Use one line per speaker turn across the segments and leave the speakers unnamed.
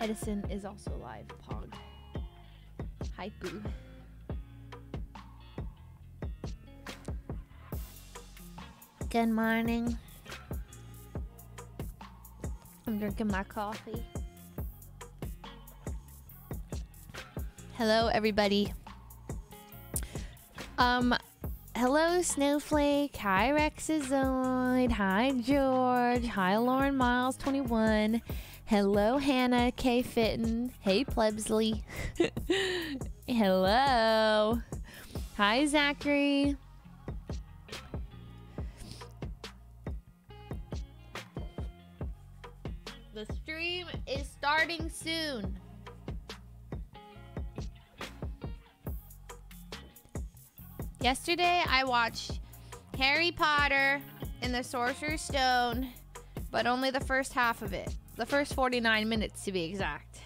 Edison is also live, Pog. Hi, Boo. Good morning. I'm drinking my coffee. Hello, everybody. Um, hello, Snowflake. Hi, Rexazoid. Hi, George. Hi, Lauren Miles 21. Hello, Hannah K. Fitton. Hey, Plebsley. hello. Hi, Zachary. Yesterday, I watched Harry Potter and the Sorcerer's Stone, but only the first half of it. The first 49 minutes to be exact.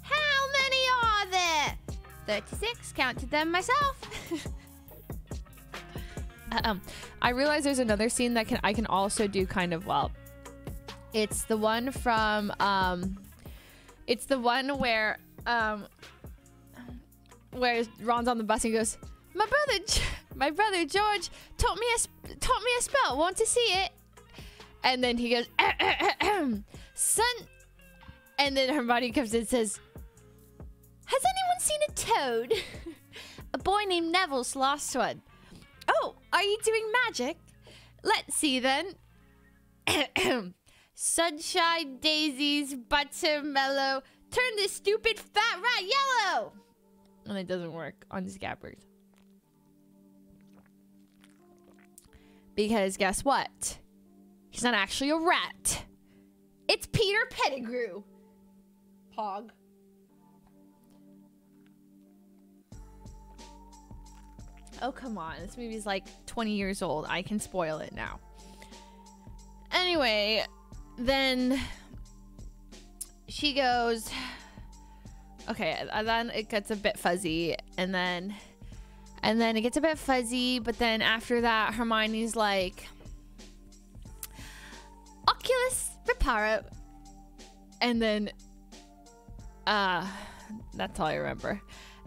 How many are there? 36. Counted them myself. um, I realize there's another scene that can I can also do kind of well. It's the one from um it's the one where um where Ron's on the bus and goes, "My brother, my brother George taught me a taught me a spell. Want to see it?" And then he goes, "Son," and then Hermione comes in and says, "Has anyone seen a toad? a boy named Neville's lost one. Oh, are you doing magic? Let's see then." Sunshine, daisies, buttermellow. Turn this stupid fat rat yellow and it doesn't work on Scabbers. Because guess what? He's not actually a rat. It's Peter Pettigrew. Pog. Oh, come on. This movie's like 20 years old. I can spoil it now. Anyway, then she goes, okay and then it gets a bit fuzzy and then and then it gets a bit fuzzy but then after that hermione's like oculus reparo and then uh that's all i remember.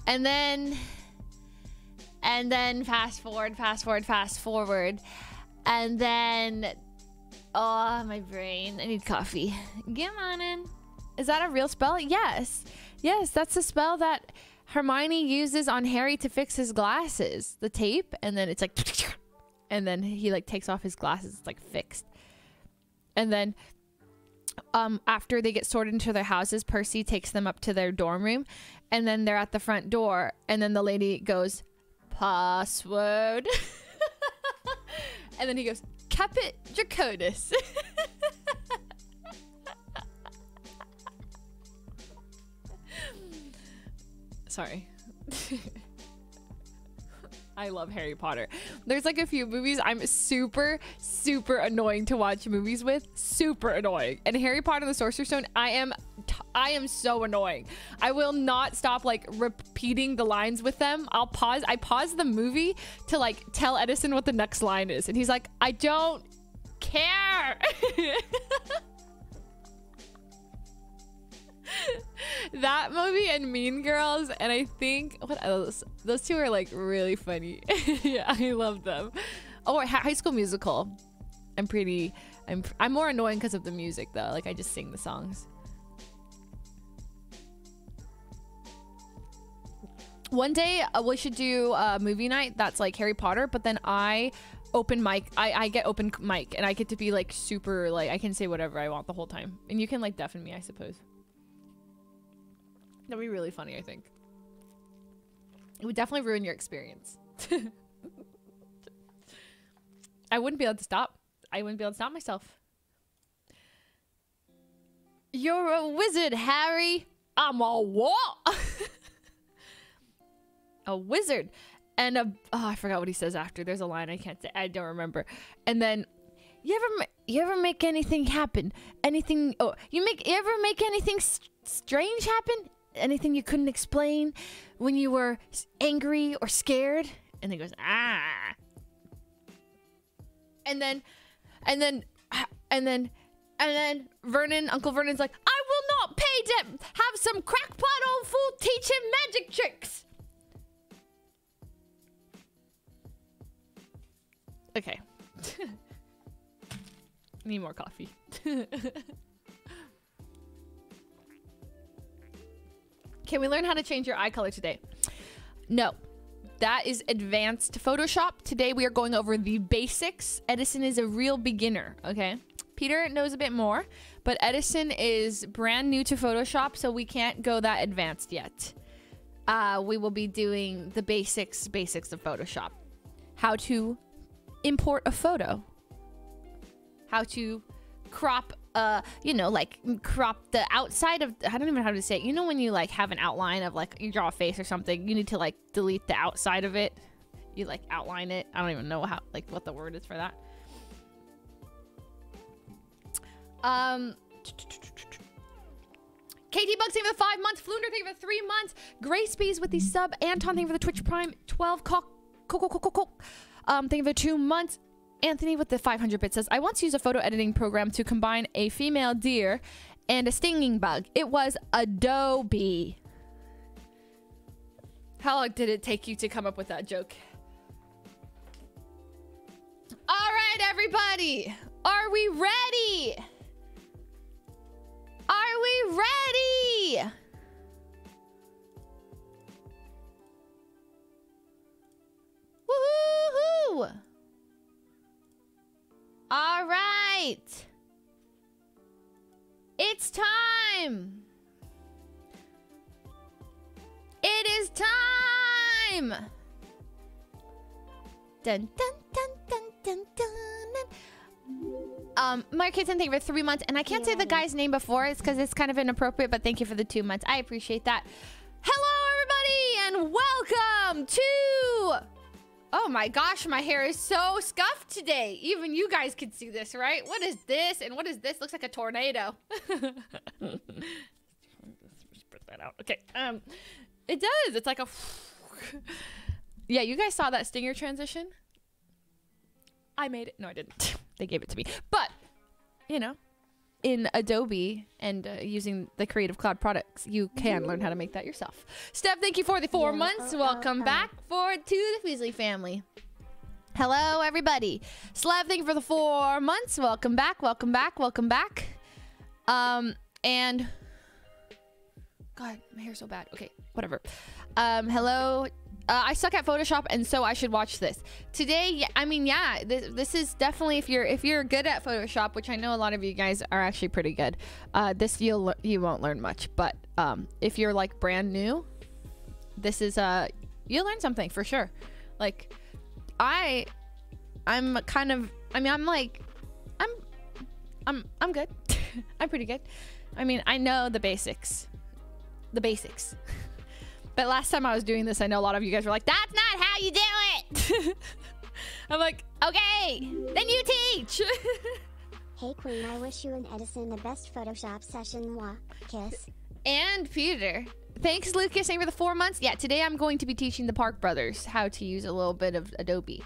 And then and then fast forward fast forward fast forward. And then oh my brain i need coffee. On in. Is that a real spell? Yes Yes, that's the spell that Hermione uses on Harry to fix his glasses. The tape, and then it's like, and then he like takes off his glasses. It's like fixed. And then, um, after they get sorted into their houses, Percy takes them up to their dorm room, and then they're at the front door, and then the lady goes, "Password," and then he goes, "Caput Draconis." Sorry. I love Harry Potter. There's like a few movies I'm super, super annoying to watch movies with. Super annoying. And Harry Potter and the Sorcerer's Stone, I am, I am so annoying. I will not stop like repeating the lines with them. I'll pause. I pause the movie to like tell Edison what the next line is, and he's like, I don't care. that movie and Mean Girls, and I think what else? Those two are like really funny. yeah, I love them. Oh, High School Musical. I'm pretty. I'm. I'm more annoying because of the music though. Like I just sing the songs. One day uh, we should do a movie night that's like Harry Potter, but then I open mic. I, I get open mic and I get to be like super like I can say whatever I want the whole time, and you can like deafen me, I suppose. That'd be really funny, I think. It would definitely ruin your experience. I wouldn't be able to stop. I wouldn't be able to stop myself. You're a wizard, Harry. I'm a what? a wizard and a oh I forgot what he says after. There's a line I can't say. I don't remember. And then you ever you ever make anything happen? Anything? Oh, you make you ever make anything strange happen? Anything you couldn't explain when you were angry or scared? And he goes ah. And then, and then, and then, and then Vernon, Uncle Vernon's like, I will not pay to have some crackpot old fool teach him magic tricks. Okay. Need more coffee. Can we learn how to change your eye color today? No. That is advanced Photoshop. Today we are going over the basics. Edison is a real beginner, okay? Peter knows a bit more, but Edison is brand new to Photoshop, so we can't go that advanced yet. Uh, we will be doing the basics, basics of Photoshop. How to import a photo. How to crop uh you know like crop the outside of i don't even know how to say it you know when you like have an outline of like you draw a face or something you need to like delete the outside of it you like outline it i don't even know how like what the word is for that um KT Bugs, thank you for the five months. Flunder, thank you for the three months. Grace Bees with the sub. Anton, thank you for the Twitch Prime. 12 cock. Cook, cook, cook, cook. Um, thank you for two months. Anthony with the 500 bit says, I once used a photo editing program to combine a female deer and a stinging bug. It was Adobe. How long did it take you to come up with that joke? All right, everybody. Are we ready? Are we ready? Woohoo! All right. It's time. It is time. Dun dun dun dun dun dun. Um, Mark Kitson, thank you for three months, and I can't say the guy's name before, it's because it's kind of inappropriate. But thank you for the two months. I appreciate that. Hello, everybody, and welcome to Oh my gosh, my hair is so scuffed today. Even you guys can see this, right? What is this? And what is this? Looks like a tornado. Spread that out. Okay. Um, it does. It's like a. yeah, you guys saw that stinger transition. I made it. No, I didn't. they gave it to me. But, you know, in Adobe and uh, using the Creative Cloud products, you can learn how to make that yourself. Steph, thank you for the four
Yeah,
months.
uh,
Welcome
uh, uh.
back for to the Fuslie family. Hello, everybody. Slav, thank you for the four months. Welcome back. Welcome back. Welcome back. Um, and God, my hair's so bad. Okay, whatever. Um, hello. Uh, I suck at Photoshop, and so I should watch this today. I mean, yeah, this, this is definitely if you're if you're good at Photoshop, which I know a lot of you guys are actually pretty good. Uh, this you'll you won't learn much, but um, if you're like brand new, this is uh you'll learn something for sure. Like I, I'm kind of. I mean, I'm like, I'm, I'm I'm good. I'm pretty good. I mean, I know the basics, the basics. But last time I was doing this, I know a lot of you guys were like, "That's not how you do it." I'm like, "Okay, then you teach."
Hey Queen, I wish you and Edison the best Photoshop session. Kiss.
and Peter, thanks, Lucas, for the four months. Yeah, today I'm going to be teaching the Park Brothers how to use a little bit of Adobe.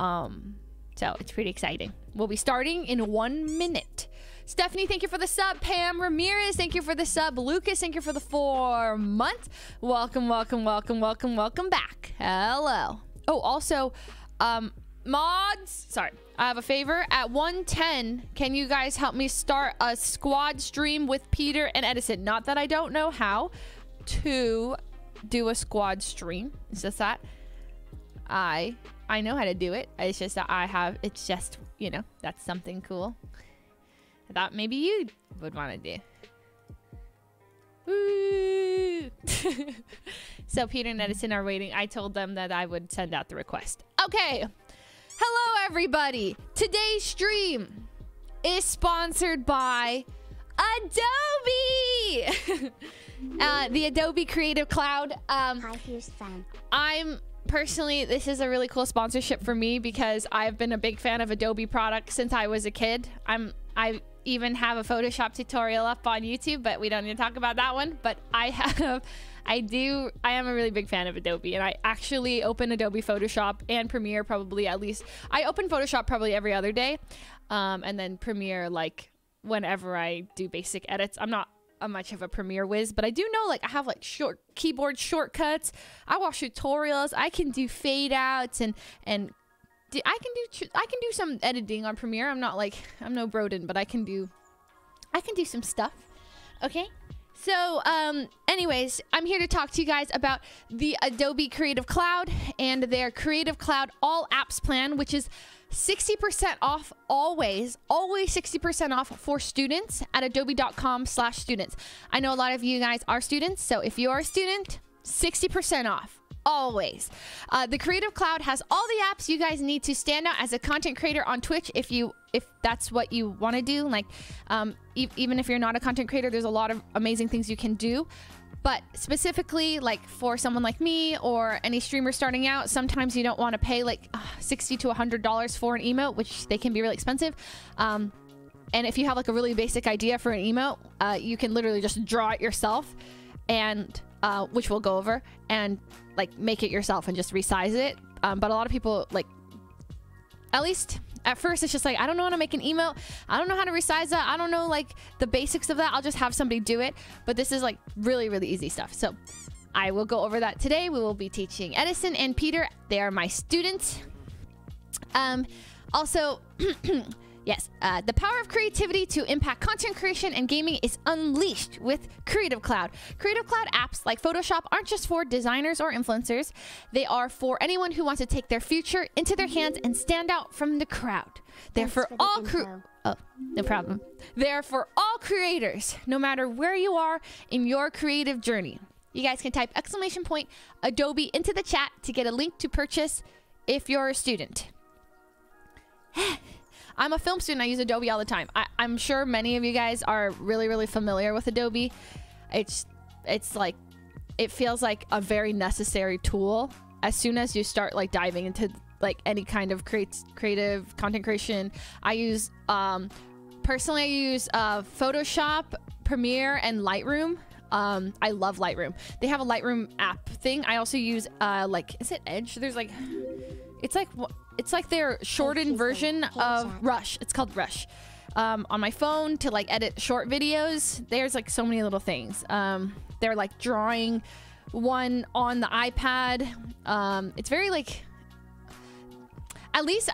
Um, so it's pretty exciting. We'll be starting in one minute. Stephanie, thank you for the sub. Pam Ramirez, thank you for the sub. Lucas, thank you for the four months. Welcome, welcome, welcome, welcome, welcome back. Hello. Oh, also, um, mods. Sorry, I have a favor. At 110, can you guys help me start a squad stream with Peter and Edison? Not that I don't know how to do a squad stream. It's just that I I know how to do it. It's just that I have. It's just you know that's something cool. I thought maybe you would want to do. Woo! so Peter and Edison are waiting. I told them that I would send out the request. Okay. Hello, everybody. Today's stream is sponsored by Adobe. uh, the Adobe Creative Cloud. Um,
Hi, Fuse fan.
I'm personally, this is a really cool sponsorship for me because I've been a big fan of Adobe products since I was a kid. I'm I even have a Photoshop tutorial up on YouTube, but we don't need to talk about that one. But I have, I do, I am a really big fan of Adobe, and I actually open Adobe Photoshop and Premiere probably at least. I open Photoshop probably every other day, um, and then Premiere like whenever I do basic edits. I'm not a much of a Premiere whiz, but I do know like I have like short keyboard shortcuts. I watch tutorials. I can do fade outs and and I can do I can do some editing on Premiere. I'm not like I'm no Broden, but I can do I can do some stuff. Okay. So, um, anyways, I'm here to talk to you guys about the Adobe Creative Cloud and their Creative Cloud All Apps plan, which is 60% off always, always 60% off for students at adobe.com slash students. I know a lot of you guys are students, so if you are a student, 60% off always. Uh, the Creative Cloud has all the apps you guys need to stand out as a content creator on Twitch. If you if that's what you want to do, like um, e- even if you're not a content creator, there's a lot of amazing things you can do. But specifically, like for someone like me or any streamer starting out, sometimes you don't want to pay like uh, sixty to hundred dollars for an emote, which they can be really expensive. Um, and if you have like a really basic idea for an emote, uh, you can literally just draw it yourself, and uh, which we'll go over, and like make it yourself and just resize it. Um, but a lot of people like, at least at first, it's just like I don't know how to make an email. I don't know how to resize that. I don't know like the basics of that. I'll just have somebody do it. But this is like really really easy stuff. So. I will go over that today. We will be teaching Edison and Peter. They are my students. Um, also, yes, uh, the power of creativity to impact content creation and gaming is unleashed with Creative Cloud. Creative Cloud apps like Photoshop aren't just for designers or influencers, they are for anyone who wants to take their future into their hands and stand out from the crowd. They're for
for the
all crew. Oh, no problem. They're for all creators, no matter where you are in your creative journey. You guys can type exclamation point Adobe into the chat to get a link to purchase if you're a student. I'm a film student. I use Adobe all the time. I, I'm sure many of you guys are really, really familiar with Adobe. It's it's like it feels like a very necessary tool as soon as you start like diving into like any kind of create, creative content creation. I use um personally I use uh Photoshop, Premiere and Lightroom. Um I love Lightroom. They have a Lightroom app thing. I also use uh like is it Edge? There's like it's like it's like their shortened version of. Rush. It's called Rush. Um, on my phone to like edit short videos. There's like so many little things. Um, they're like drawing one on the iPad. Um, it's very like at least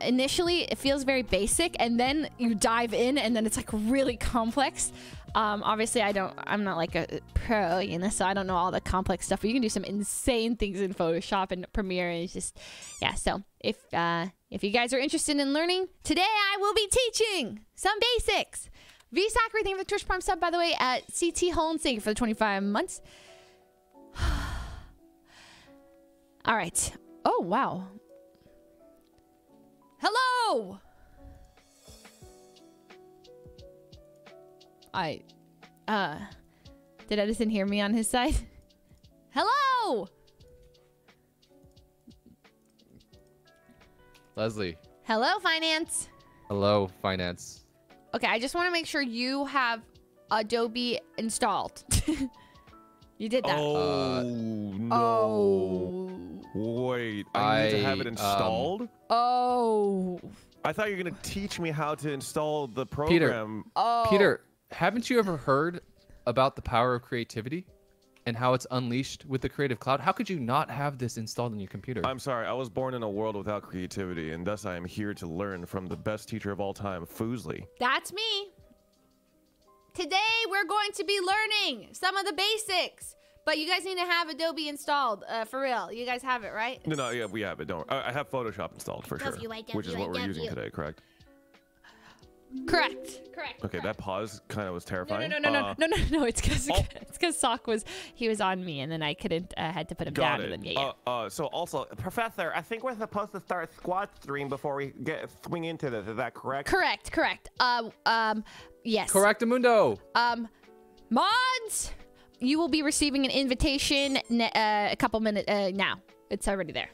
initially it feels very basic and then you dive in and then it's like really complex um, obviously i don't i'm not like a pro you know so i don't know all the complex stuff but you can do some insane things in photoshop and premiere and it's just yeah so if uh, if you guys are interested in learning today i will be teaching some basics. Vsac everything for the twitch prime sub by the way at ct holmes thank you for the 25 months. All right. Oh wow. Hello. I, uh, did Edison hear me on his side? Hello.
Leslie.
Hello, finance.
Hello, finance.
Okay, I just want to make sure you have Adobe installed. you did that.
Oh no!
Oh.
Wait, I, need to have
I,
it
um,
installed.
Oh.
I thought you were gonna teach me how to install the program.
Oh.
Peter, haven't you ever heard about the power of creativity and how it's unleashed with the Creative Cloud? How could you not have this installed on your computer?
I'm sorry, I was born in a world without creativity, and thus I am here to learn from the best teacher of all time, Fuslie.
That's me. Today we're going to be learning some of the basics. But you guys need to have Adobe installed, uh, for real. You guys have it, right?
No, no, yeah, we have it. Don't. I I have Photoshop installed for sure,
W-I-W-I-W.
which is what we're using today. Correct.
Correct. Correct.
Okay, that pause kind of was terrifying.
no, no, no,
Uh,
no, no, no, no. It's because
oh.
it's because Sock was he was on me, and then I couldn't. uh, had to put him
Got
down.
it.
And then, yeah, yeah.
Uh, uh, so also, Professor, I think we're supposed to start squad stream before we get swing into this. Is that correct?
correct. Correct. Um. Um. Yes.
Correctamundo.
Um. Mods. you will be receiving an invitation ne- uh, a couple minutes uh, now. It's already there.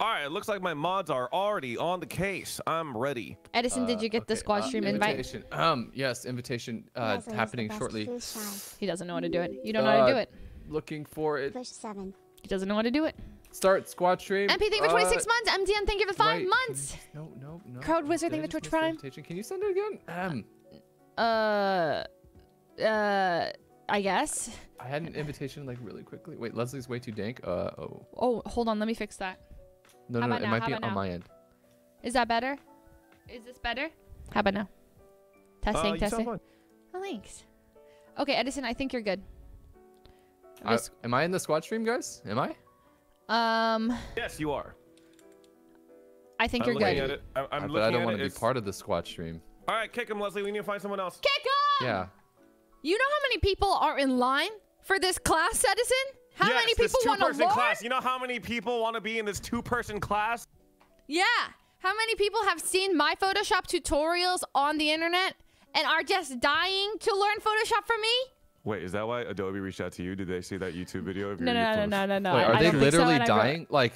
All right, it looks like my mods are already on the case. I'm ready.
Edison, did
Uh,
you get the
okay,
squad
uh,
stream invite?
invitation. Um, yes, invitation uh,
Leslie is the
happening shortly.
He doesn't know how to do it. You don't know how to do
Uh,
it.
Looking for it.
Push 7.
He doesn't know how to do it.
Start squad stream.
MP, thank you for 26
Uh,
months. MDN, thank you for five
right,
months.
you- No, no, no.
Code Wizard,
Did
thank
I
you for Twitch Prime.
invitation? Can you send it again? Um,
Uh, uh, I guess.
I had an invitation like really quickly. Wait, Leslie's way too dank. Uh oh.
Oh, hold on. Let me fix that.
No,
How
no, no. It
now?
might
How
be on
now?
my end.
Is that better? Is this better? How about now? Testing,
uh,
testing. Oh, thanks. Okay, Edison, I think you're good.
I,
Just-
am I in the squad stream, guys? Am I?
um,
Yes, you are.
I think
I'm
you're good.
at it. I- I'm
I-
looking
but I don't want to be part of the squad stream.
All right, kick him, Leslie. We need to find someone else.
Kick him!
Yeah.
You know how many people are in line for this class, Edison? How
yes,
many people want to
two-person class. You know how many people want to be in this two-person class?
Yeah. How many people have seen my Photoshop tutorials on the internet and are just dying to learn Photoshop from me?
Wait, is that why Adobe reached out to you? Did they see that YouTube video of your
No, no, no, no, no, no.
Wait, are
I
they
don't so,
literally
and
dying? Like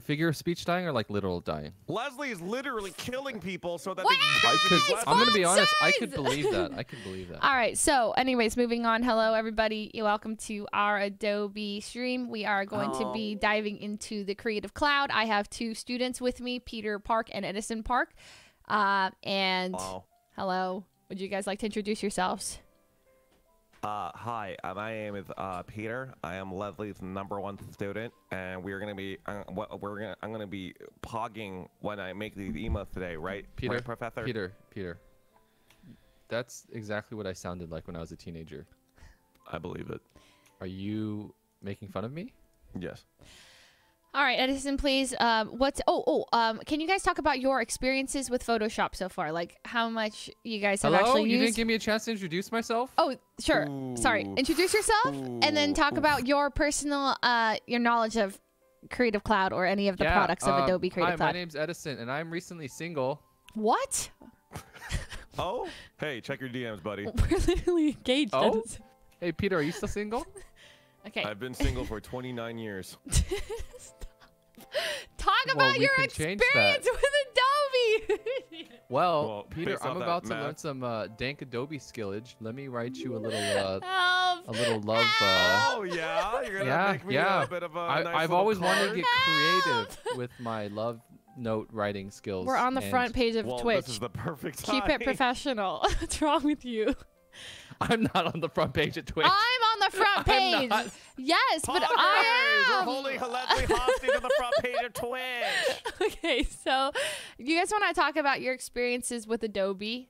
figure of speech dying or like literal dying?
Leslie is literally killing people so that
Wait,
they
I
can
could,
Please,
I'm gonna be honest. I could believe that. I could believe that.
All right. So, anyways, moving on. Hello, everybody. Welcome to our Adobe stream. We are going to be diving into the Creative Cloud. I have two students with me, Peter Park and Edison Park. Uh, and
Wow.
hello. Would you guys like to introduce yourselves?
Uh, hi, uh, my name is uh, Peter. I am Leslie's number one student, and we're gonna be uh, we're gonna I'm gonna be pogging when I make these emails today, right?
Peter,
right, Professor.
Peter, Peter. That's exactly what I sounded like when I was a teenager.
I believe it.
Are you making fun of me?
Yes.
All right, Edison, please. Um, what's oh oh um, can you guys talk about your experiences with Photoshop so far? Like how much you guys have
Hello?
actually
You didn't give me a chance to introduce myself?
Oh, sure. Sorry. Introduce yourself and then talk
oof.
about your personal uh your knowledge of Creative Cloud or any of the
Yeah,
products of
um,
Adobe Creative
Hi,
Cloud.
my name's Edison, and I'm recently single.
What?
Oh, hey, check your DMs, buddy.
We're literally engaged.
Oh?
Edison.
Hey, Peter, are you still single?
Okay.
I've been single for 29 years.
Talk
Well,
about your
can change that.
experience with Adobe.
Well,
Well,
Peter, I'm about to
math-
learn some uh, dank Adobe skillage. Let me write you a little, uh,
Help.
a little love. Uh,
Oh yeah, you're gonna
yeah,
make me
yeah.
a bit of a
I,
nice
I've
little
always wanted to get creative with my love note writing skills.
We're on the front page of
Well,
Twitch.
this is the perfect time.
Keep it professional. What's wrong with you?
I'm not on the front page of Twitch.
I'm on the front page. Yes, but! I
We're
am.
holding Leslie hostage on the front page of Twitch.
okay, so you guys want to talk about your experiences with Adobe?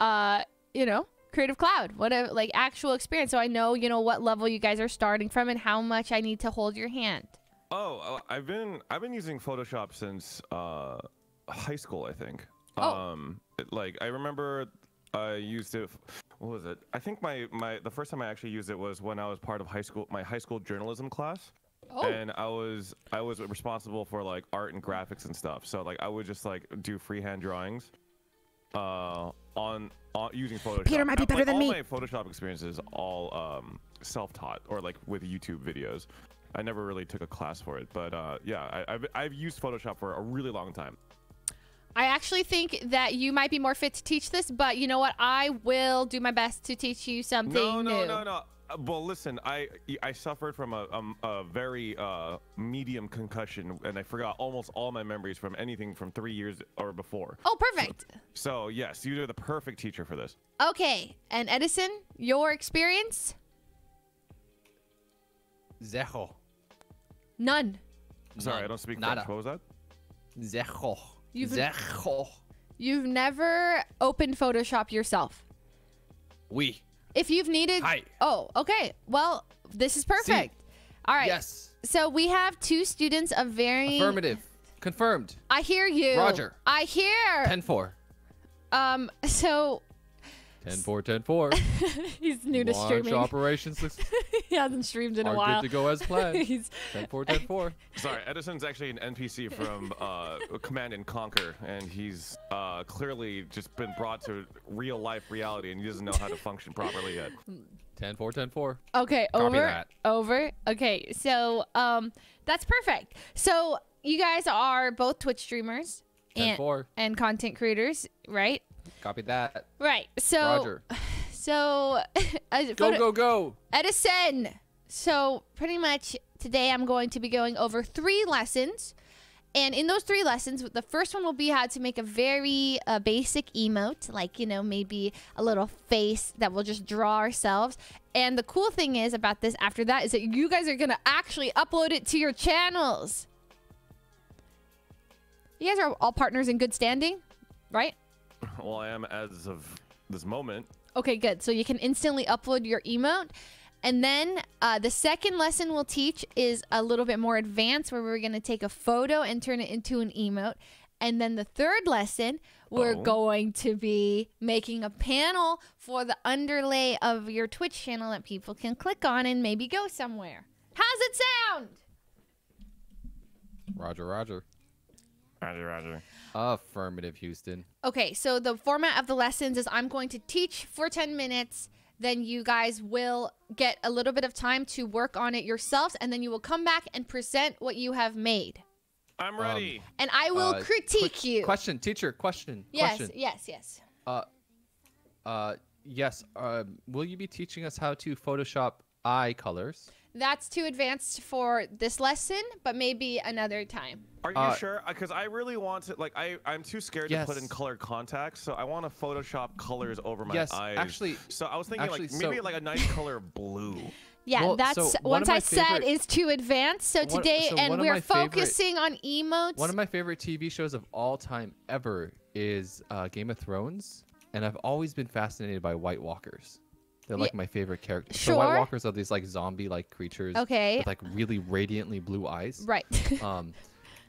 Uh, you know, Creative Cloud. What a like actual experience. So I know, you know, what level you guys are starting from and how much I need to hold your hand.
Oh, uh, I've been I've been using Photoshop since uh, high school, I think.
Oh.
Um, it- like I remember I used it. What was it? I think my my the first time I actually used it was when I was part of high school my high school journalism class.
Oh.
And I was I was responsible for like art and graphics and stuff. So like I would just like do freehand drawings uh on on using Photoshop.
Peter might be better
like,
than
all
me.
my Photoshop experiences all um self-taught or like with YouTube videos. I never really took a class for it, but uh yeah, I, I've I've used Photoshop for a really long time.
I actually think that you might be more fit to teach this, but you know what? I will do my best to teach you something
No, no,
new.
no, no. Uh, Well, listen, I I suffered from a um, a very uh, medium concussion, and I forgot almost all my memories from anything from three years or before.
Oh, perfect.
So yes, you are the perfect teacher for this.
Okay, and Edison, your experience?
Zecho.
None.
Sorry,
None.
I don't speak
Nada.
French. What was that?
Zecho.
You've-. You've never opened Photoshop yourself.
Oui.
If you've needed
Hi.
Oh, okay. Well, this is perfect. All right.
Yes.
So we have two students of varying
Affirmative. Confirmed.
I hear you.
Roger.
I hear.
Ten four.
Um so
10 4 10 4.
He's new to
Launch
streaming.
operations this
he hasn't streamed in a while.
are
while.
good to go as planned.
He's
10 4 10 4.
Sorry, Edison's actually an NPC from uh, Command and Conquer, and he's uh, clearly just been brought to real life reality, and he doesn't know how to function properly yet.
10 4 10 4.
Okay,
Copy
over.
that.
Over. Okay, so um that's perfect. So you guys are both Twitch streamers
10
and and content creators, right?
Copy that.
Right. So
Roger.
so
Go,
photo-
go, go.
Edison. So pretty much today I'm going to be going over three lessons. And in those three lessons, the first one will be how to make a very uh, basic emote, like, you know, maybe a little face that we'll just draw ourselves. And the cool thing is about this after that is that you guys are going to actually upload it to your channels. You guys are all partners in good standing, right?
Well, I am as of this moment.
Okay, good. So you can instantly upload your emote. And then uh, the second lesson we'll teach is a little bit more advanced, where we're going to take a photo and turn it into an emote. And then the third lesson, we're
Oh.
going to be making a panel for the underlay of your Twitch channel that people can click on and maybe go somewhere. How's it sound?
Roger, Roger.
Roger, Roger.
Affirmative, Houston.
Okay, so the format of the lessons is I'm going to teach for 10 minutes. Then you guys will get a little bit of time to work on it yourselves, and then you will come back and present what you have made.
I'm ready.
And I will
Uh,
critique
quick-
you.
Question, teacher, question.
yes,
Question.
yes, yes.
Uh, uh, yes. Uh, will you be teaching us how to Photoshop eye colors?
That's too advanced for this lesson, but maybe another time.
Are you
uh,
sure? Because I really want to. Like, I I'm too scared to put in
Yes.
colored contacts, so I want to Photoshop colors over my
Yes,
eyes.
actually-
So I was thinking
actually,
like maybe
so-
like a nice color of blue.
Yeah,
Well,
that's
so
once
of my
I said is too advanced. So
One-
today,
so
and we're
my favorite-
focusing on emotes.
One of my favorite TV shows of all time ever is uh, Game of Thrones, and I've always been fascinated by White Walkers. They're like
Ye-
my favorite characters. So White Walkers are these like zombie-like creatures
Okay.
with like really radiantly blue eyes.
right.
Um,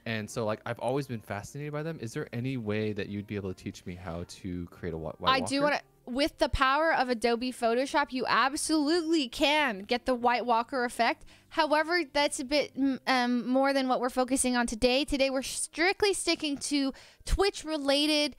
and so like I've always been fascinated by them. Is there any way that you'd be able to teach me how to create a White, white
I do want to. With the power of Adobe Photoshop, you absolutely can get the White Walker effect. However, that's a bit um, more than what we're focusing on today. Today, we're strictly sticking to Twitch-related,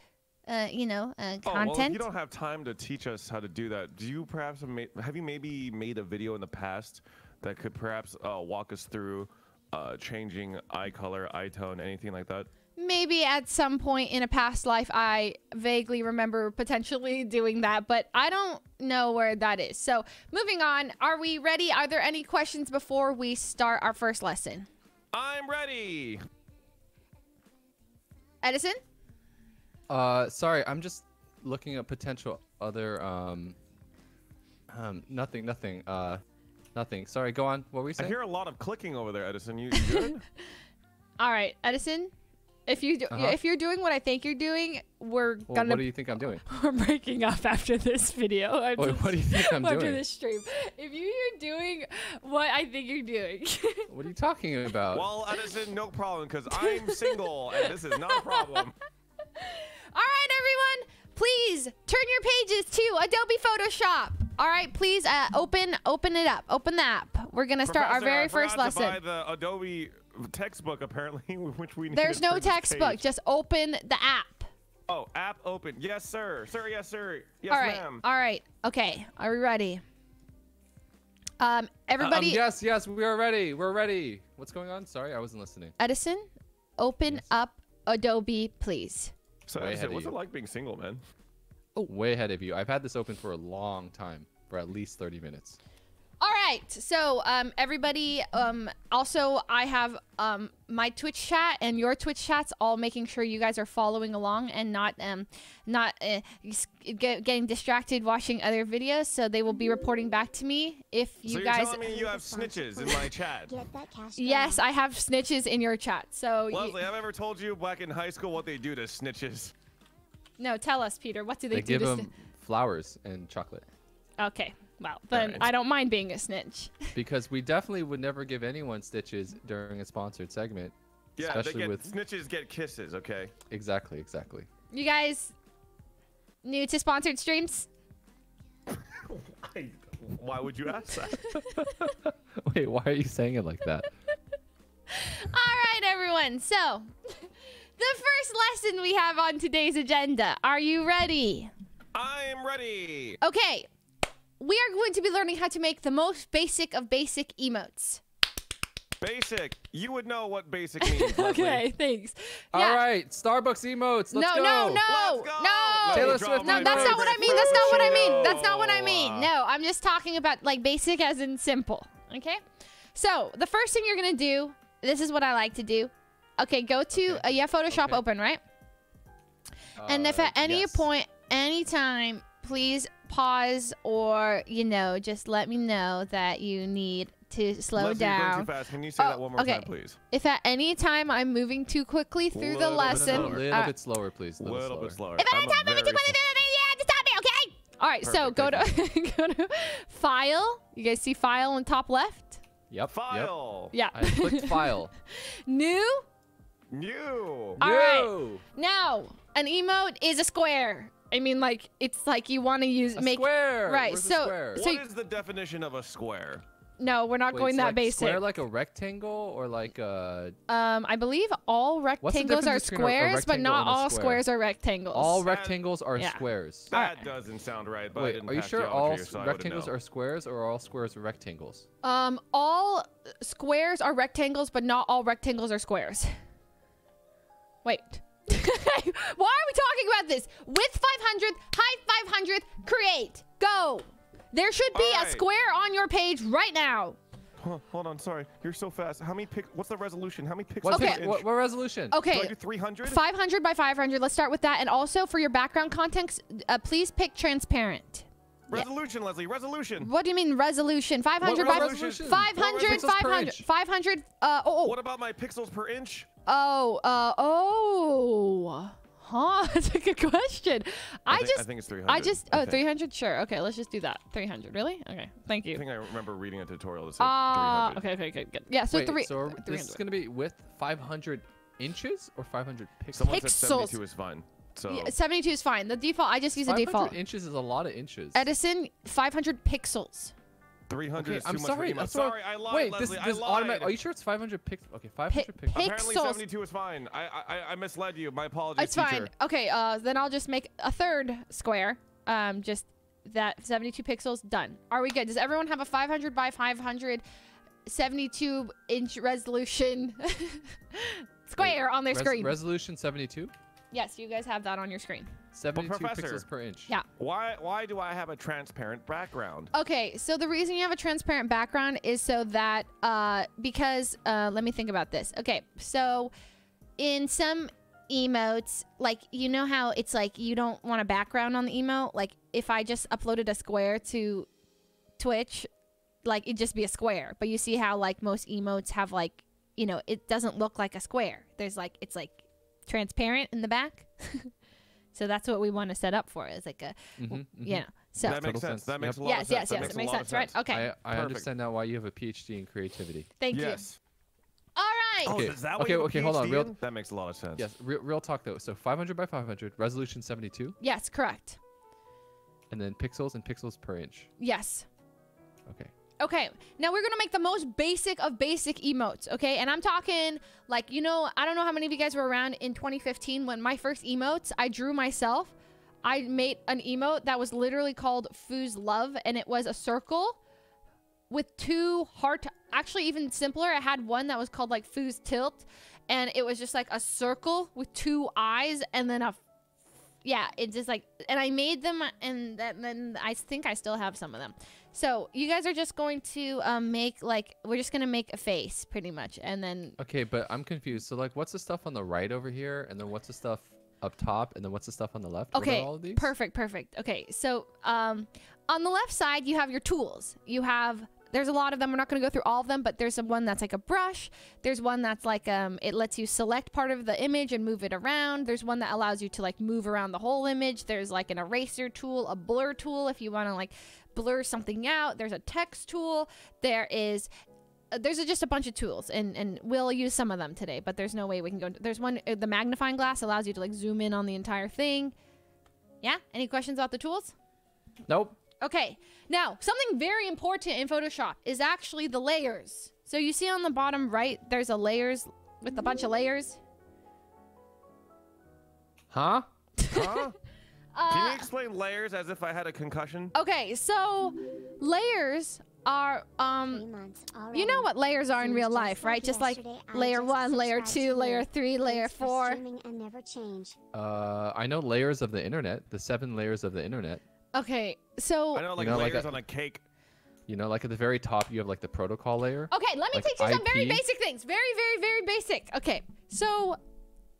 uh, you know, uh,
Oh, well,
content.
you don't have time to teach us how to do that, do you perhaps have, ma- have you maybe made a video in the past that could perhaps uh, walk us through uh, changing eye color, eye tone, anything like that?
Maybe at some point in a past life, I vaguely remember potentially doing that, but I don't know where that is. So, moving on, are we ready? Are there any questions before we start our first lesson?
I'm ready.
Edison?
Uh, sorry, I'm just looking at potential other um, um, nothing, nothing, uh, nothing. Sorry, go on. What were we saying?
I hear a lot of clicking over there, Edison. You, you good?
All right, Edison. If you do,
Uh-huh.
if you're doing what I think you're doing, we're
Well,
gonna
what do you think I'm doing?
we're breaking up after this video. I'm
Wait,
just-
what do you think I'm
after
doing?
this stream. If you are doing what I think you're doing,
What are you talking about?
well, Edison, no problem, because I'm single and this is not a problem.
all right, everyone, please turn your pages to Adobe Photoshop. All right, please uh, open open it up. Open the app. We're gonna start our very
I
first
forgot to
lesson.
buy the Adobe textbook, apparently, which we need
There's no textbook.
page.
Just open the app.
Oh, app open. Yes, sir. Sir, yes, sir. Yes,
all right.
ma'am.
All right. Okay. Are we ready? Um,
Uh, um,
everybody.
yes, yes, we are ready. We're ready. What's going on? Sorry, I wasn't listening.
Edison, open up Adobe, please.
So,
Way
Edison, what's
you.
it like being single, man?
Way ahead of you. I've had this open for a long time, for at least 30 minutes.
All right. So, um, everybody, um, also, I have um, my Twitch chat and your Twitch chats, all making sure you guys are following along and not, um, not uh, get, getting distracted watching other videos. So they will be reporting back to me if you
so you're
guys.
telling me you have snitches in my chat?
Get that cash.
Yes. I have snitches in your chat. So, you-
Leslie, have I ever told you back in high school what they do to snitches?
No, tell us, Peter. What do they,
They
do
give
to?
them flowers and chocolate.
okay. Well, then
right.
I don't mind being a snitch.
Because we definitely would never give anyone stitches during a sponsored segment.
Yeah, they
Especially
get
with-
snitches get kisses. Okay.
Exactly, exactly.
You guys new to sponsored streams?
I, why would you ask that?
Wait, why are you saying it like that?
All right, everyone. So, the first lesson we have on today's agenda. Are you ready?
I'm ready.
Okay. We are going to be learning how to make the most basic of basic emotes.
Basic. You would know what basic means. Leslie.
Okay, thanks.
All
Yeah.
right, Starbucks emotes. Let's
no,
go.
no, no,
Let's go.
no.
Taylor Swift
No, that's not what I mean. That's not what I mean. That's not what I mean. No, I'm just talking about like basic as in simple. Okay? So, the first thing you're going to do, this is what I like to do. Okay, go to,
Okay.
uh, you have Photoshop
Okay.
open, right? and if
Uh,
at any
yes.
point, anytime, please pause or, you know, just let me know that you need to slow
Leslie, you're going
down.
too fast. Can you say
Oh,
that one more
okay.
time, please?
If at any time I'm moving too quickly through the
Little bit
a
lesson,
slower.
little
uh,
bit slower, please.
A
A
little bit slower.
If
I'm
any time
a
I'm moving too
very
quickly, you have to stop me, okay? All right, so go to go to file. You guys see file on top left?
Yep.
File.
Yeah.
Yep. I clicked file.
New.
New.
All right.
Yo!
Now, an emote is a square. I mean, like it's like you want to use
A
make.
square.
right,
Where's
so-
square?
so-
What is the definition of a square?
No, we're not
Wait,
going
so
that
like
basic.
Square like a rectangle or like a
um, I believe all rectangles are
difference between a- a
squares, but not all
square?
squares are rectangles.
all
Sad-
rectangles are
Yeah.
squares.
That doesn't sound right. But I
Wait,
didn't
are you sure all
so
rectangles are squares or all squares are rectangles?
Um, all squares are rectangles, but not all rectangles are squares. Wait. Why are we talking about this? Width 500, height 500, create. Go. There should be a square on your page right now.
Huh, Hold on, sorry. You're so fast. How many pic? What's the resolution? How many pixels
What's
per
Okay.
inch?
what, what resolution?
Do I
Okay.
do 300?
500 by 500. Let's start with that. And also for your background context, uh, please pick transparent. yeah.
Resolution, Leslie. Resolution.
What do you mean resolution? 500
What
by
resolution?
500, 500,
500,
500. Uh, oh,
What about my pixels per inch?
Oh, uh, oh. Huh? That's a good question. I,
think,
just,
I think it's 300.
I just, oh,
think.
300? Sure. Okay, let's just do that. 300. Really? Okay. Thank you.
I think I remember reading a tutorial that said
Uh,
300.
okay, okay, okay, good. Yeah, so
Wait,
three.
so are- this is going to be width 500 inches or 500 pixels?
Someone
Pixels.
said 72 is fine. So
Yeah, 72 is fine. The default, I just use the
500
default.
inches is a lot of inches.
Edison, 500 pixels.
300
Okay,
is too
I'm
much
sorry.
for email.
That's what-
Sorry, I lied,
Wait,
Leslie.
this this
I lied.
automatic. Are you sure it's 500 pixels? Okay, 500 pixels.
Apparently 72 is fine. I, I I misled you. My apologies,
It's
teacher.
fine. Okay, uh, then I'll just make a third square. Um, just that 72 pixels. Done. Are we good? Does everyone have a 500 by 500, 72 inch resolution square on their
Res-
screen?
Resolution 72?
yes, you guys have that on your screen.
72
Professor.
pixels per inch.
Yeah.
Why why do I have a transparent background?
Okay, so the reason you have a transparent background is so that uh because uh let me think about this. Okay, so in some emotes, like you know how it's like you don't want a background on the emote? Like if I just uploaded a square to Twitch, like it'd just be a square. But you see how like most emotes have like, you know, it doesn't look like a square. There's like it's like transparent in the back. so that's what we want to set up for. Is like a
Mhm,
you
mhm.
know. So
that makes sense.
sense.
That makes
Yep.
a lot
yes,
of sense.
yes,
That
yes.
makes
It makes
lot
sense, right? Okay.
I, I understand now why you have a PhD in creativity.
Thank you.
Yes.
All right.
Oh,
Okay,
is that
okay,
what you have a
okay, hold on, real-
in? That makes a lot of sense.
Yes, real, real talk though. So 500 by 500, resolution 72,
Yes, correct.
and then pixels and pixels per inch.
Yes.
Okay.
Okay, now we're gonna make the most basic of basic emotes, okay? And I'm talking like, you know, I don't know how many of you guys were around in 2015 when my first emotes I drew myself. I made an emote that was literally called Foo's Love, and it was a circle with two heart. Actually, even simpler, I had one that was called like Foo's Tilt, and it was just like a circle with two eyes and then a yeah, it's just like, and I made them, and that, then I think I still have some of them. So you guys are just going to um, make like we're just gonna make a face pretty much, and then
Okay, but I'm confused. So like, what's the stuff on the right over here, and then what's the stuff up top, and then what's the stuff on the left?
Okay,
all of these?
perfect, perfect. Okay, so um, on the left side you have your tools. You have there's a lot of them. We're not going to go through all of them, but there's a one that's like a brush. There's one that's like um, it lets you select part of the image and move it around. There's one that allows you to like move around the whole image. There's like an eraser tool, a blur tool if you want to like blur something out. There's a text tool. There is uh, there's just a bunch of tools and and we'll use some of them today but there's no way we can go there's one uh, the magnifying glass allows you to like zoom in on the entire thing yeah any questions about the tools
Nope.
Okay, now something very important in Photoshop is actually the layers. So you see on the bottom right, there's a layers with a bunch of layers.
Huh?
Huh? Can you
Uh,
explain layers as if I had a concussion?
okay, so layers are um you know what layers are in real life,
like
right? Just like layer
just
1, layer 2, layer 3, layer 4.
and never change.
Uh, I know layers of the internet, the seven layers of the internet.
Okay, so
I know like
know, like
layers
a-
on a cake.
You know, like at the very top, you have like the protocol layer.
Okay, let me
Like
teach you some very basic things. Very, very, very basic. Okay, so,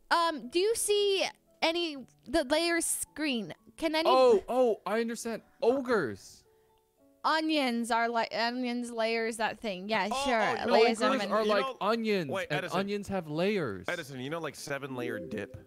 um, do you see any the layer screen? Can any
Oh, oh, I understand. Ogres.
onions are like onions layers? That thing? Yeah,
Oh,
sure.
oh, no,
layers of
Ogres are
You
like
know-
onions,
Wait,
and
Edison.
onions have layers.
Edison, you know like seven layer dip?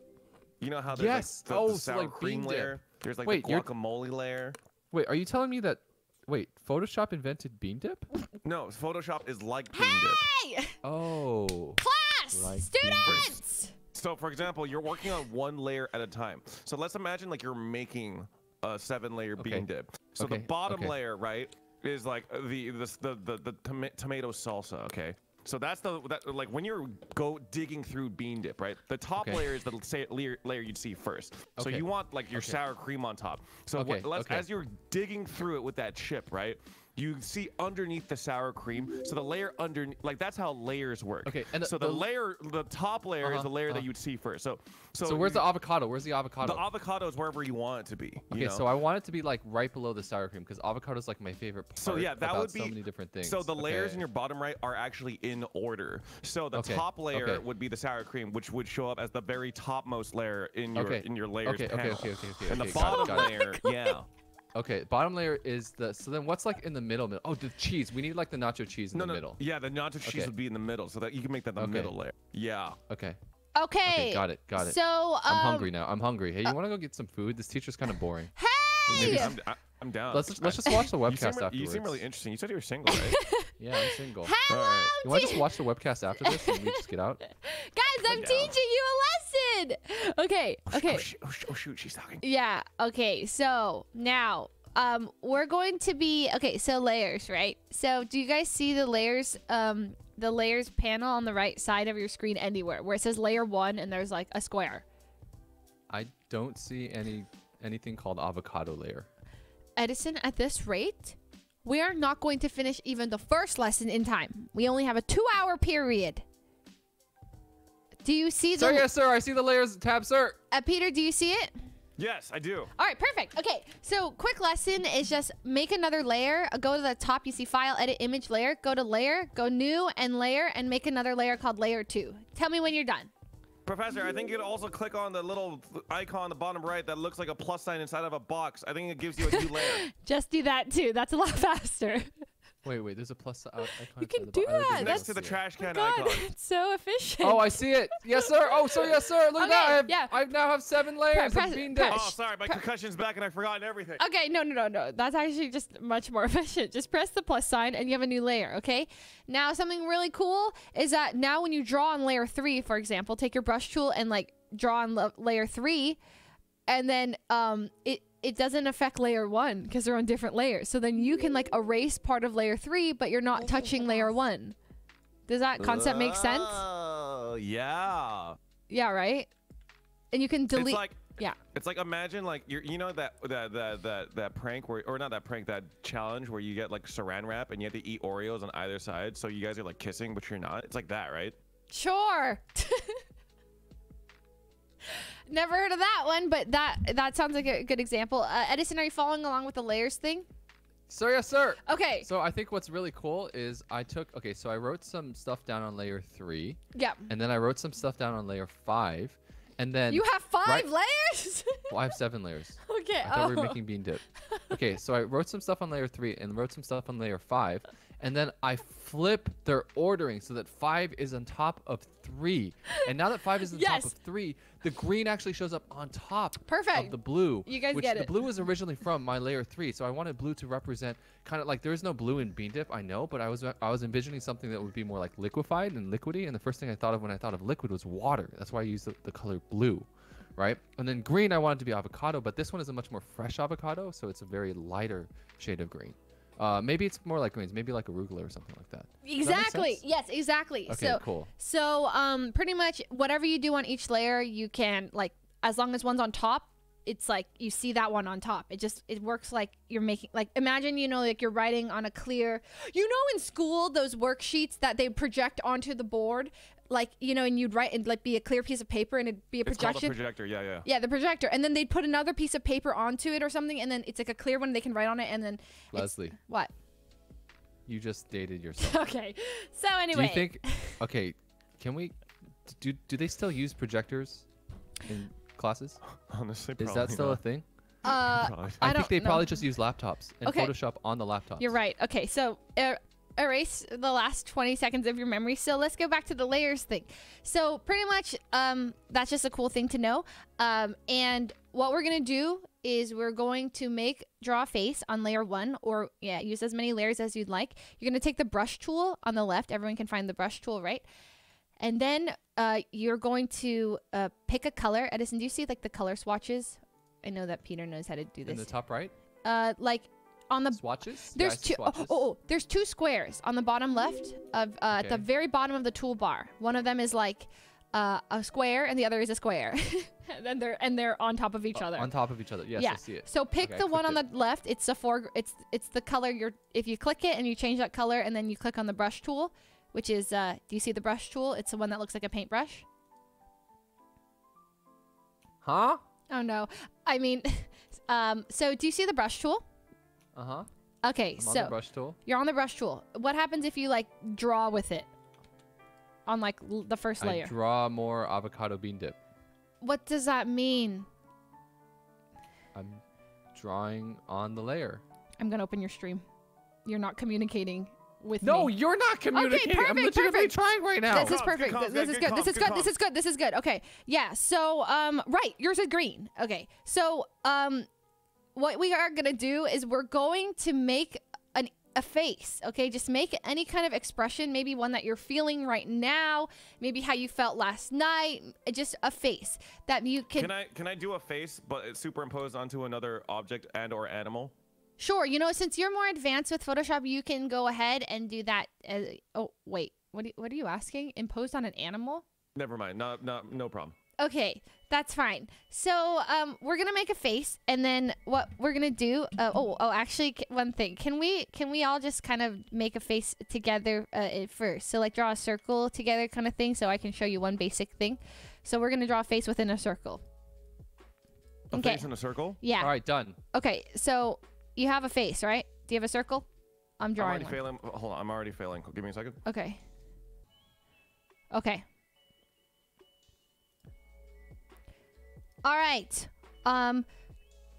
You know how there's
Yes.
like the,
Oh,
the
so
sour
like
cream
bean dip.
layer? There's like
Wait,
the
you're-
guacamole layer.
Wait, are you telling me that? Wait, Photoshop invented bean dip?
No, Photoshop is like bean dip.
Hey,
Oh.
class,
Like
students.
So, for example, you're working on one layer at a time. So let's imagine like you're making a seven-layer
Okay.
bean dip. So the bottom
okay.
layer, right, is like the the the the, the toma- tomato salsa. Okay. So that's the that like when you're go digging through bean dip, right? The top
Okay.
layer is the say, layer, layer you'd see first. So
Okay,
you want like your
okay.
sour cream on top. So
Okay,
what, let's,
okay.
as you're digging through it with that chip, right? You see underneath the sour cream. So the layer underneath, like that's how layers work.
Okay, and
so the,
the-
layer, the top layer is
Uh-huh,
the layer that
uh-huh.
you'd see first. So, so,
So where's the avocado? Where's the avocado?
the avocado is wherever you want it to be. you
okay,
know?
so I want it to be like right below the sour cream because avocado is like my favorite part.
So yeah, that would be
so many different things.
So the layers in your bottom right are actually in order. So the
Okay,
top layer
okay.
would be the sour cream, which would show up as the very topmost layer in your
Okay,
in your layers
okay, okay, okay, okay, okay,
And
okay,
the bottom layer, yeah.
Okay, bottom layer is the. So then what's like in the middle? middle? Oh, the cheese. We need like the nacho cheese in
No,
the
no,
middle.
yeah, the nacho cheese
Okay.
would be in the middle, so that you can make that the
Okay.
middle layer. Yeah.
Okay.
Okay.
Okay, got it, got it.
So um,
I'm hungry now. I'm hungry. Hey, you want to go get some food? This teacher's kind of boring.
Hey.
I'm, I- I'm down.
Let's just, let's just watch the
you seem,
webcast
re-
afterwards.
you seem really interesting. You said you were single, right?
Yeah, I'm single.
Hello,
Alright.
You want to just watch the webcast after this and we just get out?
guys. I'm
down.
teaching you a lesson. Okay. Okay.
Oh, sh- oh, sh- oh shoot, she's talking.
Yeah. Okay. So now, um, we're going to be okay. So layers, right? So do you guys see the layers? Um, the layers panel on the right side of your screen anywhere where it says layer one and there's like a square.
I don't see any anything called avocado layer.
Edison, at this rate, we are not going to finish even the first lesson in time. We only have a two-hour period. Do you see the?
Sir, yes, sir. I see the layers tab, sir.
Uh, Peter, do you see it?
Yes, I do.
All right, perfect. Okay, so quick lesson is just make another layer. Uh, Go to the top, you see file, edit image layer. Go to layer, go new and layer, and make another layer called layer two. Tell me when you're done.
Professor, I think you could also click on the little icon on the bottom right that looks like a plus sign inside of a box. I think it gives you a new layer.
Just do that too. That's a lot faster.
Wait, wait. There's a plus uh, icon.
You can do
bo-
that.
didn't
That's-
Next to the trash can
God,
icon.
it's so efficient.
Oh, I see it. Yes, sir. Oh, sir, yes, sir. Look at that. I, have,
yeah.
I now have seven layers
press-
of bean
press-
Oh, sorry, my concussion's back and I've forgotten everything.
Okay, no, no, no, no. That's actually just much more efficient. Just press the plus sign and you have a new layer, okay? Now, something really cool is that now when you draw on layer three, for example, take your brush tool and like draw on la- layer three, and then um, it it doesn't affect layer one because they're on different layers. So then you can like erase part of layer three, but you're not touching layer
oh.
one. Does that concept make sense?
Oh, yeah.
Yeah, right. And you can delete.
It's like
yeah.
It's like imagine like you're you know that that that that, that prank where or not that prank that challenge where you get like saran wrap and you have to eat Oreos on either side so you guys are like kissing but you're not. It's like that, right?
Sure. Never heard of that one, but that that sounds like a good example. Uh, Edison, are you following along with the layers thing?
Sir, yes, sir.
Okay.
So I think what's really cool is I took okay, so I wrote some stuff down on layer three,
Yeah.
and then I wrote some stuff down on layer five, and then
You have five
right-
layers?
well, I have seven layers.
okay.
I thought we
oh.
were making bean dip. Okay, so I wrote some stuff on layer three and wrote some stuff on layer five, and then I flip their ordering so that five is on top of three. And now that five is on
Yes.
top of three, the green actually shows up on top
Perfect.
of the blue.
You guys
which
get
the blue was originally from my layer three, so I wanted blue to represent kind of like there is no blue in bean dip, I know, but I was I was envisioning something that would be more like liquefied and liquidy, and the first thing I thought of when I thought of liquid was water. That's why I used the, the color blue. right? And then green, I want it to be avocado, but this one is a much more fresh avocado, so it's a very lighter shade of green. Uh, maybe it's more like greens, maybe like arugula or something like that. Does that
Exactly. Yes, exactly.
Okay,
so
cool.
So um pretty much whatever you do on each layer, you can like as long as one's on top, it's like you see that one on top. It just it works like you're making like imagine you know like you're writing on a clear you know in school those worksheets that they project onto the board like you know and you'd write and like be a clear piece of paper and it'd be a
It's called a projector. Yeah, yeah.
yeah, the projector, and then they'd put another piece of paper onto it or something, and then it's like a clear one they can write on it, and then
Leslie,
what?
you just dated yourself.
Okay, so anyway, do
you think? Okay, can we? Do do they still use projectors in classes?
Honestly,
Is that still
not.
a thing?
uh, I
I,
don't
think they
know.
probably just use laptops and
Okay.
Photoshop on the laptop.
You're right. Okay, so er- erase the last 20 seconds of your memory. So let's go back to the layers thing. So pretty much, um, that's just a cool thing to know. Um, and what we're gonna do is we're going to make draw a face on layer one, or yeah, use as many layers as you'd like. You're gonna take the brush tool on the left. Everyone can find the brush tool, right? And then uh, you're going to uh, pick a color. Edison, do you see like the color swatches? I know that Peter knows how to do this.
in the top right.
Uh, like on the
Swatches.
there's
Yeah, I see
two oh,
swatches.
oh, oh, there's two squares on the bottom left of uh, at the very bottom of the toolbar. One of them is like uh, a square, and the other is a square. and then they're and they're on top of each
Uh,
other.
on top of each other. Yes,
yeah.
I see it.
So pick
Okay,
the one on
clicked
the left. It's the four. It's it's the color you're. If you click it and you change that color, and then you click on the brush tool, which is uh, do you see the brush tool? It's the one that looks like a paintbrush.
Huh?
Oh no, I mean, um. So do you see the brush tool?
Uh huh.
Okay,
I'm on
so
the brush tool.
You're on the brush tool. What happens if you like draw with it on like l- the first layer.
I
layer?
draw more avocado bean dip.
what does that mean?
I'm drawing on the layer.
I'm gonna open your stream. You're not communicating with
No,
me.
No, you're not communicating. Okay, perfect, I'm
perfect,
legitimately
perfect.
trying right now.
This is
Comms, good
perfect.
comms,
This is
good
good. This is
good
good. This is good. This is good. Okay. Yeah. So, um, right. Yours is green. Okay. So, um, what we are gonna do is we're going to make an a face. Okay. Just make any kind of expression. Maybe one that you're feeling right now. Maybe how you felt last night. Just a face that you can.
Can I can I do a face, but it's superimposed onto another object and or animal?
Sure. You know, since you're more advanced with Photoshop, you can go ahead and do that. As, oh, wait. What? Do, what are you asking? Imposed on an animal?
Never mind. No, no, no problem.
Okay, that's fine. So, um, we're gonna make a face, and then what we're gonna do? Uh, oh, oh, actually, one thing. Can we can we all just kind of make a face together uh, first? So, like, draw a circle together, kind of thing. So I can show you one basic thing. So we're gonna draw a face within a circle.
A
Okay.
face in a circle.
Yeah.
All right, done.
Okay. So you have a face, right? Do you have a circle? I'm drawing.
I'm already
one.
failing. Hold on, I'm already failing. Give me a second.
Okay. Okay. All right. Um,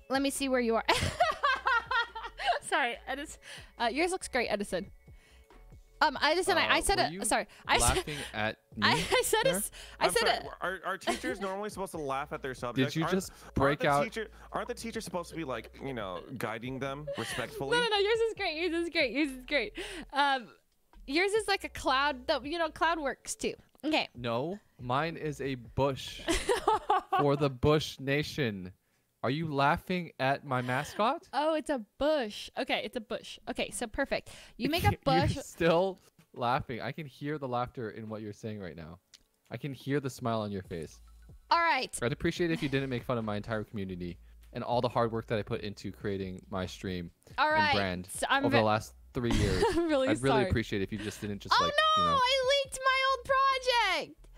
let me see where you are. sorry, Edison. Uh, yours looks great, Edison. Um, Edison, I, I
Uh,
said
were
it. Sorry, I said.
At me.
I, I said
there?
it. I
I'm
said
sorry,
it.
Are, are teachers normally supposed to laugh at their subjects?
Did you
Aren't-
just
aren't
break
the
out-
Teacher, aren't the teachers supposed to be like, you know, guiding them respectfully?
No, no, no. Yours is great. Yours is great. Yours is great. Um, yours is like a cloud. That you know, cloud works too. Okay.
No, mine is a bush for the Bush Nation. Are you laughing at my mascot?
Oh, it's a bush. Okay, it's a bush. Okay, so perfect. You make a bush.
You're still laughing. I can hear the laughter in what you're saying right now. I can hear the smile on your face.
All right.
I'd appreciate it if you didn't make fun of my entire community and all the hard work that I put into creating my stream
All right.
and brand
So I'm
over the last three years.
I'm really
I'd really appreciate it if you just didn't just
oh
like
no!
you know
I leaked my old project.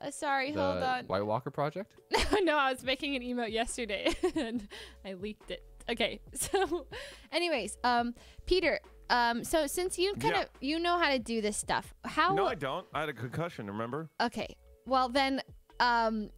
Uh, sorry, hold on.
White Walker project.
no, no, I was making an emote yesterday and I leaked it. Okay, so, anyways, um, Peter, um, so since you kind of
Yeah.
you know how to do this stuff, how?
No, I don't. I had a concussion. Remember?
okay, well then, um,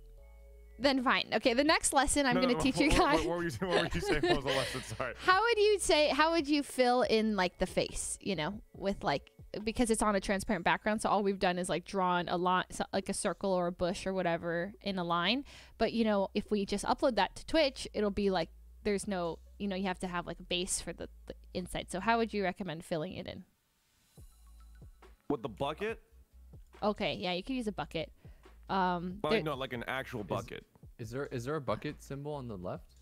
then fine. Okay, the next lesson I'm
No,
gonna
no, no,
teach you guys.
What, what were you saying? What were you saying? What was the lesson? Sorry.
How would you say? How would you fill in like the face? You know, with like because it's on a transparent background, so all we've done is like drawn a lot like a circle or a bush or whatever in a line. But you know, if we just upload that to Twitch, it'll be like there's no, you know, you have to have like a base for the, the inside. So how would you recommend filling it in?
With the bucket?
Okay, yeah, you could use a bucket. Um,
But
there-
no, like an actual bucket.
Is there is there a bucket symbol on the left?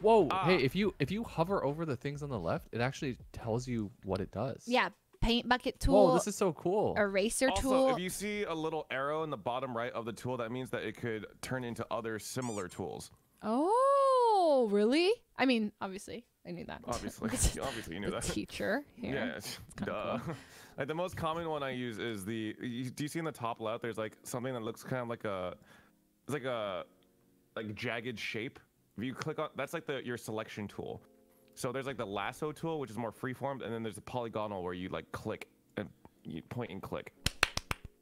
Whoa!
Ah.
Hey, if you if you hover over the things on the left, it actually tells you what it does.
Yeah, paint bucket tool,
Whoa, this is so cool.
eraser
Also,
tool.
if you see a little arrow in the bottom right of the tool, that means that it could turn into other similar tools.
Oh, really? I mean, obviously, I knew that.
Obviously, obviously you knew
the
that.
teacher here.
Yeah, it's-
kinda
duh. like the most common one I use is the. You, do you see in the top left? There's like something that looks kind of like a, it's like a, like jagged shape. If you click on, that's like the your selection tool. So there's like the lasso tool, which is more freeformed, and then there's the polygonal where you like click and you point and click.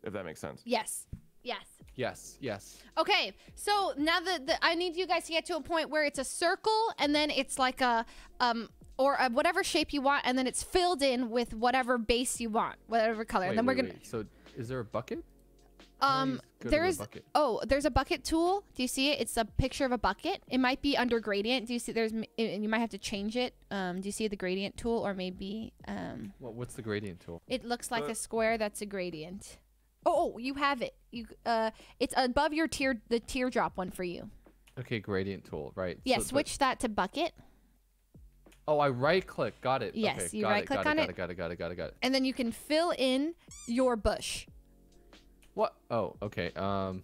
If that makes sense.
Yes. Yes.
yes, yes.
Okay, so now that the, I need you guys to get to a point where it's a circle and then it's like a um or a whatever shape you want and then it's filled in with whatever base you want, whatever color.
Wait,
and then we're gonna
wait. So, is there a bucket? Wanna
um
use- go to the
there's oh there's a bucket tool. Do you see it? It's a picture of a bucket. It might be under gradient. Do you see? There's and you might have to change it. Um, do you see the gradient tool or maybe um
What, what's the gradient tool?
it looks like
Uh,
a square that's a gradient. Oh, oh, you have it. You uh, it's above your tear the teardrop one for you.
Okay, gradient tool, right?
Yeah,
So- but-
switch that to bucket.
oh, I right click. Got it.
Yes,
okay,
you
got
right-click
it, got
on
it,
it.
Got it. Got it. Got it. Got it.
and then you can fill in your bush.
What? Oh, okay. Um,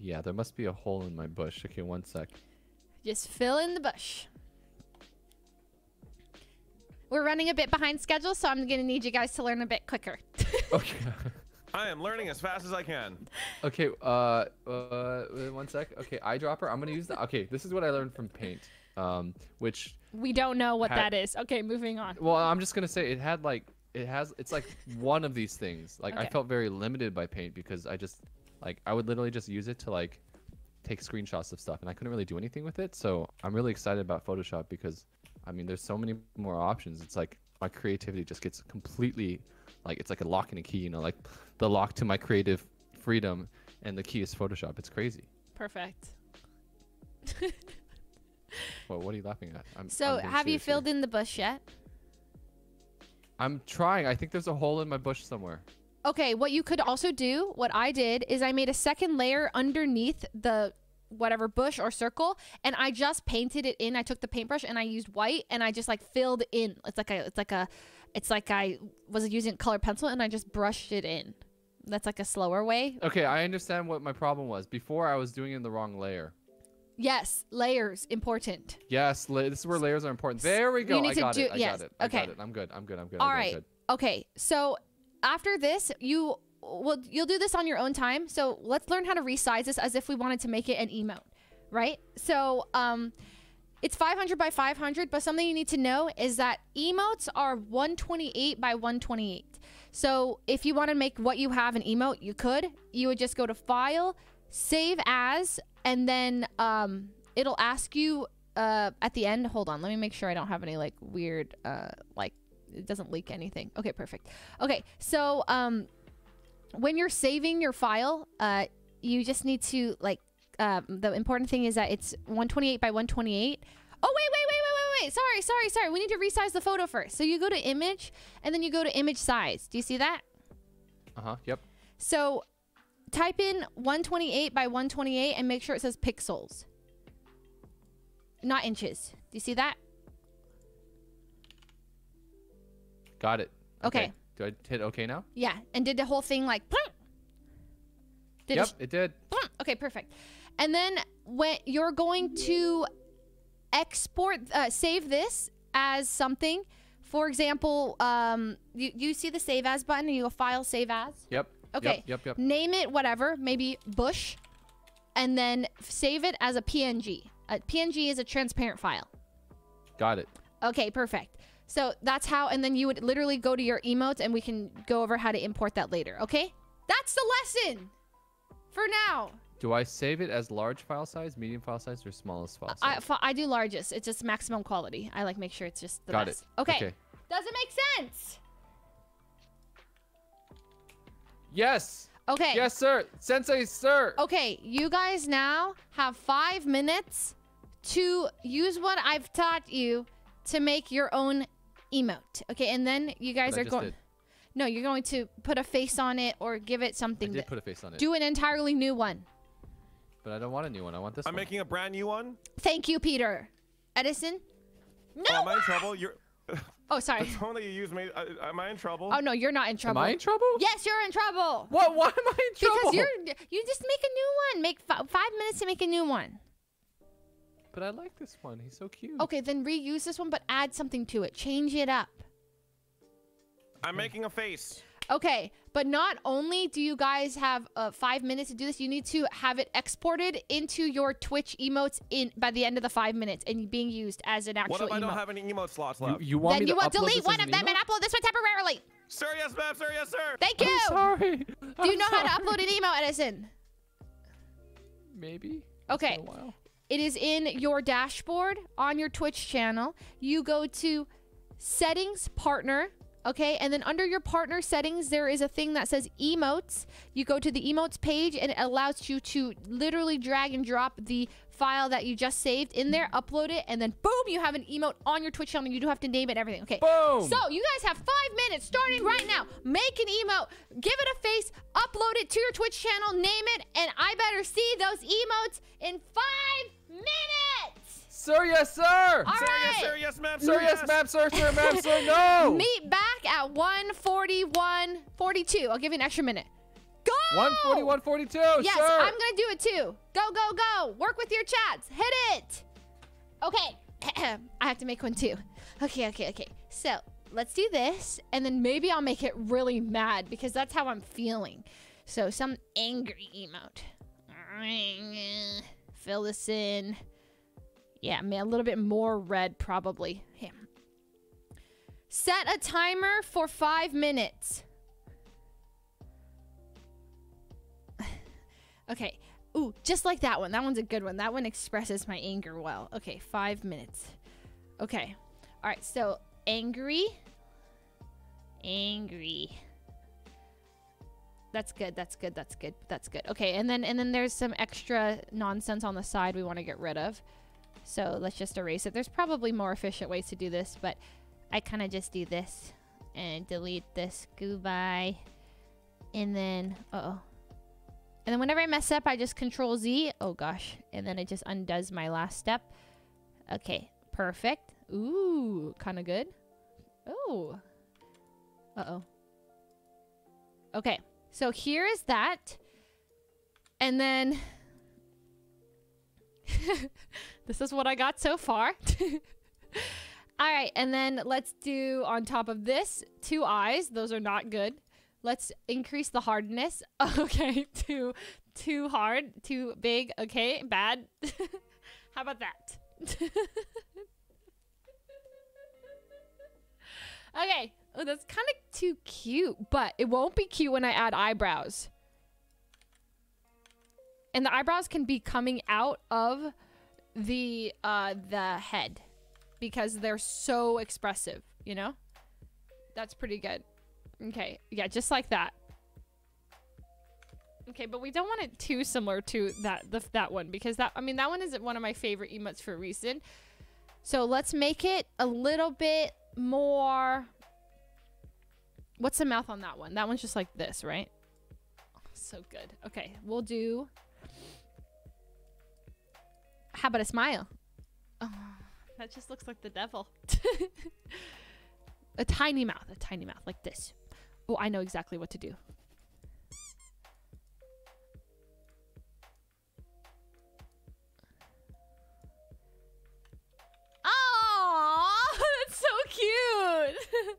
yeah, there must be a hole in my bush. Okay, one sec.
Just fill in the bush. We're running a bit behind schedule, so I'm gonna need you guys to learn a bit quicker.
Okay.
I am learning as fast as I can.
okay. Uh, uh, one sec. Okay, eyedropper. I'm gonna use that. Okay, this is what I learned from Paint. Um, which,
we don't know what
Ha-
that is. Okay, moving on.
well, I'm just gonna say it had like it has. It's like one of these things. Like I felt very limited by Paint because I just like I would literally just use it to like take screenshots of stuff, and I couldn't really do anything with it. So I'm really excited about Photoshop because I mean, there's so many more options. It's like my creativity just gets completely like it's like a lock and a key. You know, like the lock to my creative freedom, and the key is Photoshop. It's crazy.
Perfect.
Well, what are you laughing at? I'm,
So,
I'm
have you
serious here.
filled in the bush yet?
I'm trying. I think there's a hole in my bush somewhere.
Okay, what you could also do, what I did, is I made a second layer underneath the whatever bush or circle, and I just painted it in. I took the paintbrush and I used white, and I just like filled in. It's like a, it's like a, it's like I was using colored pencil, and I just brushed it in. That's like a slower way.
Okay, I understand what my problem was. Before I was doing it in the wrong layer.
Yes, layers important.
Yes, this is where layers are important. There we
You
go.
need
I
to
got
do-
it. I
yes,
got it. I
okay.
got it. I'm good. I'm good. I'm good.
All
I'm
right.
good.
Okay. So after this, you well, you'll do this on your own time. So let's learn how to resize this as if we wanted to make it an emote, right? So um, it's 500 by 500, but something you need to know is that emotes are 128 by 128. So if you want to make what you have an emote, you could. You would just go to File, Save As, and then um, it'll ask you uh, at the end. Hold on, let me make sure I don't have any like weird uh, like it doesn't leak anything. Okay, perfect. Okay, so um, when you're saving your file, uh, you just need to like um, the important thing is that it's 128 by 128. Oh wait, wait, wait, wait, wait, wait. Sorry, sorry, sorry. We need to resize the photo first. So you go to image, and then you go to image size. Do you see that?
Uh huh. Yep.
So type in 128 by 128 and make sure it says pixels, not inches. Do you see that?
Got it.
Okay.
Do I hit OK now?
Yeah. And did the whole thing like. Did
yep,
it
it did.
Okay, perfect. And then when you're going to export, uh, save this as something. For example, um, you, you see the save as button and you go file save as.
Yep.
Okay.
Yep. Yep. Yep.
Name it whatever, maybe bush, and then save it as a PNG. A PNG is a transparent file.
Got it.
Okay, perfect. So that's how, and then you would literally go to your emotes and we can go over how to import that later. Okay? That's the lesson for now.
Do I save it as large file size, medium file size, or smallest file size?
I, I do largest. It's just maximum quality. I like make sure it's just the
Got
best.
it.
Okay.
Okay.
Does it make sense?
Yes.
Okay.
Yes, sir. Sensei, sir.
Okay, you guys now have five minutes to use what I've taught you to make your own emote. Okay, and then you guys
What I
are going.
did.
No, you're going to put a face on it or give it
I
something.
did
that-
put a face on it.
do an entirely new one.
But I don't want a new one. I want this
I'm
one.
making a brand new one.
Thank you, Peter. Edison. No.
Oh, am I in trouble? You're.
Oh, sorry.
The tone that you use made. Uh, am I in trouble?
Oh no, you're not in trouble.
Am
trouble.
I in trouble?
Yes, you're in trouble.
What? Why am I in trouble?
Because you're you just make a new one. Make fi- five minutes to make a new one.
But I like this one. He's so cute.
Okay, then reuse this one, but add something to it. Change it up.
I'm making a face.
Okay, but not only do you guys have uh, five minutes to do this, you need to have it exported into your Twitch emotes in by the end of the five minutes and being used as an actual
What if I
emote.
don't have any emote slots left?
you want
then
me
you
to
will delete one of
an
them and upload this one temporarily.
Sir, yes, ma'am. Sir, yes, sir.
Thank you.
I'm sorry.
Do you know how to upload an emote, Edison?
Maybe.
Okay.
In a while.
It is in your dashboard on your Twitch channel. You go to settings partner, okay? And then under your partner settings, there is a thing that says emotes. You go to the emotes page and it allows you to literally drag and drop the file that you just saved in there, upload it, and then boom, you have an emote on your Twitch channel. And you do have to name it, everything. Okay.
Boom.
So you guys have five minutes starting right now. Make an emote, give it a face, upload it to your Twitch channel, name it, and I better see those emotes in five minutes.
Sir, yes, sir.
All
Sir, yes, sir, yes, ma'am.
Sir, yes, ma'am, sir, sir, ma'am, sir, no.
Meet back at 141 42. I'll give you an extra minute. Go!
141, 42,
Yes,
sir.
I'm gonna do it too. Go, go, go. Work with your chats. Hit it. Okay. I have to make one too. Okay, okay, okay. So let's do this, and then maybe I'll make it really mad because that's how I'm feeling. So some angry emote. Fill this in. Yeah, a little bit more red probably. Here. Set a timer for five minutes. Okay. Ooh, just like that one. That one's a good one. That one expresses my anger well. Okay, five minutes. Okay. All right. So angry. Angry. That's good. That's good. That's good. That's good. Okay, and then and then there's some extra nonsense on the side we want to get rid of. So let's just erase it. There's probably more efficient ways to do this, but I kind of just do this and delete this. Goodbye. And then, uh oh. And then whenever I mess up, I just control Z. Oh gosh. And then it just undoes my last step. Okay. Perfect. Ooh, kind of good. Oh. Uh oh. Okay. So here is that. And then this is what I got so far. All right, and then let's do on top of this two eyes. Those are not good. Let's increase the hardness. Okay, too too hard, too big. Okay, bad. How about that? okay. Oh, that's kind of too cute, but it won't be cute when I add eyebrows. And the eyebrows can be coming out of the uh the head because they're so expressive, you know? That's pretty good. Okay. Yeah, just like that. Okay, but we don't want it too similar to that the, that one because that I mean that one is one of my favorite emotes for a reason. So let's make it a little bit more What's the mouth on that one? That one's just like this, right? So good. Okay, we'll do How about a smile? Oh, that just looks like the devil. a tiny mouth, a tiny mouth like this. Oh, I know exactly what to do. Oh, that's so cute.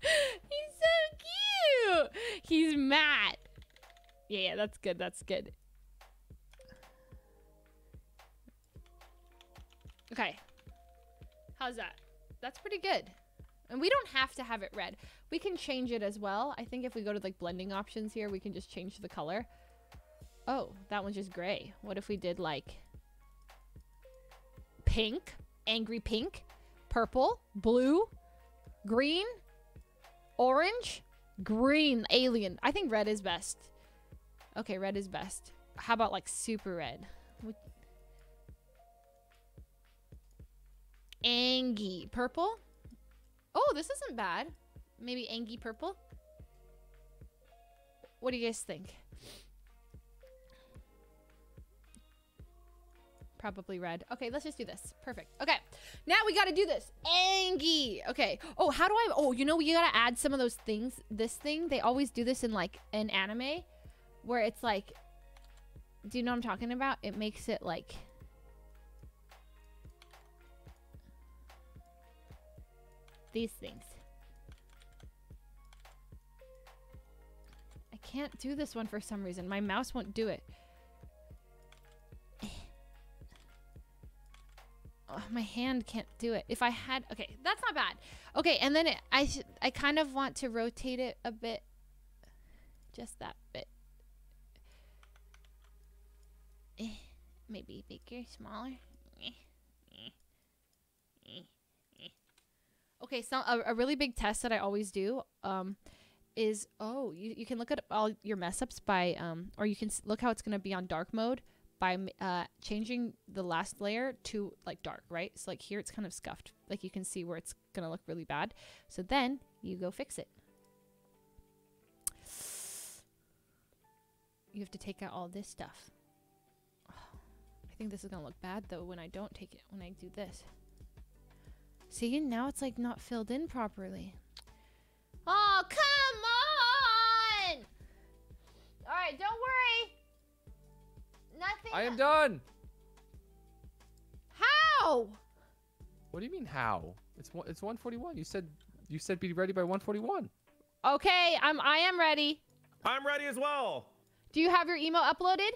He's so cute. He's mad. Yeah, yeah, that's good. That's good. Okay. How's that? That's pretty good. And we don't have to have it red. We can change it as well. I think if we go to like blending options here, we can just change the color. Oh, that one's just gray. What if we did like pink, angry pink, purple, blue, green, orange, green, alien. I think red is best. Okay, red is best. How about like super red? Angie. Purple? Oh, this isn't bad. Maybe Angie purple? What do you guys think? probably red. Okay, let's just do this. Perfect. Okay, now we got to do this. Angie. Okay. Oh, how do I? Oh, you know, you got to add some of those things. This thing, they always do this in like an anime, where it's like, do you know what I'm talking about? It makes it like. These things. I can't do this one for some reason. My mouse won't do it. Oh, my hand can't do it. If I had, okay, that's not bad. Okay, and then it, I I kind of want to rotate it a bit, just that bit. Eh, maybe bigger, smaller. Eh, eh, eh. Okay, so a, a really big test that I always do um, is oh you, you can look at all your mess ups by um, or you can look how it's gonna be on dark mode by uh, changing the last layer to like dark, right? So like here it's kind of scuffed. Like you can see where it's gonna look really bad. So then you go fix it. You have to take out all this stuff. I think this is gonna look bad though when I don't take it when I do this. See now it's like not filled in properly. Oh come on! All right, don't worry. Nothing.
I am done.
How?
What do you mean how? It's one, it's 141. You said you said be ready by 141.
Okay, I'm I am ready.
I'm ready as well.
Do you have your email uploaded?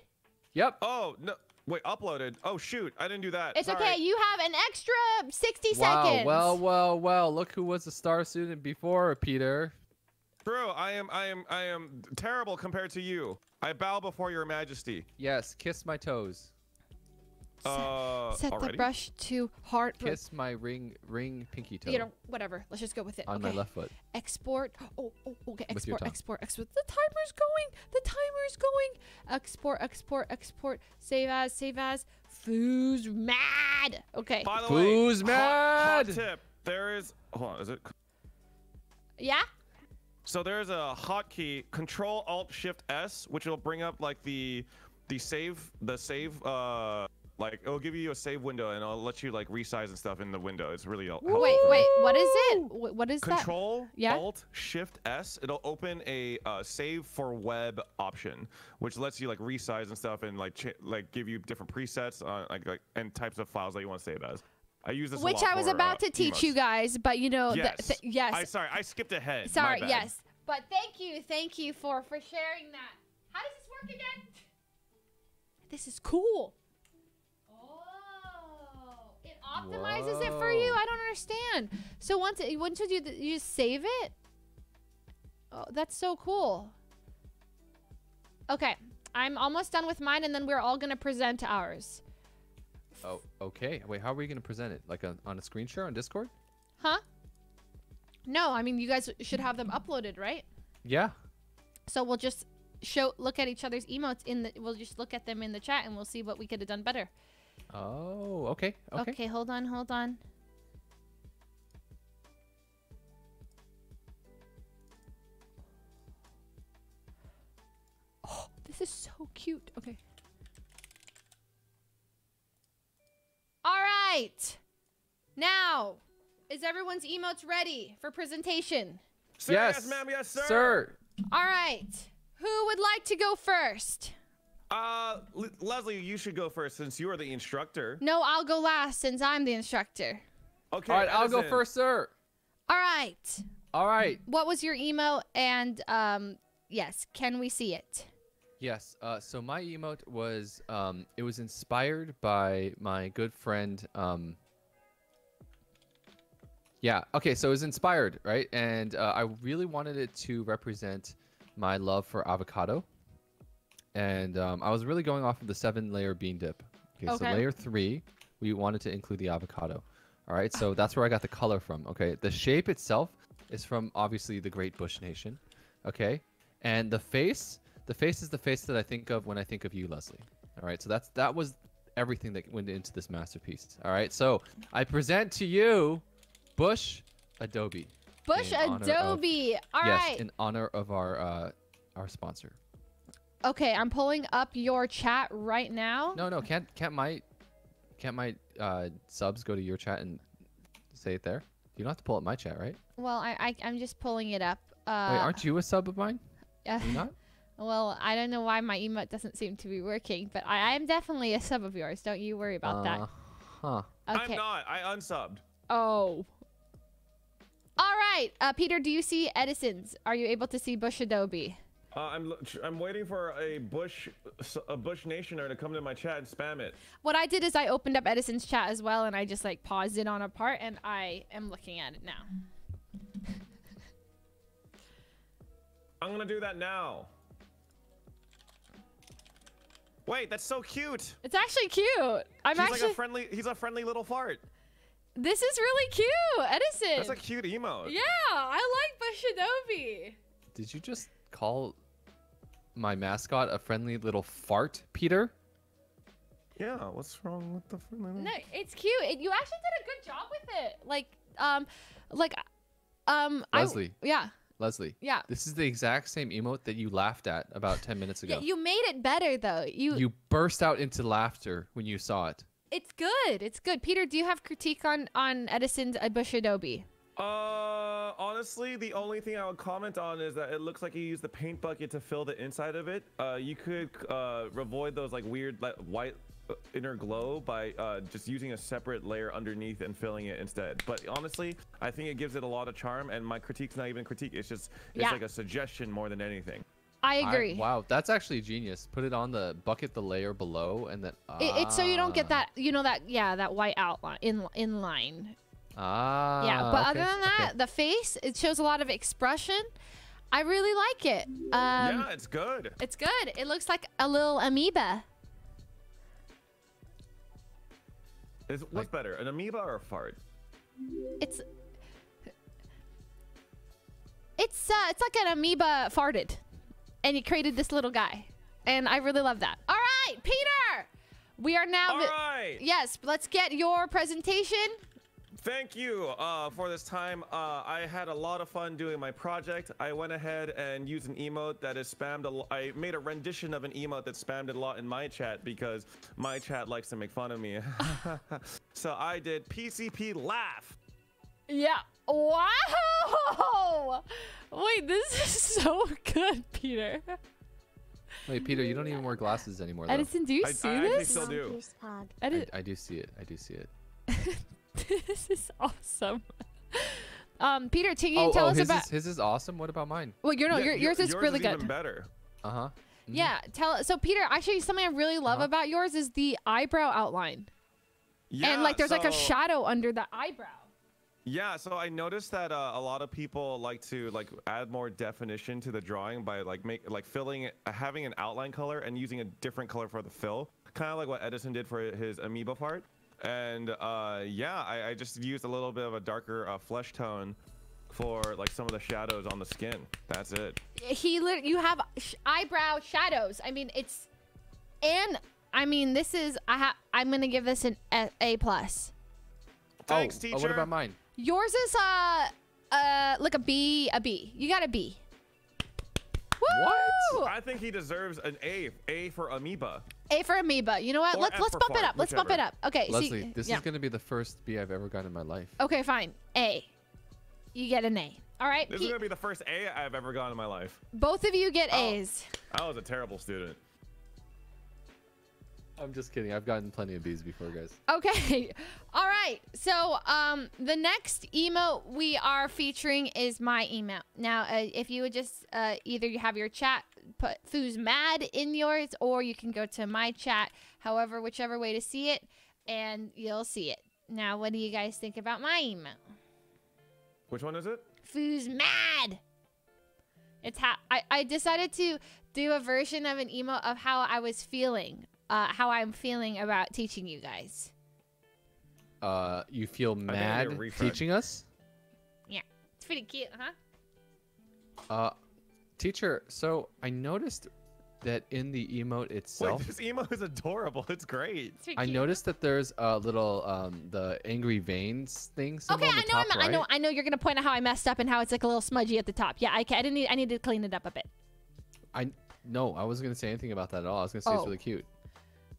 Yep.
Oh no! Wait, uploaded. Oh shoot! I didn't do that.
It's
Sorry.
okay. You have an extra 60
wow.
seconds.
Well, well, well. Look who was a star student before, Peter.
True. I am. I am. I am terrible compared to you. I bow before your Majesty.
Yes. Kiss my toes.
Uh,
Set the brush to heart.
Kiss my ring, ring, pinky toe
You know, whatever. Let's just go with it.
on
okay.
my left foot.
Export. Oh, oh, okay. Export, export, export. The timer's going. The timer's going. Export, export, export. Save as, save as. Foo's mad. Okay.
By the
Who's
way, hot, hot
mad?
tip. There is. Hold on. Is it?
Yeah?
So there's a hotkey, Control Alt Shift S, which will bring up like the the save the save uh like it'll give you a save window and it'll let you like resize and stuff in the window. It's really hel- helpful.
Wait, wait. What is it? Wh- What is that?
Control
Yeah?
Alt Shift S. It'll open a uh, save for web option, which lets you like resize and stuff and like like give you different presets uh, like, like and types of files that you want to save as. I use this. a
Which I was
for,
about
uh,
to teach you guys, but you know,
Yes.
yes.
I sorry, I skipped ahead.
Sorry, yes. But thank you, thank you for for sharing that. How does this work again? This is cool. Optimizes it for you. I don't understand. So once it, once you do, you just save it. Oh, that's so cool. Okay, I'm almost done with mine, and then we're all gonna present ours.
Oh, okay. Wait, how are we gonna present it? Like on, on a screen share on Discord?
Huh? No, I mean you guys should have them uploaded, right?
Yeah.
So we'll just show look at each other's emotes in the we'll just look at them in the chat and we'll see what we could have done better.
Oh, okay. Okay.
Okay, hold on, hold on. Oh, this is so cute. Okay. All right. Now, is everyone's emotes ready for presentation?
Sir,
yes,
ma'am. Yes, sir.
Sir.
All right. Who would like to go first?
Uh, Le- Leslie, you should go first since you are the instructor.
No, I'll go last since I'm the instructor.
Okay.
All right, I'll go first, sir.
All right.
All right.
What was your emo? And um, yes, can we see it?
Yes. Uh, so my emote was um, it was inspired by my good friend. Um, yeah. Okay. So it was inspired, right? And uh, I really wanted it to represent my love for avocado. And um, I was really going off of the seven-layer bean dip. Okay,
Okay.
So layer three, we wanted to include the avocado. All right. So that's where I got the color from. Okay. The shape itself is from obviously the Great Bush Nation. Okay. And the face, the face is the face that I think of when I think of you, Leslie. All right. So that's that was everything that went into this masterpiece. All right. So I present to you, Bush Adobe.
Bush
honor of-
Adobe. All right.
yes, in honor of our uh, our sponsor.
Okay, I'm pulling up your chat right now.
No, no, can't can't my can't my uh, subs go to your chat and say it there? You don't have to pull up my chat, right?
Well, I, I I'm just pulling it up. Uh,
Wait, aren't you a sub of mine?
uh,
not?
well, I don't know why my emote doesn't seem to be working, but I I am definitely a sub of yours. Don't you worry about that.
Uh, Huh.
Okay.
I'm not. I unsubbed.
Oh. All right, uh, Peter. Do you see Edison's? Are you able to see Bush Adobe?
Uh, I'm I'm waiting for a Bush a Bush Nationer to come to my chat and spam it.
What I did is I opened up Edison's chat as well, and I just like paused it on a part, and I am looking at it now.
I'm gonna do that now. Wait, that's so cute.
It's actually cute. I'm
He's
actually.
like a friendly. He's a friendly little fart.
this is really cute, Edison.
That's a cute emote.
yeah, I like Bush Adobe.
Did you just call my mascot a friendly little fart, Peter?
Yeah. What's wrong with the friendly?
No, it's cute. It, you actually did a good job with it. Like, um, like, um,
Leslie.
I, yeah,
Leslie.
yeah.
This is the exact same emote that you laughed at about 10 minutes ago.
Yeah, you made it better though. You,
You burst out into laughter when you saw it.
it's good. It's good. Peter, do you have critique on on Edison's Bush Adobe?
Uh, honestly, the only thing I would comment on is that it looks like you used the paint bucket to fill the inside of it. Uh, you could uh, avoid those like weird like white uh, inner glow by uh, just using a separate layer underneath and filling it instead. But honestly, I think it gives it a lot of charm. And my critique's not even a critique; it's just it's
Yeah.
like a suggestion more than anything.
I
I-
agree.
wow, that's actually genius. Put it on the bucket, the layer below, and then.
It, it's so you don't get
Ah.
that, you know that, yeah, that white outline in in line.
Ah.
Yeah, but other than that,
okay.
the face it shows a lot of expression. I really like it. Um,
yeah, it's good.
it's good. It looks like a little amoeba.
Is, what's better, an amoeba or a fart?
It's it's uh, it's like an amoeba farted, and he created this little guy, and I really love that. All right, Peter, we are now.
All
vi-
right.
Yes, let's get your presentation.
Thank you uh, for this time. Uh, I had a lot of fun doing my project. I went ahead and used an emote that is spammed. A lo- I made a rendition of an emote that spammed a lot in my chat because my chat likes to make fun of me. so I did PCP laugh.
Yeah. Wow. Wait, this is so good, Peter.
Wait, Peter, you don't even wear glasses anymore, though.
Edison, do you
I-
see
I actually
this?
still do.
I, I do see it. I do see it.
this is awesome. Um, Peter, can you
oh,
tell
oh,
us
his
about?
is, his is awesome. What about mine?
well, you know,
Yeah,
your,
your-
yours is really good.
Even better.
Uh huh.
Yeah, tell so Peter. Actually, something I really love
Uh-huh.
about yours is the eyebrow outline,
Yeah,
and like there's like a shadow under the eyebrow.
Yeah, so I noticed that uh, a lot of people like to like add more definition to the drawing by like make like filling it, uh, having an outline color and using a different color for the fill, kind of like what Edison did for his amoeba part. And uh, yeah, I, I just used a little bit of a darker uh, flesh tone for like some of the shadows on the skin. That's it.
He lit. You have sh- eyebrow shadows. I mean, it's, and I mean, this is I ha- I'm gonna give this an A, a plus.
Thanks,
oh,
teacher.
Oh, what about mine?
Yours is uh uh like a B, a B. You got a B. Woo!
I think he deserves an A. A for amoeba.
A for amoeba. You know what?
Or
let's
F
let's
for
bump it up. Let's bump it up. Okay.
Leslie,
see,
this
yeah.
is going to be the first B I've ever gotten in my life.
Okay, fine. A. You get an A. All right.
This
Pe-
is gonna be the first A I've ever gotten in my life.
both of you get
Oh.
A's.
I was a terrible student.
I'm just kidding. I've gotten plenty of bees before, guys.
Okay. All right. So, um, the next emote we are featuring is my email. Now, uh, if you would just uh, either you have your chat put "Foo's Mad" in yours, or you can go to my chat. However, whichever way to see it, and you'll see it. Now, what do you guys think about my email?
Which one is it?
Foo's mad. It's how I, I decided to do a version of an emo of how I was feeling, uh, how I'm feeling about teaching you guys.
Uh, you feel
I need a
mad
refresh.
teaching us?
Yeah, it's pretty cute, huh?
Uh, teacher, so I noticed that in the emote itself,
Wait, this emo is adorable. It's great.
It's
I noticed that there's a little um the angry veins thing.
Okay,
on
I know,
top
I'm, I know. I know. You're gonna point out how I messed up and how it's like a little smudgy at the top. Yeah, I, I didn't. Need, I need to clean it up a bit.
I no, I wasn't gonna say anything about that at all. I was gonna say it's
Oh.
really cute.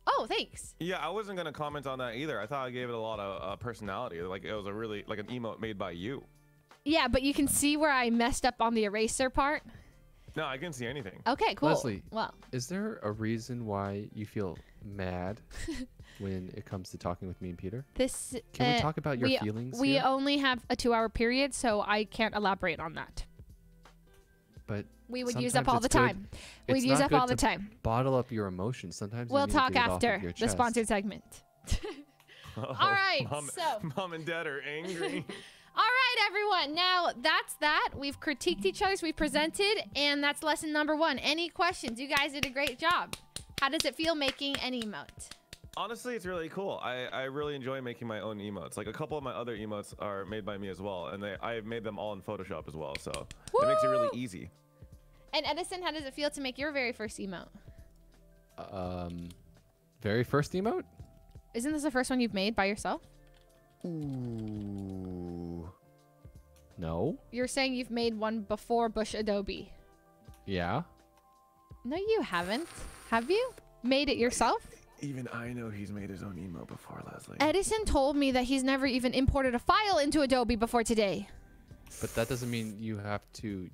Oh, thanks.
Yeah, I wasn't gonna comment on that either. I thought I gave it a lot of uh, personality. Like it was a really like an emote made by you.
Yeah, but you can see where I messed up on the eraser part.
No, I can see anything.
Okay, cool.
Leslie.
Well,
Is there a reason why you feel mad when it comes to talking with me and Peter?
this.
Can we
uh,
talk about your
we,
feelings
We
here?
only have a two-hour period, so I can't elaborate on that.
But
We would use up all the
it's good-
time. We'd
it's
use
not
up
good
all the time.
bottle up your emotions. Sometimes
We'll
need to
talk
get it off of
after
your
the
chest.
sponsored segment.
Oh, all
right,
mom,
so-
mom and dad are angry.
All right, everyone. Now that's that. We've critiqued each other's, we've presented, and that's lesson number one. Any questions? You guys did a great job. How does it feel making an emote?
Honestly, it's really cool. I, I really enjoy making my own emotes. Like a couple of my other emotes are made by me as well, and they I've made them all in Photoshop as well. So it makes it really easy.
And Edison, how does it feel to make your very first emote?
Um, very first emote.
Isn't this the first one you've made by yourself?
Ooh. No.
You're saying you've made one before Bush Adobe.
Yeah.
No, you haven't. Have you? Made it yourself?
Even I know he's made his own emote before, Leslie.
Edison told me that he's never even imported a file into Adobe before today.
But that doesn't mean you have to.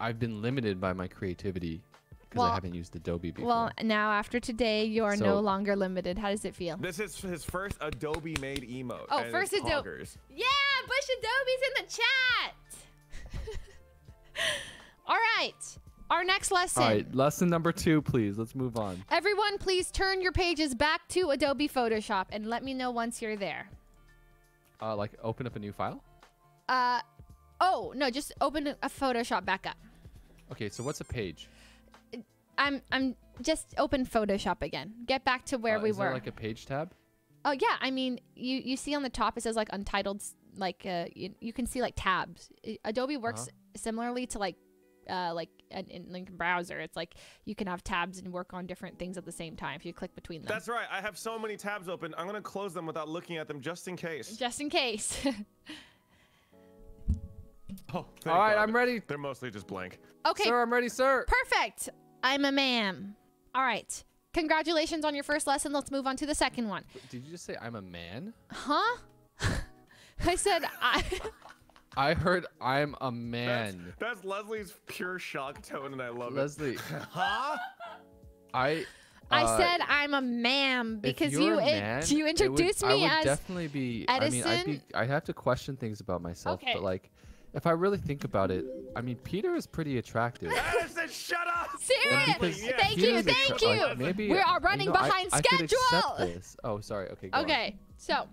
I've been limited by my creativity because
Well-
I haven't used Adobe before.
Well, now after today, you are no longer limited. How does it feel?
This is his first Adobe made emote.
Oh, first Adobe. Yeah, Bush Adobe's in the chat. All right. Our next lesson.
All right, lesson number two, please. Let's move on.
Everyone, please turn your pages back to Adobe Photoshop and let me know once you're there.
Uh, like open up a new file.
Uh, oh no, just open a Photoshop back up.
Okay, so what's a page?
I'm I'm just open Photoshop again. Get back to where
Uh,
we
is
were.
there like a page tab?
oh yeah, I mean you you see on the top it says like untitled, like uh you, you can see like tabs. Adobe works
Uh-huh.
similarly to like uh like an, in like browser. It's like you can have tabs and work on different things at the same time if you click between them.
That's right. I have so many tabs open. I'm gonna close them without looking at them just in case.
just in case.
Oh, thank
All right,
God.
I'm ready.
They're mostly just blank.
okay,
Sir, I'm ready, sir.
perfect. I'm a man. All right. Congratulations on your first lesson. Let's move on to the second one.
Did you just say I'm a man?
Huh? I said I.
I heard I'm a man.
that's Leslie's pure shock tone, and I love
Leslie,
it. Leslie. huh?
I.
I
uh,
said I'm a man because
you're
you
a
in-
man,
you
it would-
introduced
I
me
would
as
definitely be. I mean, I'd be.
Edison.
I have to question things about myself,
Okay.
but like, if I really think about it, I mean, Peter is pretty attractive.
Edison, shut up!
serious.
Yeah.
Thank
Peter's
you,
attra-
thank
like,
you.
maybe
we are
you
running
know,
behind
I could accept
schedule.
this. Oh, sorry. Okay. Go on.
Okay, so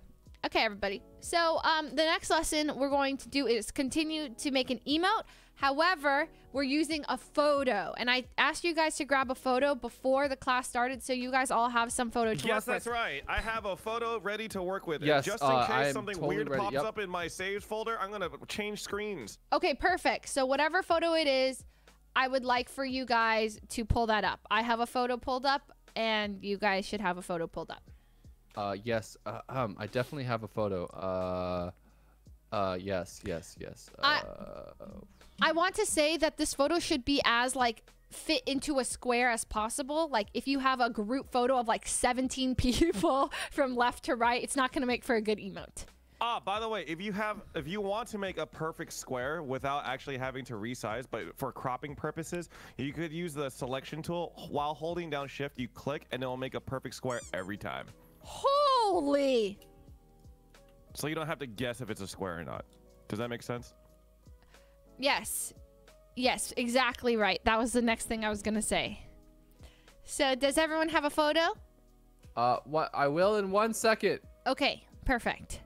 okay, everybody. So um, the next lesson we're going to do is continue to make an emote. However, we're using a photo, and I asked you guys to grab a photo before the class started, so you guys all have some photo to
Yes,
work
that's right. I have a photo ready to work with. and
Yes,
just in
uh,
case
I am
something
totally
weird
ready.
pops
Yep.
up in my saves folder, I'm gonna change screens.
Okay, perfect. So whatever photo it is, I would like for you guys to pull that up. I have a photo pulled up, and you guys should have a photo pulled up.
Uh, yes. Uh, um, I definitely have a photo. Uh, uh, yes, yes, yes. Uh,
I want to say that this photo should be as like fit into a square as possible. Like if you have a group photo of like 17 people from left to right, it's not going to make for a good emote.
Ah, by the way, if you have, if you want to make a perfect square without actually having to resize, but for cropping purposes, you could use the selection tool while holding down Shift. You click, and it will make a perfect square every time.
Holy.
So you don't have to guess if it's a square or not. Does that make sense?
Yes. Yes, exactly right. That was the next thing I was going to say. So, does everyone have a photo?
uh, what? I will in one second.
Okay, perfect.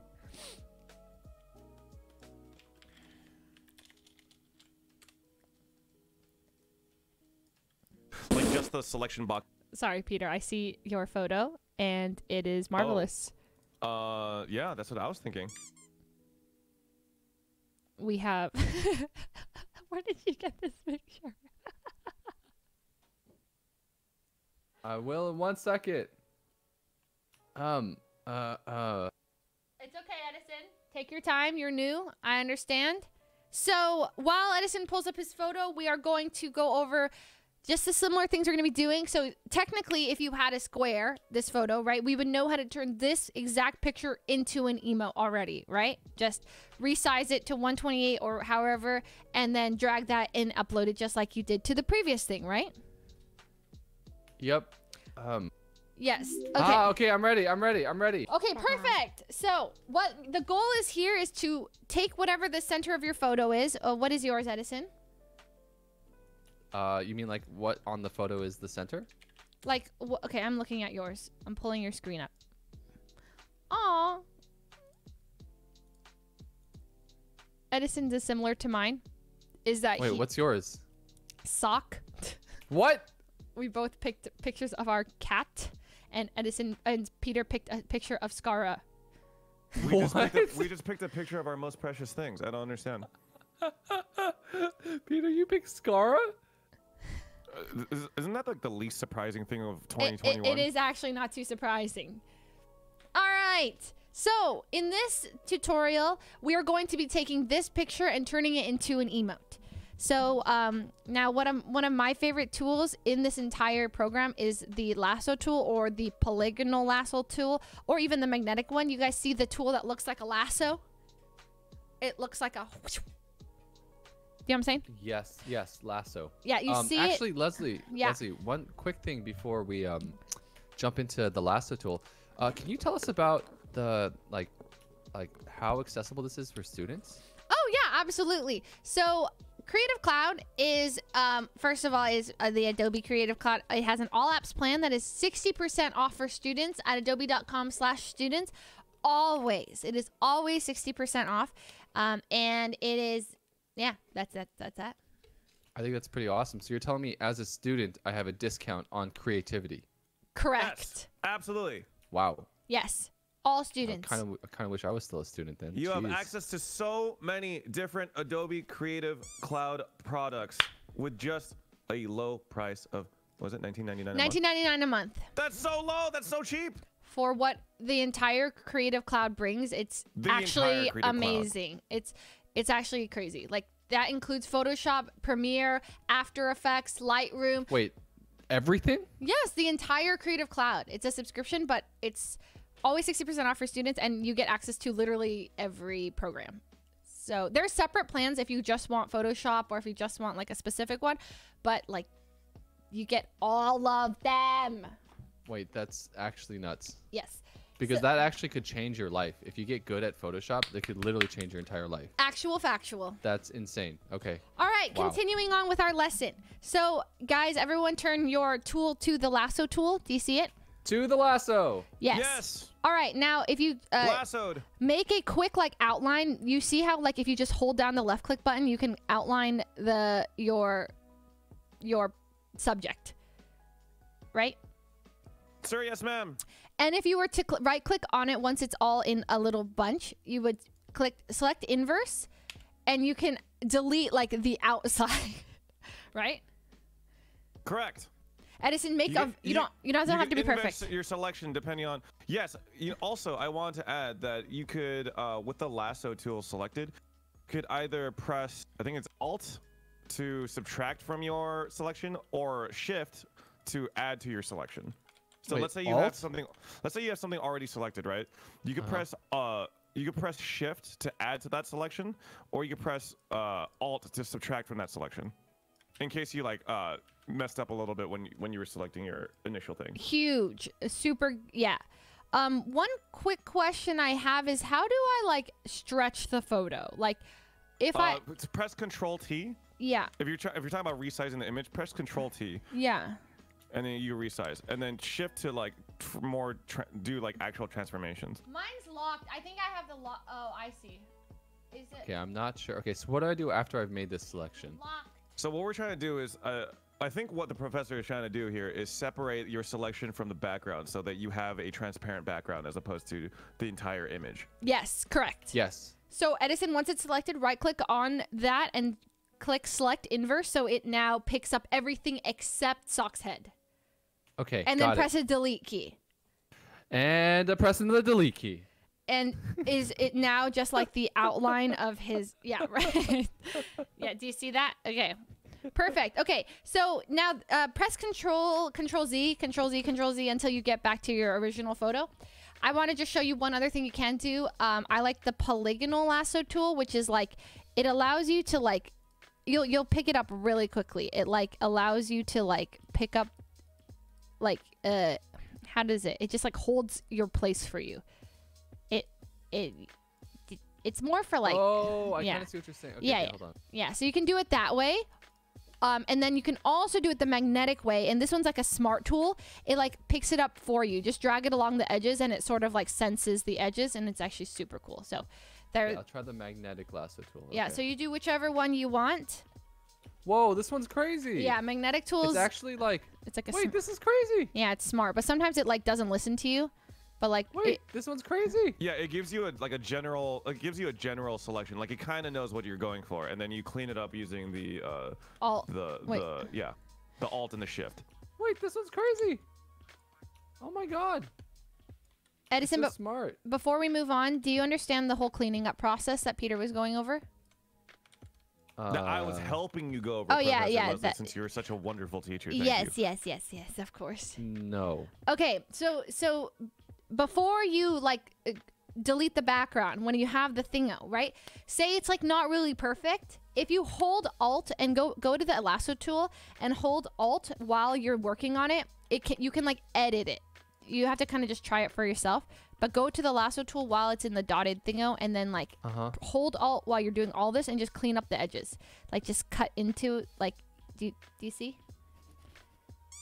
Like just the selection box.
Sorry, Peter. I see your photo and it is marvelous.
Uh, yeah, that's what I was thinking.
We have Where did you get this picture?
I will in one second. Um. Uh. Uh.
It's okay, Edison. Take your time. You're new. I understand. So while Edison pulls up his photo, we are going to go over just the similar things we're going to be doing. So technically, if you had a square, this photo, right, we would know how to turn this exact picture into an emote already, right? Just resize it to 128 or however, and then drag that and upload it just like you did to the previous thing, right?
Yep. Um.
Yes. Okay.
Ah, okay. I'm ready. I'm ready. I'm ready.
Okay, perfect. So, what the goal is here is to take whatever the center of your photo is. Uh, what is yours, Edison?
Uh, you mean like what on the photo is the center?
Like, wh- okay, I'm looking at yours. I'm pulling your screen up. Aw. Edison's is similar to mine. Is that
Wait,
he-
what's yours?
sock?
What?
we both picked pictures of our cat, and Edison and Peter picked a picture of Scarra.
We just, picked
What?
a, we just picked a picture of our most precious things. I don't understand.
Peter, you picked
Scarra? Is- Isn't that like the least surprising thing of
It- it-
2021?
it is actually not too surprising. All right. So, in this tutorial, we are going to be taking this picture and turning it into an emote. So, um, now what I'm, one of my favorite tools in this entire program is the lasso tool or the polygonal lasso tool or even the magnetic one. You guys see the tool that looks like a lasso? It looks like a. You know what I'm saying?
Yes, yes, lasso.
Yeah, you
um,
see it.
actually, Leslie,
Yeah.
Leslie, one quick thing before we um jump into the lasso tool. Uh, can you tell us about the like like how accessible this is for students?
Oh yeah, absolutely. So Creative Cloud is um, first of all is uh, the Adobe Creative Cloud. It has an all apps plan that is 60% off for students at adobe.com slash students. Always, it is always 60% off, um, and it is yeah. That's that. That's that.
I think that's pretty awesome. So you're telling me as a student, I have a discount on creativity.
Correct.
Yes, absolutely.
Wow.
Yes. All
I
students.
kind of I kind of wish I was still a student then.
You have access to so many different Adobe Creative Cloud products with just a low price of what was it 19.99 a month?
19.99 a month
That's so low. That's so cheap.
for what the entire Creative Cloud brings. It's
The
actually
Creative Cloud.
amazing. It's it's actually crazy. Like that includes Photoshop, Premiere, After Effects, Lightroom.
Wait, everything?
Yes, the entire Creative Cloud. It's a subscription, but it's always 60% off for students and you get access to literally every program. So there's separate plans if you just want Photoshop or if you just want like a specific one, but like you get all of them.
Wait, that's actually nuts.
Yes.
Because
So-
that actually could change your life. If you get good at Photoshop, it could literally change your entire life.
Actual factual.
That's insane. Okay.
All right,
Wow.
continuing on with our lesson. So, guys, everyone turn your tool to the lasso tool. Do you see it?
To the lasso.
Yes.
Yes.
All right, now if you uh,
Lassoed.
make a quick like outline, you see how like if you just hold down the left click button, you can outline the your your subject. Right?
Sir, yes, ma'am.
And if you were to right click on it once it's all in a little bunch, you would click select inverse and you can delete like the outside. right?
Correct.
Edison, make
You
a
get-
you, don't you don't have to be perfect.
Your selection depending on yes. You, also, I want to add that you could, uh, with the lasso tool selected, could either press I think it's Alt to subtract from your selection or Shift to add to your selection. So
Wait,
let's say you have something. Let's say you have something already selected, right? You could press uh. You could press Shift to add to that selection, or you could press uh, Alt to subtract from that selection, in case you like uh, messed up a little bit when you, when you were selecting your initial thing.
Huge, super yeah. Um, one quick question I have is how do I like stretch the photo? Like, if I
Uh, to press Control T.
yeah
If you're if you're talking about resizing the image, press Control T,
yeah
and then you resize, and then Shift to like tr- more tra- do like actual transformations.
Mine's locked. I think I have the lock. Oh, I see. Is it
Okay, I'm not sure. Okay, so what do I do after I've made this selection?
locked?
So what we're trying to do is, uh, I think what the professor is trying to do here is separate your selection from the background, so that you have a transparent background as opposed to the entire image.
Yes, correct.
Yes.
So Edison, once it's selected, right click on that and click select inverse, so it now picks up everything except Sock's head,
Okay.
and then
it.
press a delete key.
And uh, pressing the delete key.
And is it now just like the outline of his? Yeah, right. yeah. Do you see that? Okay. Perfect. Okay, so now uh, press Control Control Z, Control Z, Control Z until you get back to your original photo. I want to just show you one other thing you can do. Um, I like the polygonal lasso tool, which is like it allows you to like you'll you'll pick it up really quickly. It like allows you to like pick up like uh how does it? It just like holds your place for you. It it it's more for like
oh, I
yeah.
kind of see what you're saying. Okay,
Yeah,
okay,
yeah.
hold on.
yeah, so you can do it that way. Um, and then you can also do it the magnetic way. And this one's like a smart tool. It like picks it up for you. Just drag it along the edges and it sort of like senses the edges and it's actually super cool. So there
Yeah, I'll try the magnetic lasso tool.
yeah, so you do whichever one you want.
Whoa, this one's crazy.
Yeah, magnetic tools
It's actually like.
it's like a
Wait,
sm-
this is crazy.
Yeah, it's smart, but sometimes it like doesn't listen to you. But like
Wait,
it,
this one's crazy.
Yeah, it gives you a like a general. It gives you a general selection. Like it kind of knows what you're going for, and then you clean it up using the uh
all
the
Wait.
the yeah the alt and the shift.
Wait, this one's crazy. Oh my god.
Edison,
so
but
smart.
before we move on, do you understand the whole cleaning up process that Peter was going over?
Now, I was
Uh,
helping you go over.
Oh, yeah, yeah,
Leslie,
that-
since you're such a wonderful teacher. Thank
yes,
you.
yes, yes, yes, of course.
No.
Okay, so so before you like uh, delete the background when you have the thing out, right? Say it's like not really perfect. If you hold Alt and go go to the lasso tool and hold Alt while you're working on it, it can you can like edit it. You have to kind of just try it for yourself. But go to the lasso tool while it's in the dotted thingo and then like
Uh huh.
hold Alt while you're doing all this and just clean up the edges. Like just cut into like do you, do you see?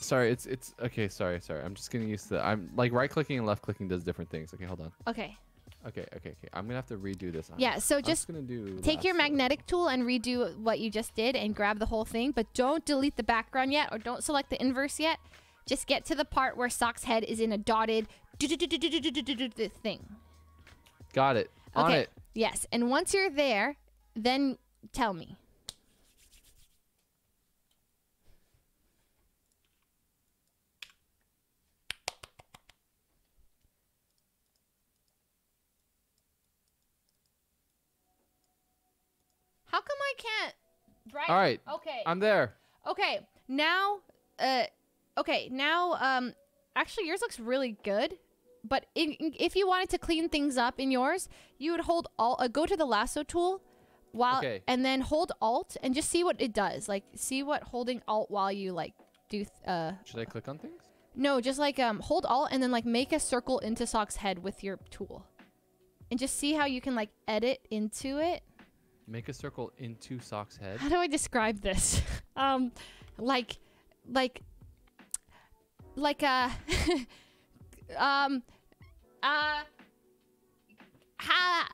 Sorry, it's it's okay. Sorry, sorry. I'm just getting used to. I'm like right clicking and left clicking does different things. Okay, hold on.
Okay.
Okay, okay, okay. I'm gonna have to redo this. I'm-
Yeah, so just
gonna do.
Take your magnetic tool and redo what you just did and grab the whole thing, but don't delete the background yet or don't select the inverse yet. Just get to the part where Sock's head is in a dotted thing.
Got it. On
Okay.
it.
Yes. And once you're there, then tell me. How come I can't? Brighten?
All right.
Okay.
I'm there.
Okay, now, uh, okay, now, um, actually, yours looks really good. But in, in- if you wanted to clean things up in yours, you would hold alt, uh, go to the lasso tool, while
Okay.
and then hold alt and just see what it does. Like, see what holding alt while you like do. Th- uh,
Should I click on things?
no, just like um, hold alt and then like make a circle into Sock's head with your tool, and just see how you can like edit into it.
Make a circle into Sock's head.
how do I describe this? um, like, like, like uh, um, uh, how?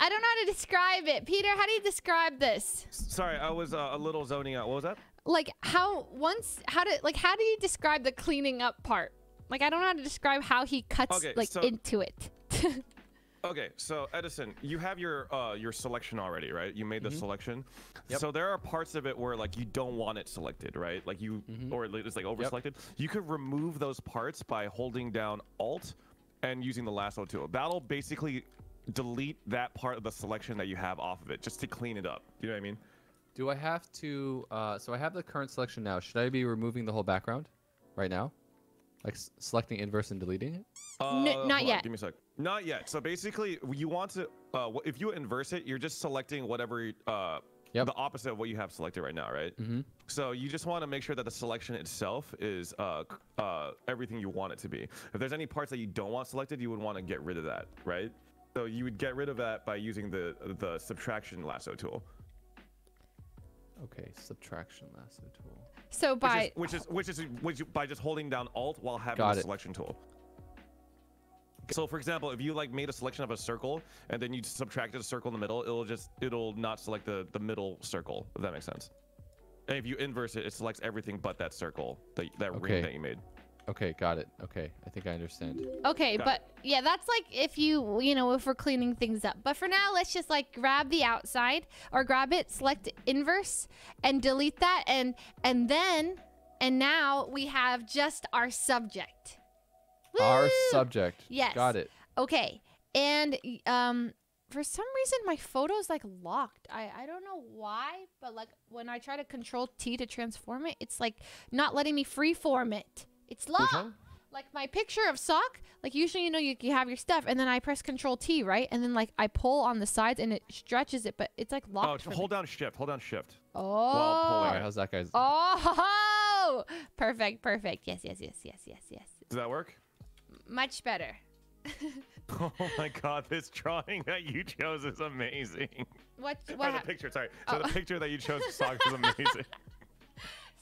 I don't know how to describe it. Peter, how do you describe this?
Sorry, I was uh, a little zoning out. What was that?
Like how once how do like how do you describe the cleaning up part? Like I don't know how to describe how he cuts
Okay,
like
so-
into it.
Okay, so Edison, you have your uh, your selection already, right? You made the selection.
Yep.
So there are parts of it where like you don't want it selected, right? Like you or like, it's like over selected. You could remove those parts by holding down Alt and using the lasso tool. That'll basically delete that part of the selection that you have off of it, just to clean it up. You know what I mean?
Do I have to? Uh, so I have the current selection now. Should I be removing the whole background right now? Like s- selecting inverse and deleting it?
Uh,
not
hold on,
yet.
give me a sec. Not yet. So basically, you want to, uh, if you inverse it, you're just selecting whatever, uh,
Yep.
the opposite of what you have selected right now, right?
Mhm.
So you just want to make sure that the selection itself is uh, uh, everything you want it to be. If there's any parts that you don't want selected, you would want to get rid of that, right? So you would get rid of that by using the the subtraction lasso tool,
Okay, subtraction lasso tool.
so
which
by
is which is which is which, by just holding down Alt while having
Got
the
it.
selection tool. So for example, if you like made a selection of a circle and then you subtracted a circle in the middle, it'll just it'll not select the the middle circle. If that makes sense. And if you inverse it, it selects everything but that circle, that that
Okay.
ring that you made.
Okay, got it. Okay, I think I understand.
Okay,
Got
but yeah, that's like if you, you know, if we're cleaning things up. But for now, let's just like grab the outside or grab it, select inverse and delete that and and then and now we have just our subject.
Our subject.
Yes.
Got it.
Okay. And um for some reason my photo's like locked. I I don't know why, but like when I try to control T to transform it, it's like not letting me freeform it. It's
Which
locked. Like my picture of sock, like usually you know you, you have your stuff and then I press control T, right? And then like I pull on the sides and it stretches it, but it's like
Oh,
locked.
to
for
hold
me.
down shift. Hold down shift.
Oh.
All right, how's that, guys?
Oh, perfect, perfect. Yes, yes, yes, yes, yes, yes.
Does that work?
Much better.
Oh my god, this drawing that you chose is amazing.
What?
Or
What?
the picture, sorry. So
Oh.
the picture that you chose socks is amazing.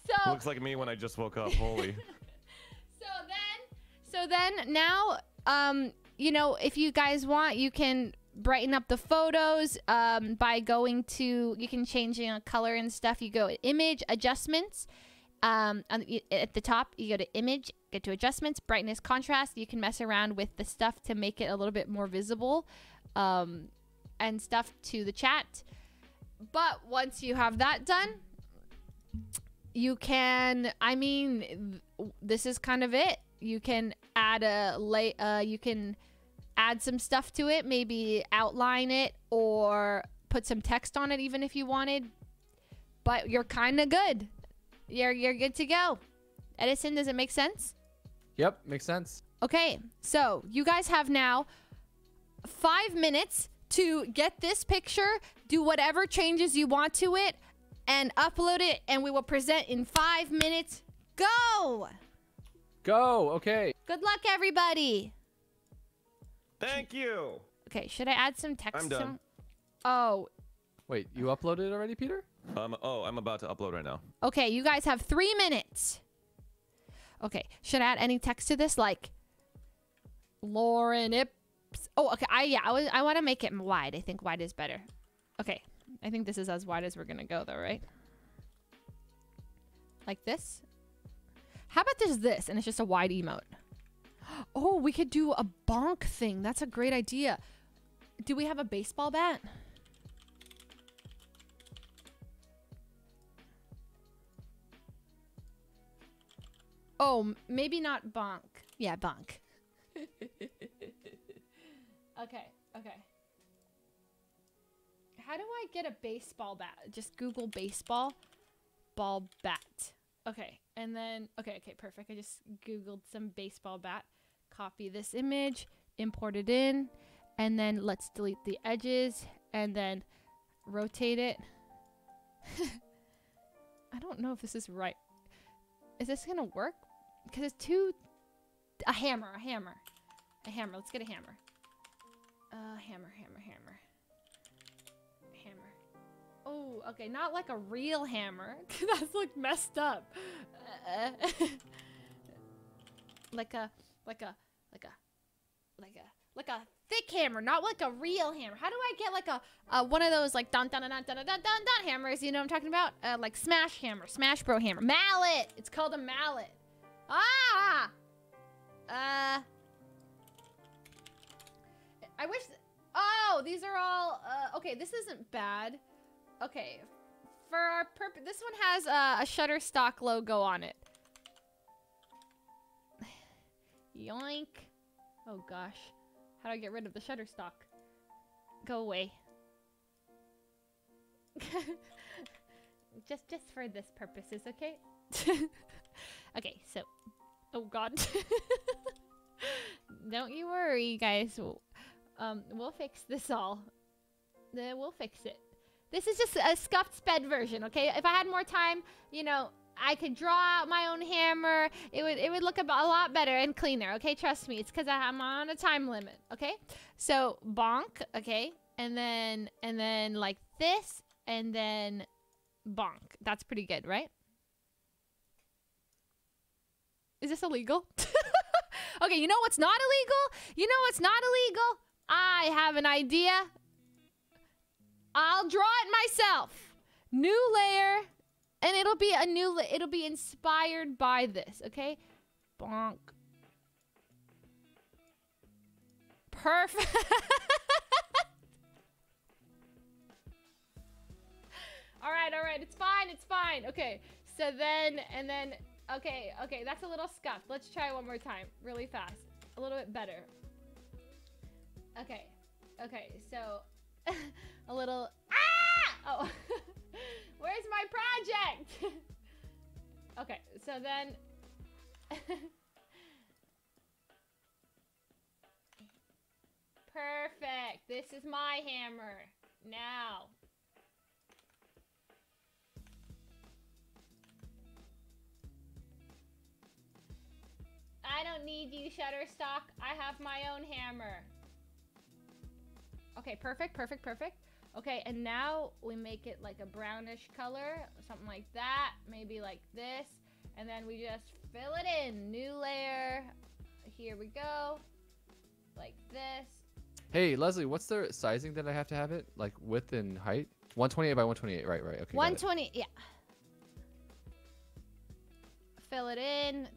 So,
Looks like me when I just woke up. Holy.
so then, so then now, um, you know, if you guys want, you can brighten up the photos um, by going to. You can change you know, color and stuff. You go image adjustments. Um, on at the top, you go to image, get to adjustments, brightness, contrast. You can mess around with the stuff to make it a little bit more visible, um, and stuff to the chat. But once you have that done, you can. I mean, th- this is kind of it. You can add a lay. Uh, you can add some stuff to it. Maybe outline it or put some text on it, even if you wanted. But you're kind of good. You're you're good to go. Edison, does it make sense?
Yep, makes sense.
Okay, so you guys have now five minutes to get this picture, do whatever changes you want to it, and upload it, and we will present in five minutes. Go!
Go. Okay.
Good luck, everybody.
Thank you.
Okay, should I add some text?
I'm done.
some- Oh,
Wait, you uploaded already, Peter?
Um, oh, I'm about to upload right now.
okay. You guys have three minutes. Okay, should I add any text to this? Like Lauren Ips. Oh, okay. I yeah. I was. I want to make it wide. I think wide is better. Okay. I think this is as wide as we're gonna go, though, right? Like this. How about there's this, and it's just a wide emote. Oh, we could do a bonk thing. That's a great idea. Do we have a baseball bat? Oh, maybe not bonk. Yeah, bonk. okay, okay. How do I get a baseball bat? Just Google baseball ball bat. Okay, and then okay, okay, perfect. I just googled some baseball bat. Copy this image, import it in, and then let's delete the edges and then rotate it. I don't know if this is right. Is this gonna work? Because it's too. A hammer, a hammer, a hammer. Let's get a hammer. Uh, hammer, hammer, hammer, hammer. Oh, okay, not like a real hammer. That's like messed up. Uh, like a, like a, like a, like a, like a thick hammer, not like a real hammer. How do I get like a, uh, one of those like dun dun dun dun dun dun dun hammers? You know what I'm talking about? Uh, like smash hammer, smash bro hammer, mallet. It's called a mallet. Ah. Uh. I wish. oh, these are all. Uh, okay, this isn't bad. Okay, for our purpose, this one has uh, a Shutterstock logo on it. Yoink. Oh gosh. How do I get rid of the Shutterstock? Go away. just just for this purposes, okay? okay, so Oh god. Don't you worry, guys. Um we'll fix this all. We'll fix it. This is just a scuffed sped version, okay? If I had more time, you know, I could draw out my own hammer. It would it would look a lot better and cleaner. Okay, trust me. It's because I'm on a time limit. Okay, so bonk. Okay, and then and then like this, and then bonk. That's pretty good, right? Is this illegal? okay, you know what's not illegal? You know what's not illegal? I have an idea. I'll draw it myself. New layer, and it'll be a new. It'll be inspired by this. Okay, bonk. Perfect. all right, all right. It's fine. It's fine. Okay. So then, and then, okay, okay. That's a little scuffed. Let's try one more time, really fast. A little bit better. Okay. Okay. So a little. Ah! Oh, where's my project? okay, so then. Perfect. This is my hammer. Now. I don't need you, Shutterstock. I have my own hammer. Okay, perfect, perfect, perfect. Okay, and now we make it like a brownish color, something like that. Maybe like this. And then we just fill it in. New layer. Here we go. Like this.
Hey, Leslie, what's the sizing that I have to have it? Like width and height? 128 by 128. Right, right. Okay.
120, yeah. Fill it in.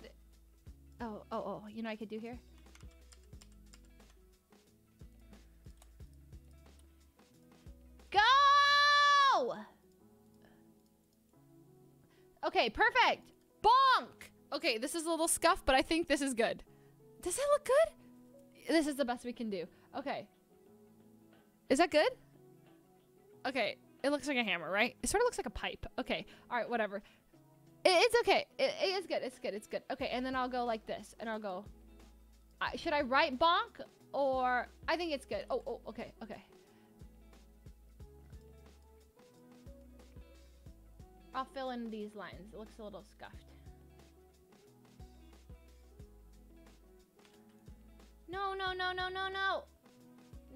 Oh, oh, oh. You know I could do here? Go! Okay, perfect. Bonk! Okay, this is a little scuff, but I think this is good. Does that look good? This is the best we can do. Okay. Is that good? Okay, it looks like a hammer, right? It sort of looks like a pipe. Okay, all right, whatever. It, it's okay. It, it's good. It's good. It's good. Okay, and then I'll go like this, and I'll go. I, should I write bonk or I think it's good. Oh, oh, okay, okay. I'll fill in these lines. It looks a little scuffed. No, no, no, no, no, no.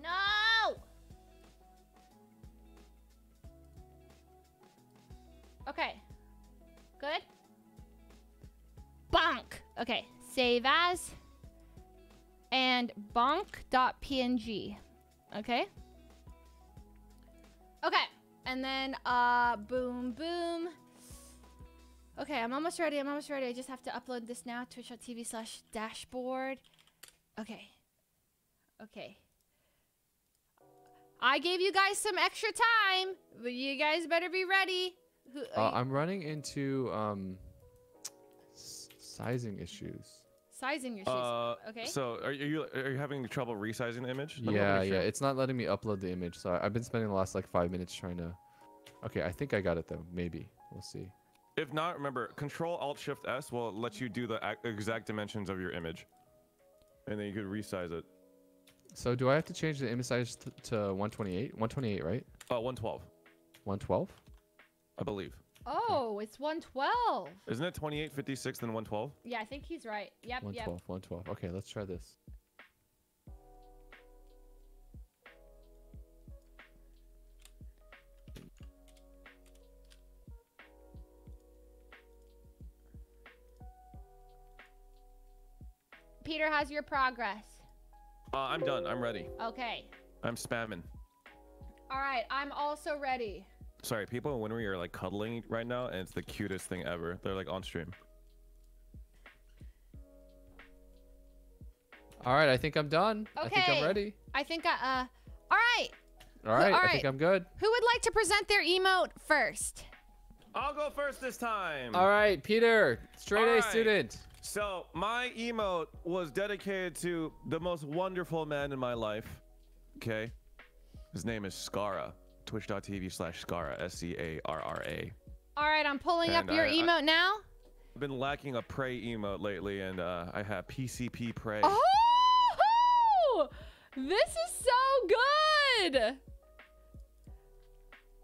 No! Okay. Good. Bonk. Okay. Save as. And bonk.png. Okay. Okay. And then uh boom boom. Okay, I'm almost ready. I'm almost ready. I just have to upload this now. Twitch.tv slash dashboard. Okay. Okay. I gave you guys some extra time, but you guys better be ready. Who,
Uh,
you-
I'm running into um s- sizing issues.
sizing issues. shoes.
Uh,
okay.
So are you are you having trouble resizing the image? Let me
Yeah,
make
yeah. It's not letting me upload the image, so I- I've been spending the last like five minutes trying to. Okay, I think I got it though. Maybe we'll see.
If not, remember Control Alt Shift S will let you do the exact dimensions of your image, and then you could resize it.
So do I have to change the image size to 128? 128, right?
Uh, 112,
112?
I believe.
oh, it's 112.
Isn't it 28, 56, then 112?
Yeah, I think he's right. Yep, yep.
112, 112. Okay, let's try this.
Peter, how's your progress?
Uh, I'm done. I'm ready.
Okay.
I'm spamming.
All right, I'm also ready.
Sorry, people in Winry are like cuddling right now, and it's the cutest thing ever. They're like on stream.
All right, I think I'm done. Okay. I think I'm ready.
I think I, uh, all right.
All right,
all
I think. I'm good.
Who would like to present their emote first?
I'll go first this time.
All right, Peter, straight
All
A
right.
student.
So my emote was dedicated to the most wonderful man in my life. Okay, his name is Scarra. Twitch.tv slash Scarra. S C A R R A.
All right, I'm pulling up your
I- I-
emote now.
I've been lacking a pray emote lately, and uh, I have PCP pray.
Oh, this is so good.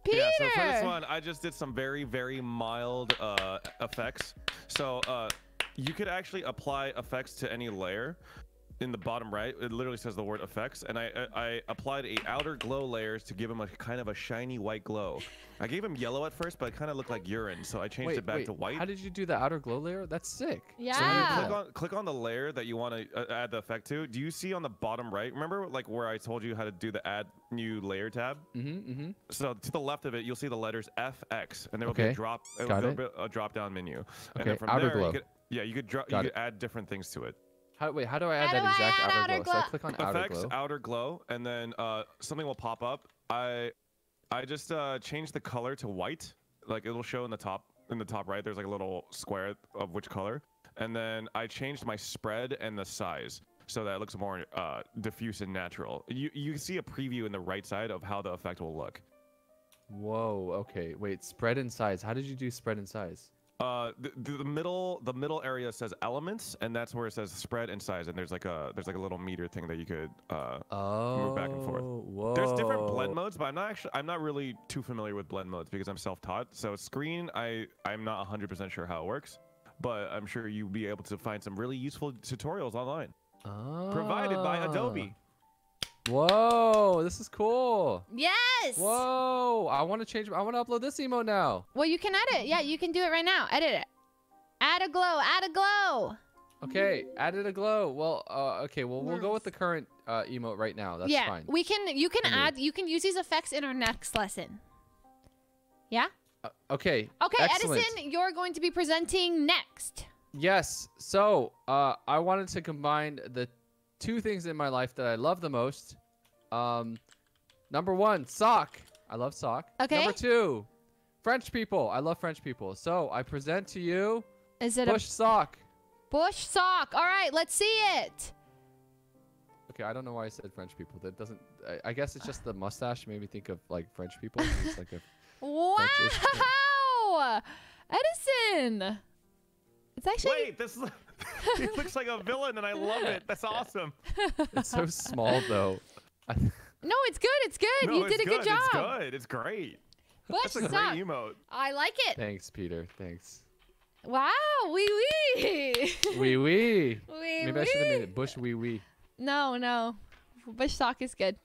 Peter.
Yeah, so for this one, I just did some very, very mild uh, effects. So uh, you could actually apply effects to any layer. In the bottom right, it literally says the word effects, and I I, I applied a outer glow layers to give him a kind of a shiny white glow. I gave him yellow at first, but it kind of looked like urine, so I changed
Wait,
it back
wait.
to white.
How did you do the outer glow layer? That's sick.
Yeah.
So when you click on click on the layer that you want to uh, add the effect to. Do you see on the bottom right? Remember, like where I told you how to do the add new layer tab?
Mm-hmm. Mm-hmm.
So to the left of it, you'll see the letters FX, and there will be a drop.
Got it.
be a drop down menu. And
Okay,
then from
outer
there,
glow.
You could, yeah, you could drop. You
Got
could
it.
add different things to it.
How, wait, how do I add
How
that exact
add
outer,
outer
glow? So I click on outer
Effects,
glow.
outer glow, and then uh, something will pop up. I I just uh, changed the color to white. Like it'll show in the top in the top right. There's like a little square of which color, and then I changed my spread and the size. so that it looks more uh, diffuse and natural. You you see a preview in the right side of how the effect will look.
Whoa. Okay. Wait. Spread and size. How did you do spread and size?
Uh, the, the the middle the middle area says elements, and that's where it says spread and size. And there's like a there's like a little meter thing that you could uh,
Oh.
back and forth.
Whoa.
There's different blend modes, but I'm not actually I'm not really too familiar with blend modes because I'm self-taught. So screen, I I'm not 100% sure how it works, but I'm sure you'll be able to find some really useful tutorials online provided by
Ah.
Adobe.
Whoa. This is cool.
Yes.
Whoa. I want to change. I want to upload this emote now.
Well, you can edit. Yeah, you can do it right now. Edit it. Add a glow. Add a glow.
Okay. Added a glow. Well. Uh, okay. Well, we'll go with the current uh, emote right now. That's
yeah,
fine.
we can. You can add. You can use these effects in our next lesson. Yeah.
Uh, okay.
Okay,
excellent.
Edison, you're going to be presenting next.
Yes. So, uh, I wanted to combine the two things in my life that I love the most. Um, number one, sock. I love sock.
Okay.
Number two, French people. I love French people. So I present to you
Is it a
bush sock.
bush sock? All right, let's see it.
Okay, I don't know why I said French people. That doesn't. I, I guess it's just the mustache made me think of like French people. It's like a, French-ish,
Wow, Edison. It's actually
Wait, this he looks like a villain, and I love it. That's awesome.
it's so small though. I,
no, it's good. It's good.
No,
you
it's
did a good,
good.
job.
It's good. It's great.
Bush
That's a great emote.
I like it.
thanks, Peter. Thanks.
Wow, wee wee.
Wee wee.
wee
Maybe I should have made it bush wee wee.
No, no. Bush sock is good.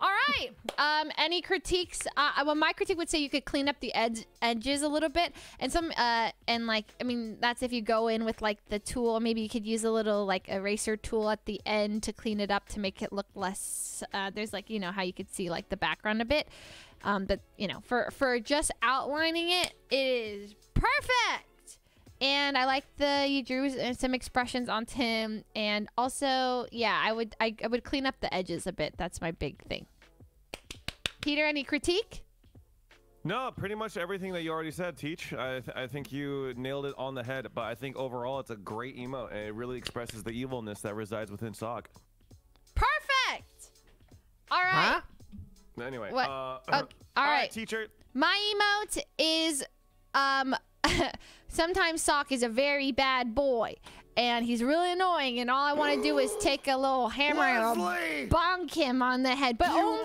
All right. Um, any critiques? Uh, well, my critique would say you could clean up the edge edges a little bit, and some uh, and like I mean that's if you go in with like the tool. Maybe you could use a little like eraser tool at the end to clean it up to make it look less. Uh, there's like you know how you could see like the background a bit. Um, but you know for for just outlining it, it is perfect. And I like the you drew some expressions on Tim, and also yeah, I would I, I would clean up the edges a bit. That's my big thing. Peter, any critique?
No, pretty much everything that you already said, Teach. I, th- I think you nailed it on the head. But I think overall, it's a great emote, and it really expresses the evilness that resides within Sock.
Perfect. All right,
Huh?
Anyway,
What?
Uh,
all
all
right.
right, teacher.
my emote is um. sometimes Sock is a very bad boy, and he's really annoying. And all I want to do is take a little hammer and bonk him on the head. But
You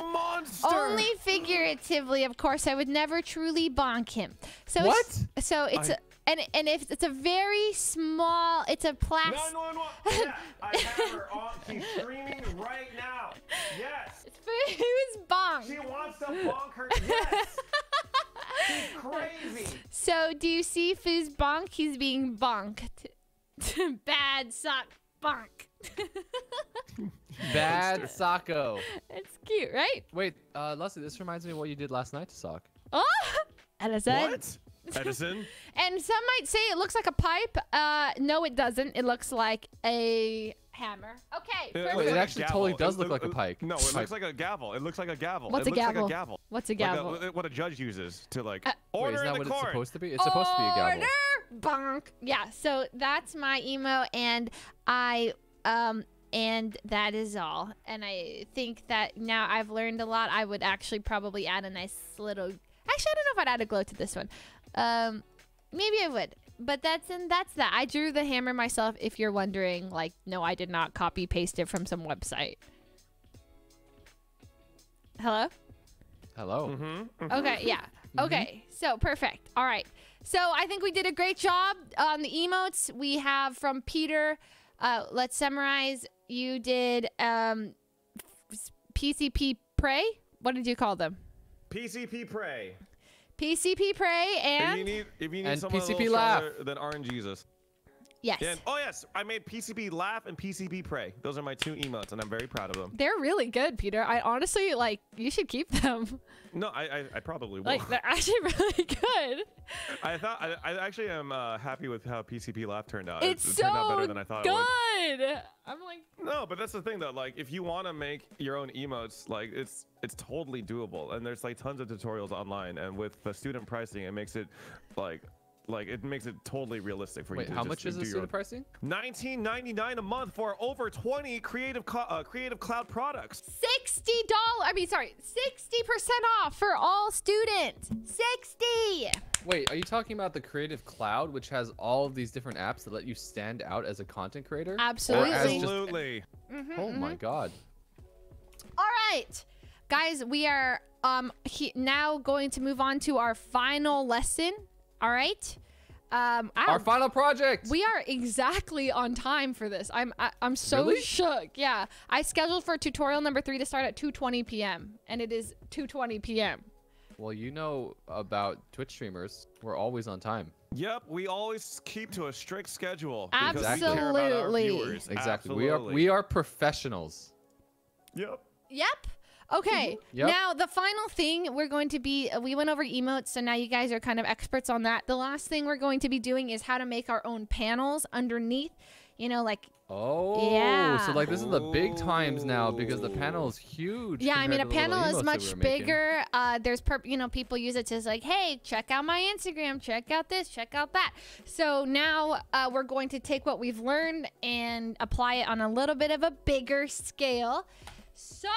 only figuratively, of course. I would never truly bonk him. So it's- so it's
I-
a, and and if it's a very small, it's a plastic.
911. Yeah, I have her on. She's screaming right now. Yes.
Who's bonk?
She wants to bonk her. Yes. She's crazy.
So do you see Foo's bonk? He's being bonked. Bad sock bonk.
Bad Socko.
it's cute, right?
Wait, uh, Leslie, this reminds me of what you did last night to Sock.
Oh, Edison.
What? Edison?
And some might say it looks like a pipe. Uh, no, it doesn't. It looks like a hammer. Okay,
It
perfect.
looks
it
like a
actually totally does
It
look like a pike.
No, it looks like a gavel. It looks like a gavel.
What's
it
a
looks
gavel?
Like a gavel.
What's a
Like
gavel?
what a judge uses to like
Uh,
Wait, isn't that
in
what
the
it's
court.
supposed to be? It's supposed to be a gavel.
Order, bonk. Yeah, so that's my emo, and I um and that is all. And I think that now I've learned a lot. I would actually probably add a nice little. Actually, I don't know if I'd add a glow to this one. Um, maybe I would. But that's and that's that. I drew the hammer myself. If you're wondering, like, no, I did not copy paste it from some website. Hello.
Hello.
Mm-hmm.
Okay, yeah. Okay, so perfect. All right. So I think we did a great job on the emotes. We have from Peter. Uh, let's summarize. You did um, PCP pray. What did you call them?
PCP pray.
PCP pray
If you
and
need, if you need
And PCP laugh.
stronger than RNG Jesus.
Yes,
And, oh yes, I made PCP laugh and PCP pray. Those are my two emotes, and I'm very proud of them.
they're really good, Peter. I honestly like. You should keep them.
No, I I, I probably will.
Like they're actually really good.
I thought I, I actually am uh, happy with how PCP laugh turned out. It-
It's
it,
so
turned out better than I thought it would.
good. I'm like,
No, but that's the thing though. Like, if you want to make your own emotes, like it's it's totally doable, and there's like tons of tutorials online. And with the student pricing, it makes it like like it makes it totally realistic for
Wait,
you. To
how
just
much is
do
the student pricing?
19.99 a month for over 20 creative co- uh, creative cloud products.
Sixty dollars. I mean, sorry, sixty percent off for all students. Sixty.
Wait, are you talking about the Creative Cloud, which has all of these different apps that let you stand out as a content creator? Or as
Absolutely.
just-
Absolutely.
oh my god.
All right, guys, we are um he- now going to move on to our final lesson. All right. Um, I
Our final project.
we are exactly on time for this. I'm I, I'm so
Really?
shook. Yeah, I scheduled for tutorial number three to start at 2:20 p.m. and it is 2:20 p.m.
well, you know about Twitch streamers. We're always on time.
Yep, we always keep to a strict schedule because we care about our
Absolutely.
Exactly. We are we are professionals.
Yep.
Yep. Okay.
Yep.
Now the final thing we're going to be uh, we went over emotes, so now you guys are kind of experts on that. The last thing we're going to be doing is how to make our own panels underneath. You know, like
Oh,
Yeah.
so like this is the big times now because the panel is huge.
yeah, I mean a
compared to the little
panel is much
we
bigger. Uh, there's per you know people use it to like, hey, check out my Instagram, check out this, check out that. So now uh, we're going to take what we've learned and apply it on a little bit of a bigger scale. So,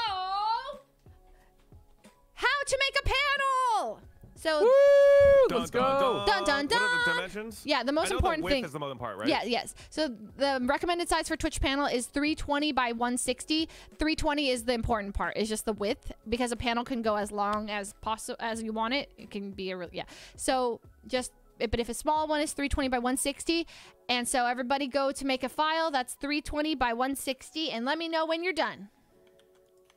how to make a panel? So
Woo! Let's go.
Dun, dun,
What are the
dun.
dimensions?
Yeah, the most
I know
important
the width
thing-
is the most important part, right?
Yeah, yes. So the recommended size for Twitch panel is 320 by 160. 320 is the important part. It's just the width because a panel can go as long as possible as you want it. It can be a real yeah. So just but if a small one is 320 by 160, and so everybody go to make a file that's 320 by 160, and let me know when you're done.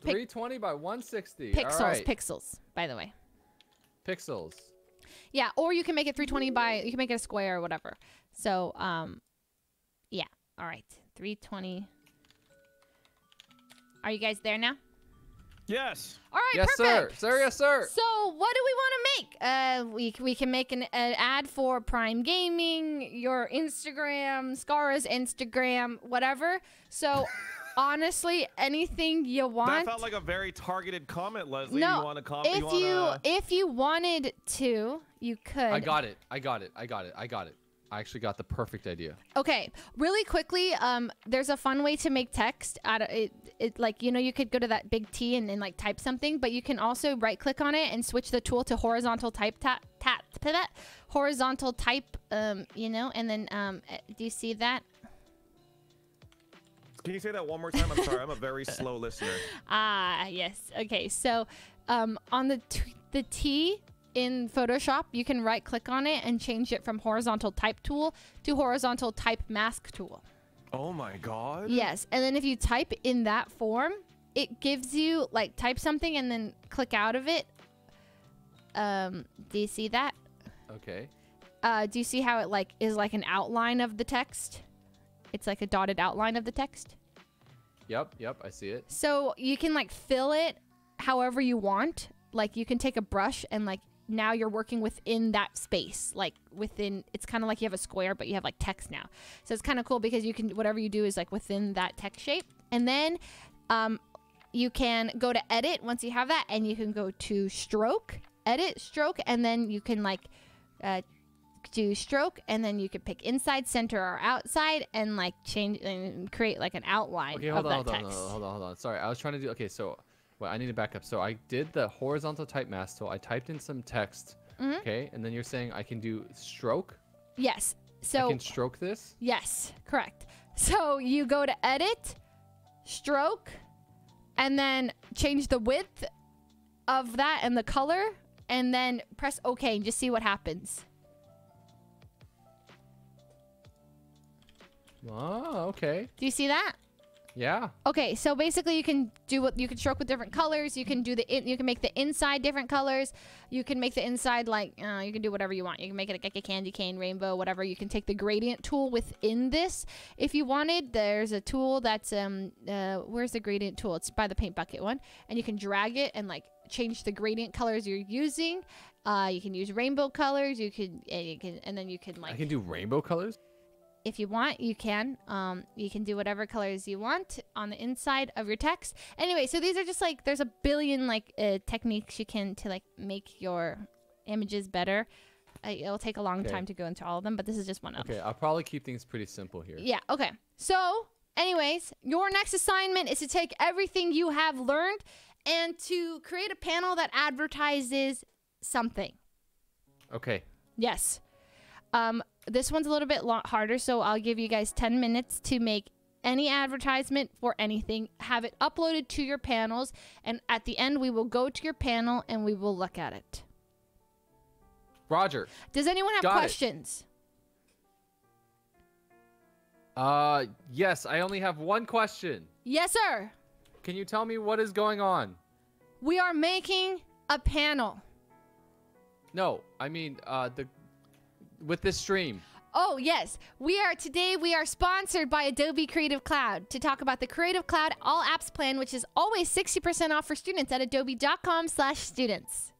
Pic-
320 by 160.
Pixels,
All right.
pixels, by the way.
Pixels.
Yeah, or you can make it 320 by you can make it a square or whatever. So, um yeah. All right. 320. Are you guys there now?
Yes.
All right,
Yes, sir.
perfect.
Sir, yes, sir.
So, what do we want to make? Uh, we we can make an, an ad for Prime Gaming, your Instagram, Scarra's Instagram, whatever. So, honestly, anything you want.
That felt like a very targeted comment, Leslie.
no,
you want to comment?
if
you,
you
wanna...
if you wanted to, you could.
I got it. I got it. I got it. I got it. I actually got the perfect idea.
Okay, really quickly, um, there's a fun way to make text out of it. It like you know you could go to that big T and, and like type something, but you can also right click on it and switch the tool to horizontal type tap tap that horizontal type. Um, you know, and then um, uh, do you see that?
Can you say that one more time? I'm sorry. I'm a very slow listener.
Ah, yes. Okay, so um, on the t- the T in Photoshop, you can right click on it and change it from horizontal type tool to horizontal type mask tool.
Oh my god.
Yes, and then if you type in that form, it gives you like type something and then click out of it. Um, do you see that?
Okay.
Uh, do you see how it like is like an outline of the text? It's like a dotted outline of the text.
Yep. Yep. I see it.
So you can like fill it however you want. Like you can take a brush and like now you're working within that space. Like within it's kind of like you have a square but you have like text now. So it's kind of cool because you can whatever you do is like within that text shape. And then um you can go to edit once you have that and you can go to stroke, edit stroke and then you can like uh do stroke and then you could pick inside, center, or outside and like change and create like an outline
Okay.
of
Hold on.
that
Hold on, hold on. Hold on. Hold on. Sorry. I was trying to do. Okay. So, well, I need to back up. So I did the horizontal type mask so I typed in some text.
Mhm.
Okay. And then you're saying I can do stroke.
Yes. so I
can stroke this.
yes, correct. So you go to edit, stroke, and then change the width of that and the color, and then press OK and just see what happens.
Oh. Okay.
Do you see that?
Yeah.
Okay, so basically you can do what you can stroke with different colors. You can do the in, you can make the inside different colors. You can make the inside like uh, you can do whatever you want. You can make it like a candy cane, rainbow, whatever. You can take the gradient tool within this if you wanted. There's a tool that's um uh, where's the gradient tool? It's by the paint bucket one, and you can drag it and like change the gradient colors you're using. Uh, you can use rainbow colors. You can and you can and then you can like
I can do rainbow colors.
If you want, you can. Um, you can do whatever colors you want on the inside of your text. Anyway, so these are just like there's a billion like uh, techniques you can to like make your images better. I, it'll take a long
Okay.
time to go into all of them, but this is just one of them.
Okay, I'll probably keep things pretty simple here.
Yeah, okay. So, anyways, your next assignment is to take everything you have learned and to create a panel that advertises something.
Okay.
Yes. Um, this one's a little bit harder, so I'll give you guys 10 minutes to make any advertisement for anything, have it uploaded to your panels, and at the end, we will go to your panel and we will look at it.
Roger.
Does anyone have
Got it.
questions?
Uh, yes, I only have one question.
Yes, sir.
Can you tell me what is going on?
We are making a panel.
No, I mean, uh, the with this stream.
Oh, yes. We are today we are sponsored by Adobe Creative Cloud to talk about the Creative Cloud All Apps plan, which is always 60% off for students at adobe.com slash students.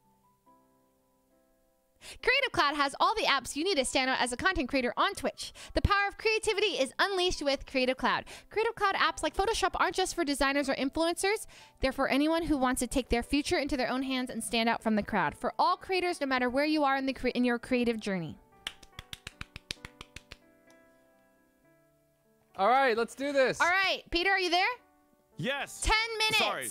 Creative Cloud has all the apps you need to stand out as a content creator on Twitch. The power of creativity is unleashed with Creative Cloud. Creative Cloud apps like Photoshop aren't just for designers or influencers, they're for anyone who wants to take their future into their own hands and stand out from the crowd. For all creators, no matter where you are in the in your creative journey.
All right, let's do this.
All right, Peter, are you there?
Yes.
10 minutes.
Sorry.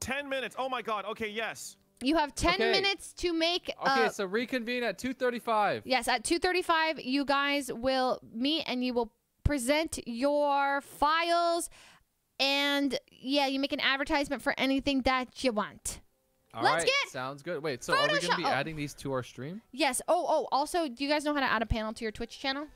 10 minutes. Oh my god. Okay, yes.
You have 10
Okay.
minutes to make
Okay,
uh,
so reconvene at 2:35.
Yes, at 2:35 you guys will meet and you will present your files and yeah, you make an advertisement for anything that you want.
All
let's
right,
get
Sounds good. Wait, so are we going to be adding these to our stream?
Yes. Oh, oh, also, do you guys know how to add a panel to your Twitch channel?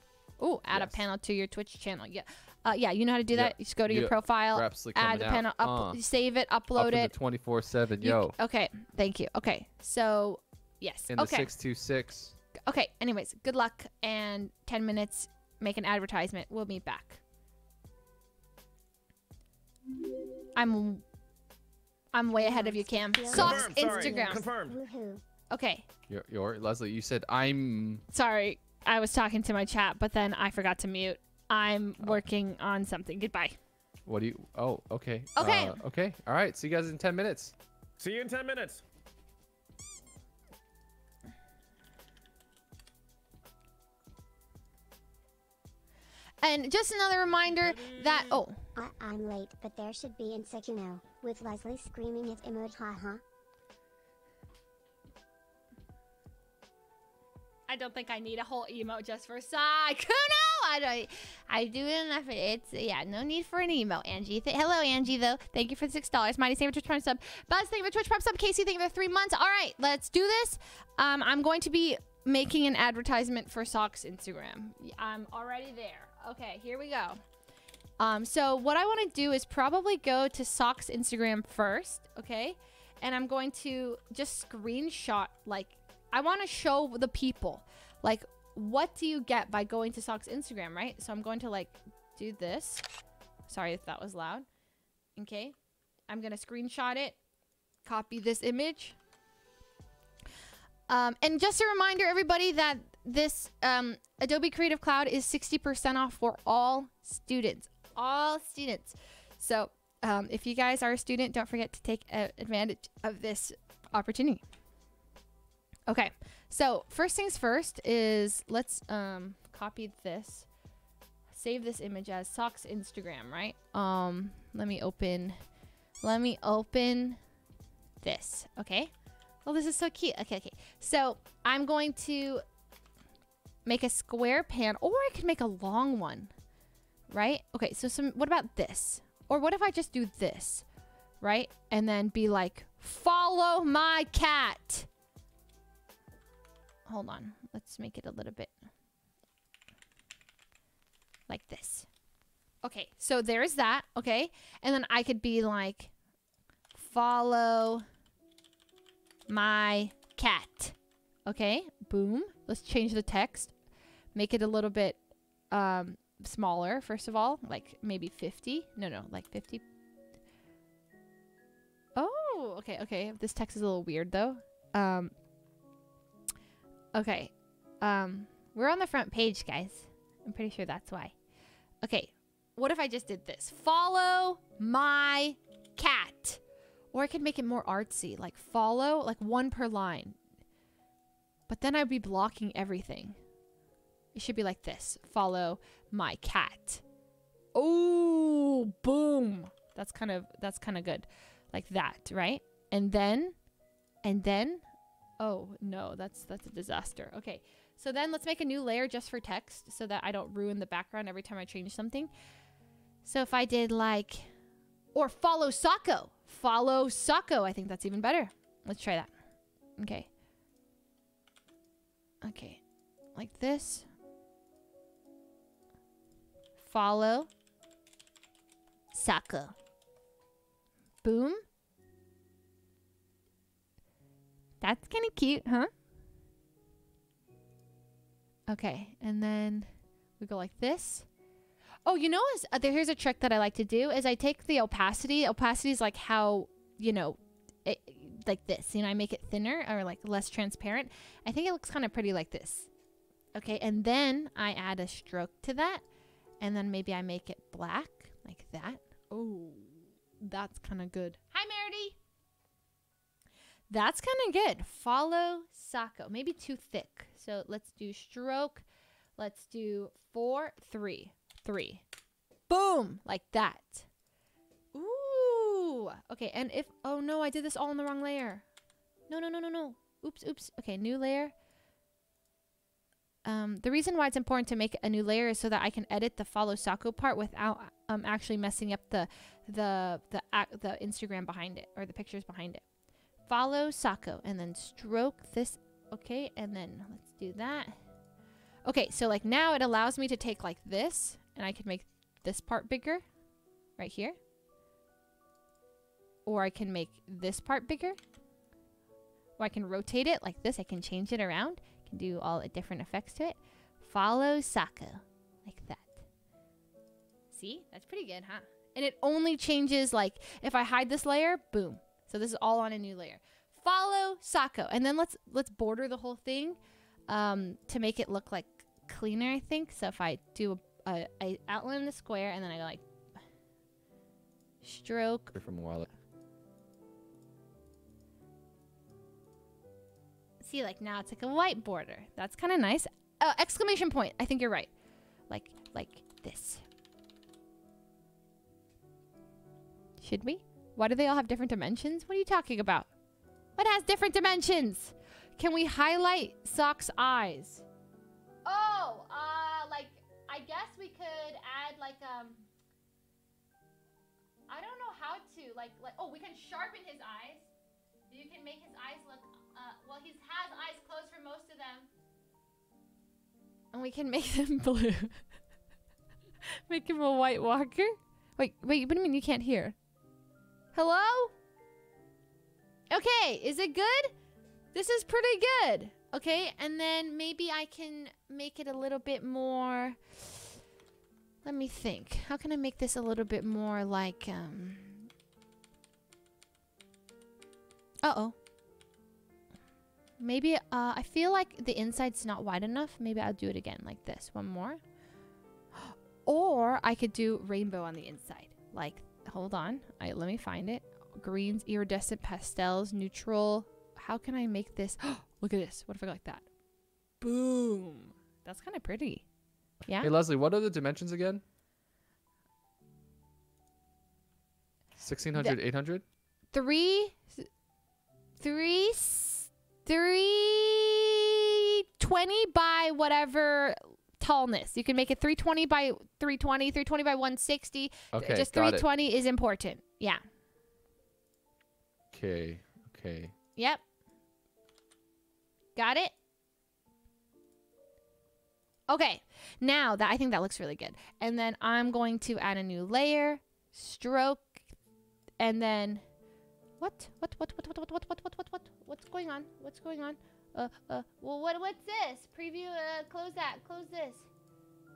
Oh, add
Yes.
a panel to your Twitch channel. Yeah. Uh, yeah, you know how to do
Yeah.
that? You just go to your
Yeah.
profile, add
coming
a
out.
panel, up,
Uh.
save it, upload
in the
it.
24/7, yo.
okay, thank you. Okay. So, yes.
In the
okay.
626.
Okay, anyways, good luck and 10 minutes make an advertisement. We'll meet back. I'm I'm way ahead of you, Cam. Socks
Confirmed, sorry.
Instagram.
Confirmed.
Okay.
Your, your Leslie, you said I'm
Sorry. I was talking to my chat, but then I forgot to mute. I'm working on something. Goodbye.
what do you Oh, okay.
Okay.
Uh, okay. All right. See you guys in 10 minutes.
See you in 10 minutes.
And just another reminder that oh,
I- I'm late, but there should be in Sekino, with Leslie screaming at emote haha.
I don't think I need a whole emote just for Psych. no, I don't. I do it enough. It's yeah, no need for an emo, Angie. Th- Hello, Angie. Though, thank you for the six dollars. Mighty Saver Twitch Prime sub. Buzz, thank you for Twitch Prime sub. Casey, thank you for three months. All right, let's do this. Um, I'm going to be making an advertisement for Socks Instagram. I'm already there. Okay, here we go. Um, so what I want to do is probably go to Socks Instagram first, okay? And I'm going to just screenshot like I want to show the people like what do you get by going to Socks Instagram, right? So I'm going to like do this. Sorry if that was loud. Okay. I'm going to screenshot it, copy this image. Um, and just a reminder, everybody, that this um, Adobe Creative Cloud is 60% off for all students. All students. So um, if you guys are a student, don't forget to take advantage of this opportunity. Okay, so first things first is let's um, copy this, save this image as Socks Instagram, right? Um, let me open, let me open this. Okay. Oh, this is so cute. Okay, okay. So I'm going to make a square pan, or I could make a long one, right? Okay. So some. What about this? Or what if I just do this, right? And then be like, follow my cat. Hold on. Let's make it a little bit like this. Okay, so there's that. Okay, and then I could be like, follow my cat. Okay, boom. Let's change the text. Make it a little bit um, smaller, first of all, like maybe 50. No, no, like 50. Oh, okay, okay. This text is a little weird though. Um, okay, um, we're on the front page, guys. I'm pretty sure that's why. Okay, what if I just did this? Follow my cat. Or I could make it more artsy, like follow, like one per line. But then I'd be blocking everything. It should be like this. Follow my cat. Oh, boom. That's kind of that's kind of good. Like that, right? And then and then oh, no, that's that's a disaster. Okay. So then let's make a new layer just for text so that I don't ruin the background every time I change something. So if I did like or follow Sako. Follow Sako. I think that's even better. Let's try that. Okay. Okay. Like this. Follow Sako. Boom. That's kind of cute, huh? Okay, and then we go like this. Oh, you know, is, uh, here's a trick that I like to do is I take the opacity. Opacity is like how you know, it, like this. You know, I make it thinner or like less transparent. I think it looks kind of pretty like this. Okay, and then I add a stroke to that, and then maybe I make it black like that. Oh, that's kind of good. Hi, Merity. That's kind of good. Follow Sako. Maybe too thick. So let's do stroke. Let's do four, three, three. Boom, like that. Ooh. Okay, and if oh no, I did this all in the wrong layer. No, no, no, no, no. Oops, oops. Okay, new layer. Um, the reason why it's important to make a new layer is so that I can edit the follow Sako part without um actually messing up the the the the Instagram behind it or the pictures behind it. Follow Sako and then stroke this. Okay, and then let's do that. Okay, so like now it allows me to take like this and I can make this part bigger right here. Or I can make this part bigger. Or I can rotate it like this. I can change it around. I can do all the different effects to it. Follow Sako like that. See? That's pretty good, huh? And it only changes like if I hide this layer, boom. So this is all on a new layer. Follow Sako. And then let's let's border the whole thing um, to make it look like cleaner, I think. So if I do a, a, I outline the square and then I go like stroke.
From a while.
See, like now it's like a white border. That's kind of nice. Uh, exclamation point. I think you're right. Like like this. Should we? Why do they all have different dimensions? What are you talking about? What has different dimensions? Can we highlight Sock's eyes? Oh, uh, like I guess we could add like um. I don't know how to like like oh we can sharpen his eyes. You can make his eyes look uh well he has eyes closed for most of them. And we can make them blue. make him a white walker. Wait, wait, what do you mean you can't hear? Hello? Okay, is it good? This is pretty good. Okay, and then maybe I can make it a little bit more. Let me think. How can I make this a little bit more like um Uh-oh. Maybe uh I feel like the inside's not wide enough. Maybe I'll do it again like this. One more. Or I could do rainbow on the inside. Like hold on. I let me find it. Greens, iridescent pastels, neutral. How can I make this? Look at this. What if I go like that? Boom. That's kind of pretty. Yeah.
Hey Leslie, what are the dimensions again? 1600, 800?
three, three, s- three twenty by whatever tallness. You can make it three twenty by 320, 320 by one sixty.
Okay,
Just
got
three
it.
twenty is important. Yeah.
Okay, okay.
Yep. Got it. Okay. Now that I think that looks really good, and then I'm going to add a new layer, stroke, and then what? What? What? What? What? What? What? What? What? What? What? What's going on? What's going on? Uh. Uh. Well, what? What's this? Preview. Uh. Close that. Close this.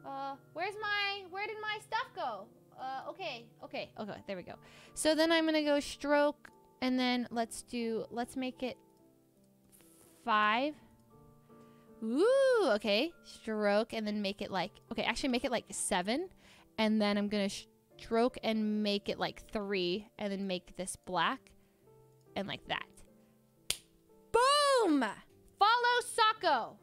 Uh. Where's my? Where did my stuff go? Uh. Okay. Okay. Okay. There we go. So then I'm gonna go stroke, and then let's do. Let's make it five. Ooh, okay. Stroke and then make it like okay, actually make it like seven, and then I'm gonna stroke and make it like three, and then make this black, and like that. Boom! Socko.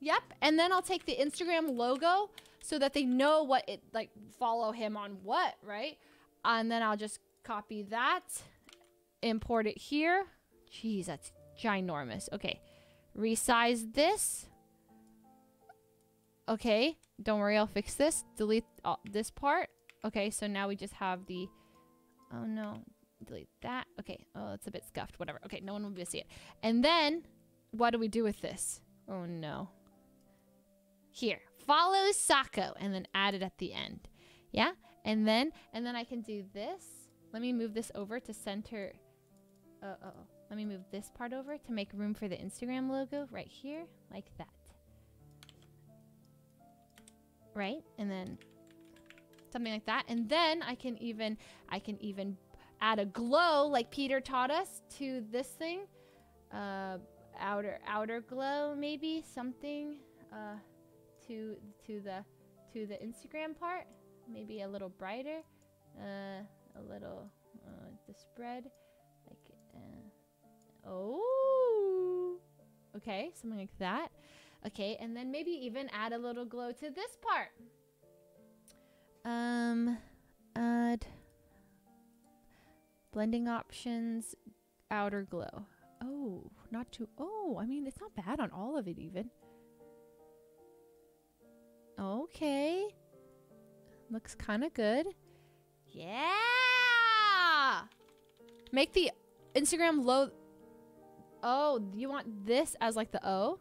Yep. And then I'll take the Instagram logo so that they know what it like follow him on what, right? And then I'll just copy that, import it here. Jeez, that's ginormous. Okay. Resize this. Okay. Don't worry, I'll fix this. Delete uh, this part. Okay, so now we just have the Oh no. Delete that. Okay. Oh, it's a bit scuffed. Whatever. Okay, no one will be able to see it. And then what do we do with this? Oh no. Here. Follow Socko and then add it at the end. Yeah? And then and then I can do this. Let me move this over to center. Uh oh. Let me move this part over to make room for the Instagram logo right here, like that. Right? And then something like that. And then I can even I can even add a glow like Peter taught us to this thing. Uh outer outer glow maybe something uh to to the to the Instagram part. Maybe a little brighter. Uh a little uh the spread like uh, oh okay something like that okay and then maybe even add a little glow to this part um, add blending options, outer glow. Oh, not too. Oh, I mean, it's not bad on all of it, even. Okay. Looks kind of good. Yeah! Make the Instagram low. Oh, you want this as like the O?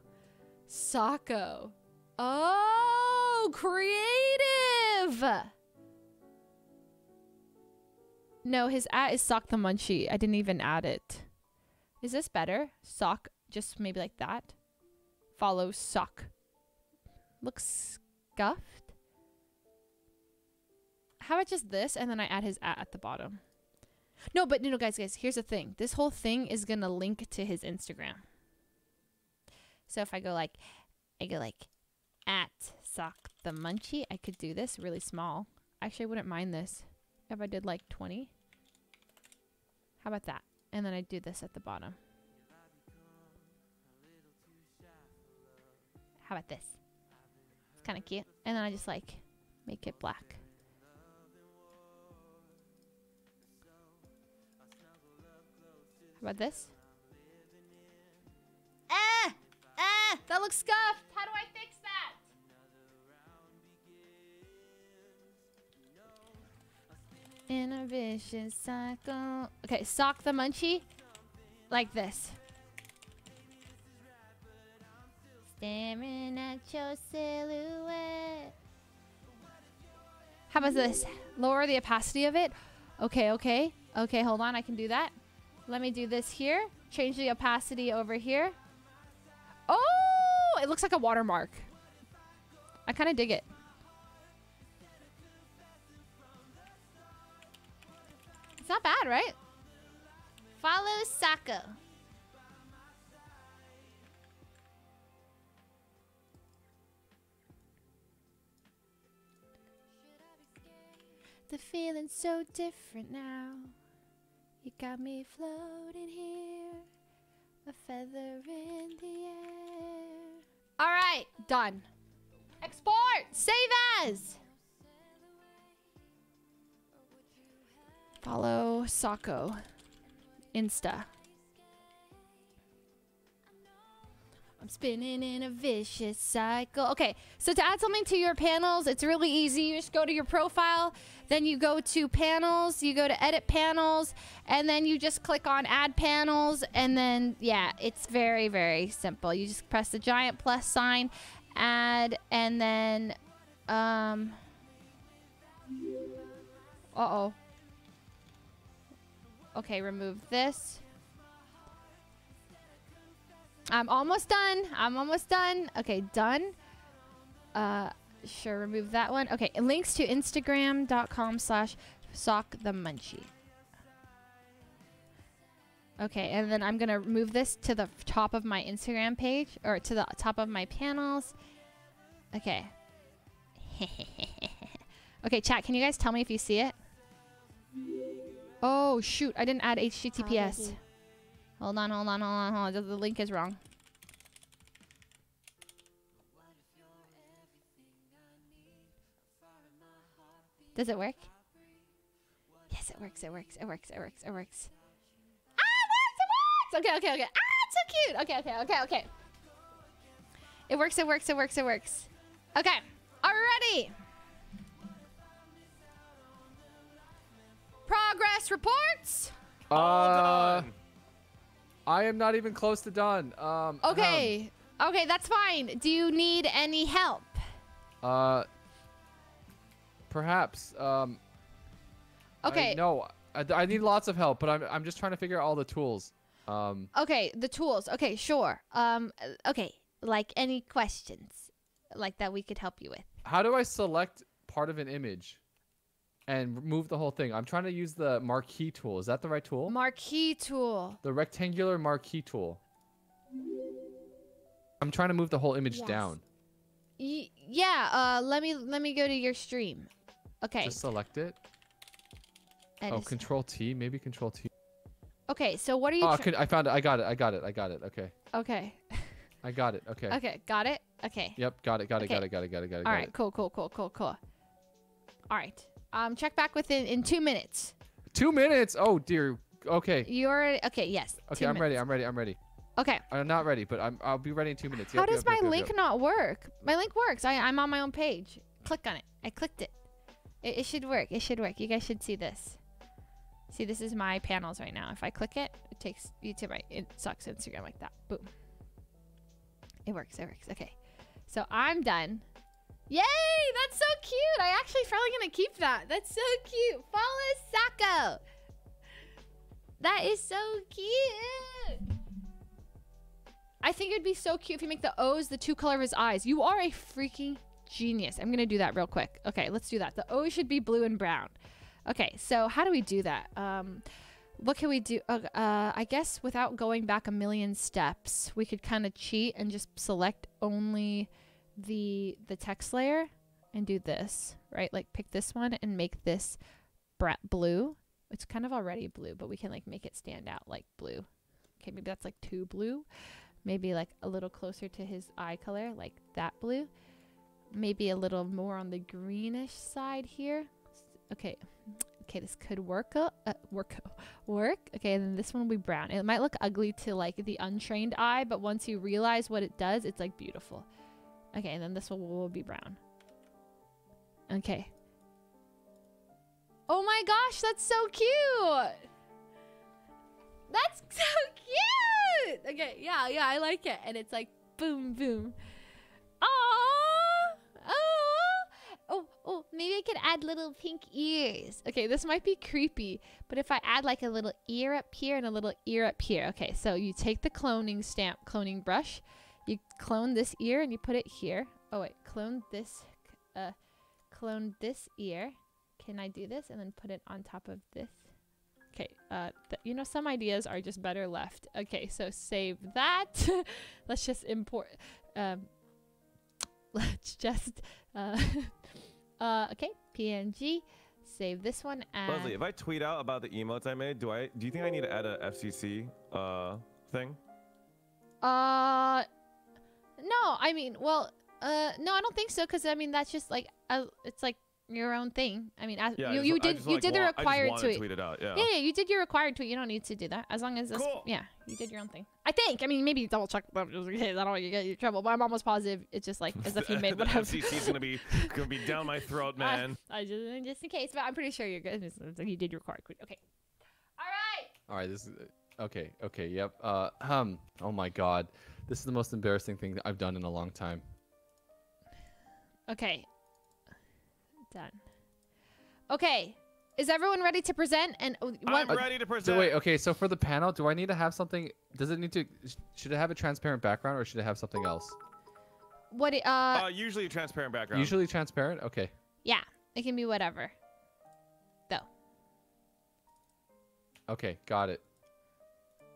Socko. Oh, creative! No, his at is sock the munchie. I didn't even add it. Is this better? Sock, just maybe like that. Follow sock. Looks scuffed. How about just this and then I add his at at the bottom? No, but you know, guys, guys, here's the thing. This whole thing is gonna link to his Instagram. So if I go like, I go like, at sock the munchie, I could do this really small. Actually, I wouldn't mind this if I did like 20. How about that? And then I do this at the bottom. How about this? It's kind of cute. And then I just like make it black. How about this? Ah! Ah! That looks scuffed! How do I fix In a vicious cycle. Okay, sock the munchie. Like this. Staring at your silhouette. How about this? Lower the opacity of it. Okay, okay. Okay, hold on. I can do that. Let me do this here. Change the opacity over here. Oh, it looks like a watermark. I kind of dig it. It's not bad, right? Follow Socko. The feeling's so different now. You got me floating here, a feather in the air. All right, done. Export, save as. Follow Socko. Insta. I'm spinning in a vicious cycle. Okay, so to add something to your panels, it's really easy. You just go to your profile, then you go to panels, you go to edit panels, and then you just click on add panels, and then, yeah, it's very, very simple. You just press the giant plus sign, add, and then, um, uh-oh. Okay, remove this. I'm almost done. I'm almost done. Okay, done. Uh, sure, remove that one. Okay, links to instagram.com slash sock the munchie. Okay, and then I'm going to move this to the top of my Instagram page, or to the top of my panels. Okay. okay, chat, can you guys tell me if you see it? Oh, shoot. I didn't add HTTPS. Hold on, hold on, hold on, hold on. The link is wrong. Does it work? Yes, it works, it works, it works, it works, it works. Ah, it works, it works! Okay, okay, okay. Ah, it's so cute! Okay, okay, okay, okay. It works, it works, it works, it works. Okay, already. Progress reports.
Uh,
done.
I am not even close to done. Um.
Okay. Okay, that's fine. Do you need any help?
um, uh. Perhaps. Um.
Okay.
no, I, I need lots of help, but I'm I'm just trying to figure out all the tools. Um.
Okay, the tools. Okay, sure. Um uh, okay, like any questions like that we could help you with.
How do I select part of an image and remove the whole thing? I'm trying to use the marquee tool. Is that the right tool?
Marquee tool.
the rectangular marquee tool. I'm trying to move the whole image
Yes.
down.
Y- yeah, uh let me let me go to your stream. Okay.
Just select it.
that
Oh, control T, maybe control T.
okay, so what are you
Oh, I found it. I got it. I got it. I got it. Okay.
Okay.
I got it. Okay.
Okay, got it? Okay.
Yep, got it. Got it.
Okay.
Got it. Got it. Got it. Got it.
All
got
right,
it.
cool, cool, cool, cool, cool. All right. Um check back within in 2 minutes.
2 minutes. Oh, dear. Okay.
You're okay, yes.
Okay,
two
I'm ready. I'm ready. I'm ready.
Okay.
I'm not ready, but I'm I'll be ready in 2 minutes.
How
Yep,
does
yep,
my
yep,
link not work? My link works. I, I'm on my own page. Click on it. I clicked it. it. It should work. It should work. You guys should see this. See, this is my panels right now. If I click it, it takes you to my it sucks Instagram like that. Boom. It works. It works. Okay. So I'm done. Yay! That's so cute. I actually probably gonna keep that. That's so cute. Follow Sako. That is so cute. I think it'd be so cute if you make the O's the two color of his eyes. You are a freaking genius. I'm gonna do that real quick. Okay, let's do that. The O should be blue and brown. Okay, so how do we do that? Um, what can we do? Uh, uh, I guess without going back a million steps, we could kind of cheat and just select only the the text layer and do this, right? Like pick this one and make this blue. It's kind of already blue, but we can like make it stand out like blue. Okay, maybe that's like too blue. Maybe like a little closer to his eye color, like that blue. Maybe a little more on the greenish side here. Okay, okay, this could work. Uh, work, work. Okay, and then this one will be brown. It might look ugly to like the untrained eye, but once you realize what it does, it's like beautiful. Okay, and then this one will be brown. Okay. Oh my gosh, that's so cute. That's so cute. Okay, yeah, yeah, I like it. And it's like boom, boom. Aww. Oh. Oh, oh, maybe I could add little pink ears. Okay, this might be creepy, but if I add like a little ear up here and a little ear up here. Okay, so you take the cloning stamp, cloning brush, you clone this ear and you put it here. Oh wait, clone this, uh, clone this ear. Can I do this and then put it on top of this? Okay, uh, you know, some ideas are just better left. Okay, so save that. let's just import, um, let's just, uh, uh, okay, PNG, save this one and,
Leslie, if I tweet out about the emotes I made, do I do you think I need to add a FCC uh thing?
uh, I mean, well, uh, no, I don't think so, because I mean, that's just like, uh, it's like your own thing. I mean, as,
Yeah, I
you,
just-
you did,
just,
you
like,
did the
wa- I just
required
wanted to
tweet.
tweet it out. Yeah.
Yeah, yeah, you did your required tweet. You don't need to do that as long as this.
Cool.
Yeah, you did your own thing. I think. I mean, maybe double check them just in case. I don't want you to get you in trouble. But I'm almost positive it's just like as if you made
the
whatever.
FCC's gonna be gonna be down my throat,
I-
man.
I, just just in case, but I'm pretty sure you're good. It's- it's like you did your required tweet. Okay. All right.
All right, this is okay. Okay, yep. Uh, um. Oh my God, this is the most embarrassing thing that I've done in a long time.
Okay. Done. Okay. Is everyone ready to present? And uh,
I'm ready to
So
present.
wait, okay. So for the panel, do I need to have something? Does it need to? Should it have a transparent background or should it have something else?
What? Uh,
Uh, usually a transparent background.
Usually transparent. Okay.
yeah. It can be whatever. Though.
Okay, got it.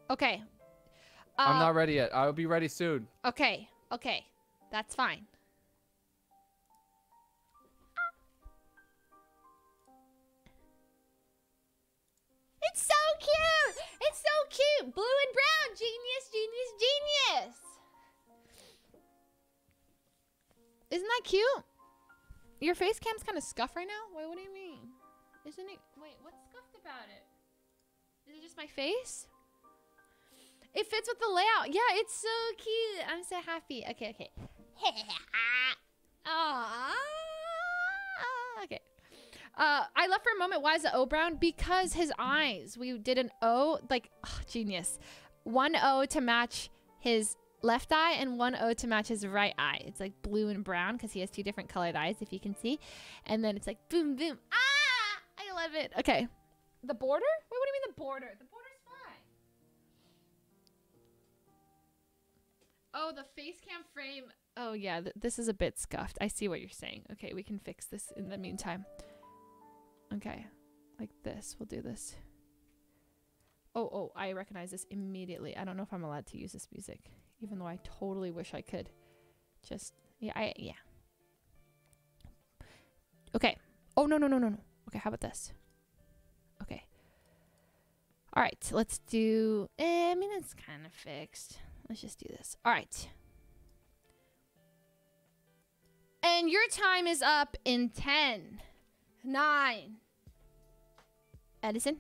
Okay.
I'm
Uh,
not ready yet. I'll be ready soon.
Okay, okay, that's fine. It's so cute! It's so cute! Blue and brown! Genius, genius, genius! Isn't that cute? your face cam's kind of scuffed right now. Wait, what do you mean? Isn't it? Wait, what's scuffed about it? Is it just my face? It fits with the layout. Yeah, it's so cute. I'm so happy. Okay, okay. Aww. Okay. Uh, I left for a moment. Why is the O brown? Because his eyes. We did an O, like oh, genius. One O to match his left eye and one O to match his right eye. It's like blue and brown because he has two different colored eyes, if you can see. And then it's like boom, boom. Ah! I love it. Okay. The border? Wait, what do you mean the border? The Oh, the face cam frame. Oh, yeah. Th- this is a bit scuffed. I see what you're saying. Okay, we can fix this in the meantime. Okay. Like this. We'll do this. Oh, oh, I recognize this immediately. I don't know if I'm allowed to use this music, even though I totally wish I could. Just, yeah, I, yeah. Okay. Oh, no, no, no, no, no. Okay, how about this? Okay. All right, let's do, eh, I mean, it's kind of fixed. Let's just do this. All right. And your time is up in 10, 9. Edison,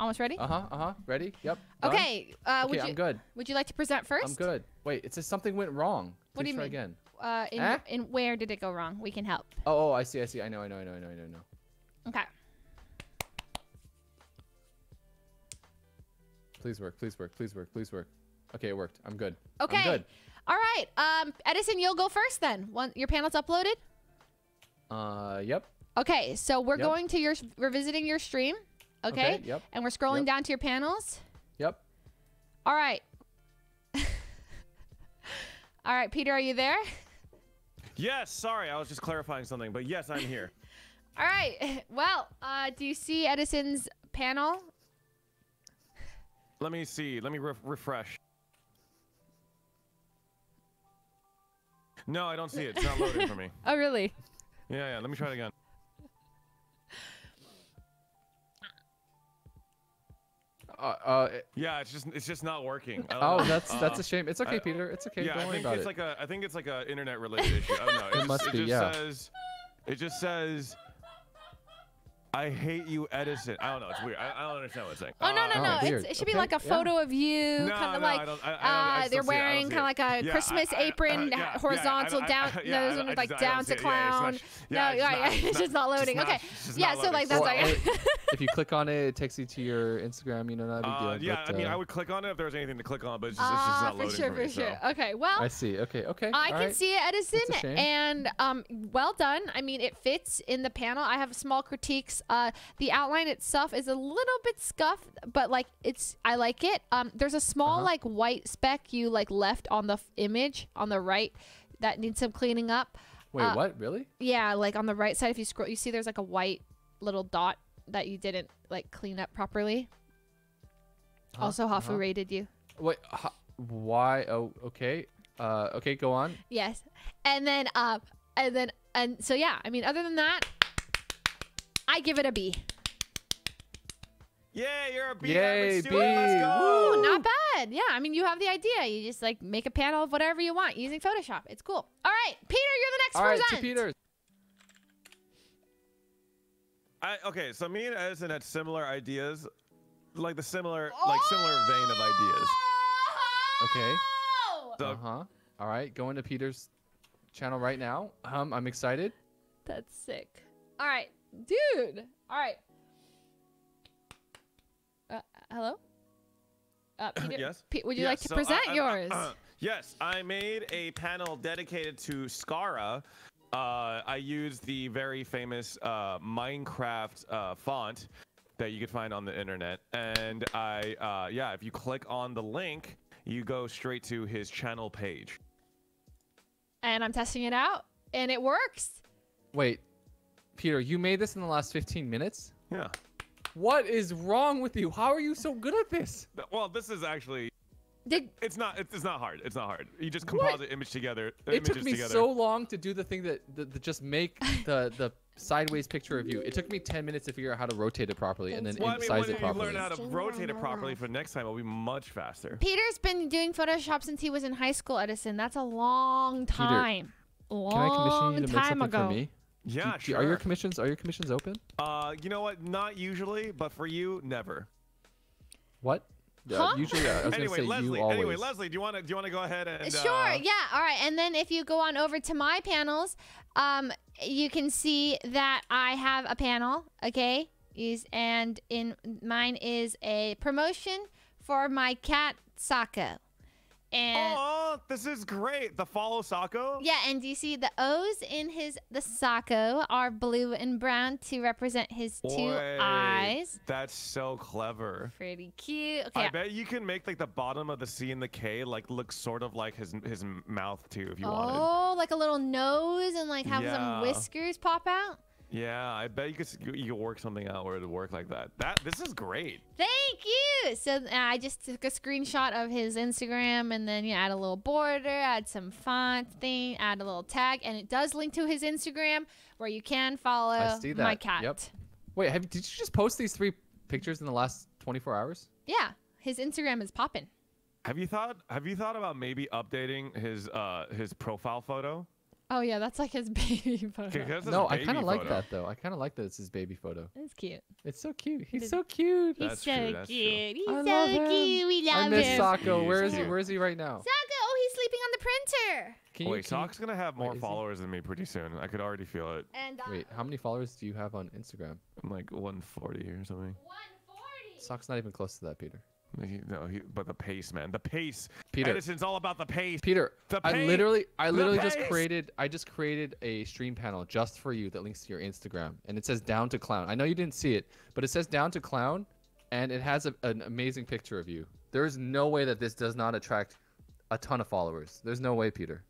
almost ready?
Uh huh. Uh huh. Ready? Yep. done?
Okay. Uh,
Okay,
would
I'm
you
good.
would you like to present 1st
I'm good. Wait, it says something went wrong.
What do you
try
mean?
again.
Uh, in,
Eh?
in where did it go wrong? We can help.
Oh, oh, I see. I see. I know. I know. I know. I know. I know. I know.
Okay.
Please work. Please work. Please work. Please work. Okay, it worked. I'm good.
Okay.
I'm good.
All right. Um, Edison, you'll go first then. One, your panel's uploaded.
Uh, yep.
Okay. So we're
Yep.
going to your. We're visiting your stream. Okay.
Okay, yep,
And we're scrolling
yep.
down to your panels.
Yep.
All right. All right, Peter, are you there?
Yes, sorry, I was just clarifying something, but yes, I'm here.
All right. Well, uh, do you see Edison's panel?
Let me see. Let me re- refresh. No, I don't see it. It's not loading for me.
Oh, really?
Yeah, yeah. Let me try it again.
Uh, uh,
Yeah, it's just it's just not working.
Oh,
know.
that's that's
Uh,
a shame. It's okay,
I-
Peter. It's okay.
yeah,
Don't
I think it's
it.
like a I think it's like a internet related issue. I don't know. It,
It
just,
must
it
be,
just
yeah.
says it just says I hate you, Edison. I don't know. It's weird. I, I don't understand what it's saying.
Oh no no
Oh,
no!
weird.
It's, it should be
Okay,
like a
yeah.
photo of you,
No,
kind of
no,
like
I don't- I- I don't-
uh, they're
see it. I don't
wearing kind of like a
Yeah,
Christmas
I- I-
apron,
yeah, yeah,
horizontal
I- I-
down,
I-
no,
yeah, I
those
I
like
I
down
see
to
it. Yeah, it's
clown. no,
yeah, it's not- it's
it's just not
not-
loading.
it's
Okay,
not- just
yeah.
not
So like that's
Well,
like.
if you click on it, it takes you to your Instagram. You know, not a big deal.
Uh, yeah, I mean,
uh,
I would click on it if there was anything to click on, but it's just, it's just
Ah,
not
for sure,
for
for sure. Okay, well,
I see. Okay. Okay.
I can see it, Edison,
That's a shame.
and um, well done. I mean, it fits in the panel. I have small critiques. Uh, the outline itself is a little bit scuffed, but like it's, I like it. Um, there's a small
Uh-huh.
like white speck you like left on the f- image on the right that needs some cleaning up.
Wait,
uh,
what? Really?
Yeah, like on the right side, if you scroll, you see there's like a white little dot that you didn't like clean up properly.
Huh?
Also, Hafu
Uh-huh.
rated you.
Wait. ho- why? Oh, okay. Uh, okay. Go on.
Yes. And then uh and then and so yeah, I mean other than that, I give it a B.
Yeah, you're a B
Yay,
average. Let's
B.
go.
Ooh, not bad. Yeah, I mean you have the idea. You just like make a panel of whatever you want using Photoshop. It's cool. All right, Peter, you're the next
All right, to
present.
Peter.
I, okay, so me and Edison had similar ideas, like the similar, like similar vein of ideas.
Okay.
Oh!
So
Uh huh. All right. Going to Peter's channel right now. Um, I'm excited.
That's sick. All right, dude. All right. Uh, hello. Uh, Peter,
Yes?
Pe- would you
Yeah,
like to
so, uh,
present
uh, uh,
yours?
uh, yes, I made a panel dedicated to Scarra. Uh, I used the very famous uh, Minecraft uh, font that you could find on the internet, and I, uh, yeah, if you click on the link, you go straight to his channel page.
and I'm testing it out, and it works.
Wait, Peter, you made this in the last 15 minutes?
Yeah.
What is wrong with you? How are you so good at this?
Well, this is actually.
Did
It's not. It's, it's not hard. It's not hard. You just
What?
composite image together.
It took
images
me
together.
so long to do the thing that, that, that just make the the sideways picture of you. It took me 10 minutes to figure out how to rotate it properly and then
Well, I mean,
size
when
it
you
properly.
learn how to rotate it properly for next time, it'll be much faster.
Peter's been doing Photoshop since he was in high school, Edison. That's a long time.
Can I commission
long
you to make
time
something
ago.
for me?
Yeah,
Do- do-
sure.
Are your commissions are your commissions open?
uh, you know what? Not usually, but for you, never.
What?
Huh?
usually, yeah, I was
Anyway,
say
Leslie.
you.
Anyway, Leslie, do you want to do you want to go ahead and
Sure,
uh,
yeah, all right. And then if you go on over to my panels, um, you can see that I have a panel, okay? Is and in mine is a promotion for my cat Sako. And
Oh, this is great. The follow Sako.
yeah, and do you see the O's in his the Sako are blue and brown to represent his two eyes.
That's so clever.
Pretty cute. Okay.
I bet you can make like the bottom of the C and the K like look sort of like his his mouth too if you wanted.
Oh, like a little nose and like have
Yeah.
some whiskers pop out.
Yeah, I bet you could you you could work something out where it would work like that. That this is great.
Thank you. So uh, I just took a screenshot of his Instagram and then you add a little border, add some font thing, add a little tag, and it does link to his Instagram where you can follow
I see
my
that.
cat.
Yep. Wait, have, did you just post these three pictures in the last 24 hours?
Yeah, his Instagram is popping.
Have you thought Have you thought about maybe updating his uh his profile photo?
Oh yeah, that's like his baby photo.
Because it's
No,
a
I kind of like that though. I kind of like that it's his baby photo.
It's cute.
It's so cute. He's so cute.
He's
That's
so
true,
cute. He's
I
so
love him.
cute. We
I miss
him.
Sako.
He
Where
is
is he? Where is he right now?
Sako, oh, he's sleeping on the printer.
Can you,
wait, Sock's gonna have
wait,
more
is he-
followers than me pretty soon. I could already feel it.
And uh,
Wait, how many followers do you have on Instagram?
I'm like 140 or something.
140.
Sock's not even close to that, Peter.
He, no, he, but the pace, man, the pace.
Peter.
Edison's all about the pace.
Peter,
The pace, I
literally, I literally just
pace.
created, I just created a stream panel just for you that links to your Instagram, and it says down to clown. I know you didn't see it, but it says down to clown, and it has a, an amazing picture of you. There is no way that this does not attract a ton of followers. There's no way, Peter.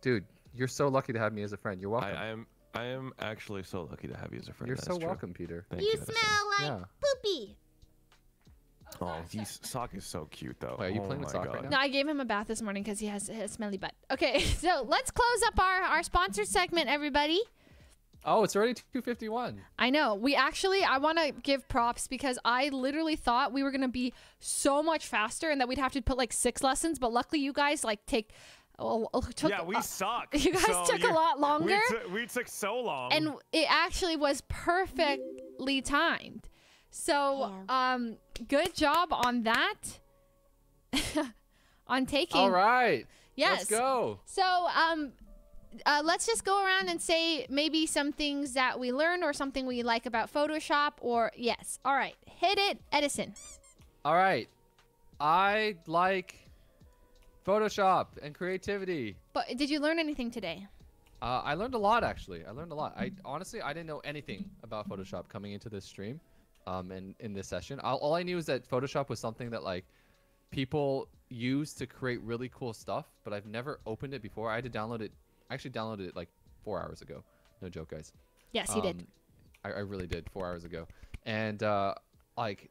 Dude, you're so lucky to have me as a friend. You're welcome.
I am, I am actually so lucky to have you as a friend.
you're
That's
so
true.
welcome, Peter.
Thank
You
Edison.
smell like
Yeah.
poopy.
Oh, he's, Sock is so cute though.
Wait, are you
oh
playing with
my
Sock right now?
No, I gave him a bath this morning because he has a smelly butt. Okay, so let's close up our, our sponsor segment, everybody.
Oh, it's already 251.
I know. We actually, I want to give props because I literally thought we were going to be so much faster and that we'd have to put like six lessons. But luckily, you guys like take, oh, oh, took,
yeah, we
uh,
suck.
you guys
so
took a lot longer.
We, took- we took so long.
and it actually was perfectly timed. So, um, good job on that. on taking.
All right.
Yes.
Let's go.
So, um, uh, let's just go around and say maybe some things that we learned or something we like about Photoshop or yes. All right, hit it, Edison.
All right. I like Photoshop and creativity.
But did you learn anything today?
Uh, I learned a lot actually. I learned a lot. I honestly I didn't know anything about Photoshop coming into this stream, um, and in this session. All, all I knew is that Photoshop was something that like people use to create really cool stuff, but I've never opened it before. I had to download it. I actually downloaded it like four hours ago. No joke, guys.
Yes, you did.
Um, I, I really did four hours ago, and uh, like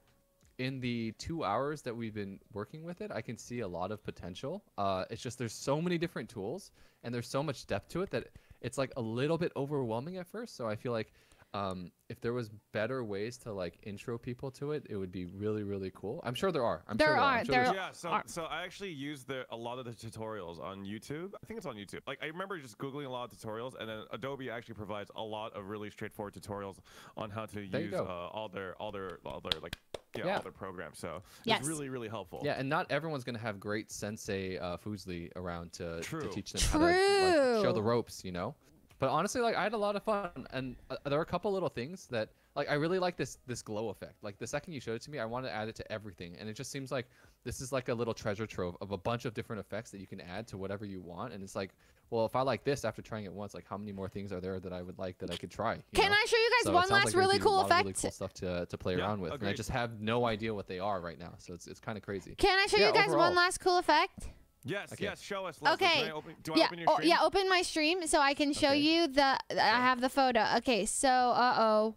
in the two hours that we've been working with it, I can see a lot of potential. Uh, it's just there's so many different tools, and there's so much depth to it that it's like a little bit overwhelming at first. So I feel like um, if there was better ways to like intro people to it, it would be really really cool. I'm sure there are. I'm
There
sure there
are,
I'm sure
there
there's-
yeah, so
are-
so I actually use the a lot of the tutorials on YouTube. I think it's on YouTube. Like I remember just googling a lot of tutorials, and then Adobe actually provides a lot of really straightforward tutorials on how to
There
use uh, all their all their all their like yeah,
Yeah.
all their programs. So
Yes.
it's really really helpful.
Yeah, and not everyone's gonna have great sensei uh, Fuslie around to, to teach them how to like, show the ropes, you know. But honestly, like I had a lot of fun, and uh, there are a couple little things that like I really like this this glow effect. Like the second you showed it to me, I wanted to add it to everything, and it just seems like this is like a little treasure trove of a bunch of different effects that you can add to whatever you want. And it's like, well, if I like this after trying it once, like how many more things are there that I would like that I could try? you
Can
know?
I show you guys
So it
one
sounds
last
like there'd
really
be a
cool
lot of
effect?
Really cool stuff to, to play
Yeah,
around with, and I just have no idea what they are right now. So it's it's kind of crazy.
Can I show
Yeah,
you guys
overall.
one last cool effect?
Yes.
Okay.
Yes. Show us. Leslie.
Okay.
Can I open, do I
yeah,
open your
oh, yeah. Open my stream so I can show
Okay.
you the. I have the photo. Okay, so uh oh,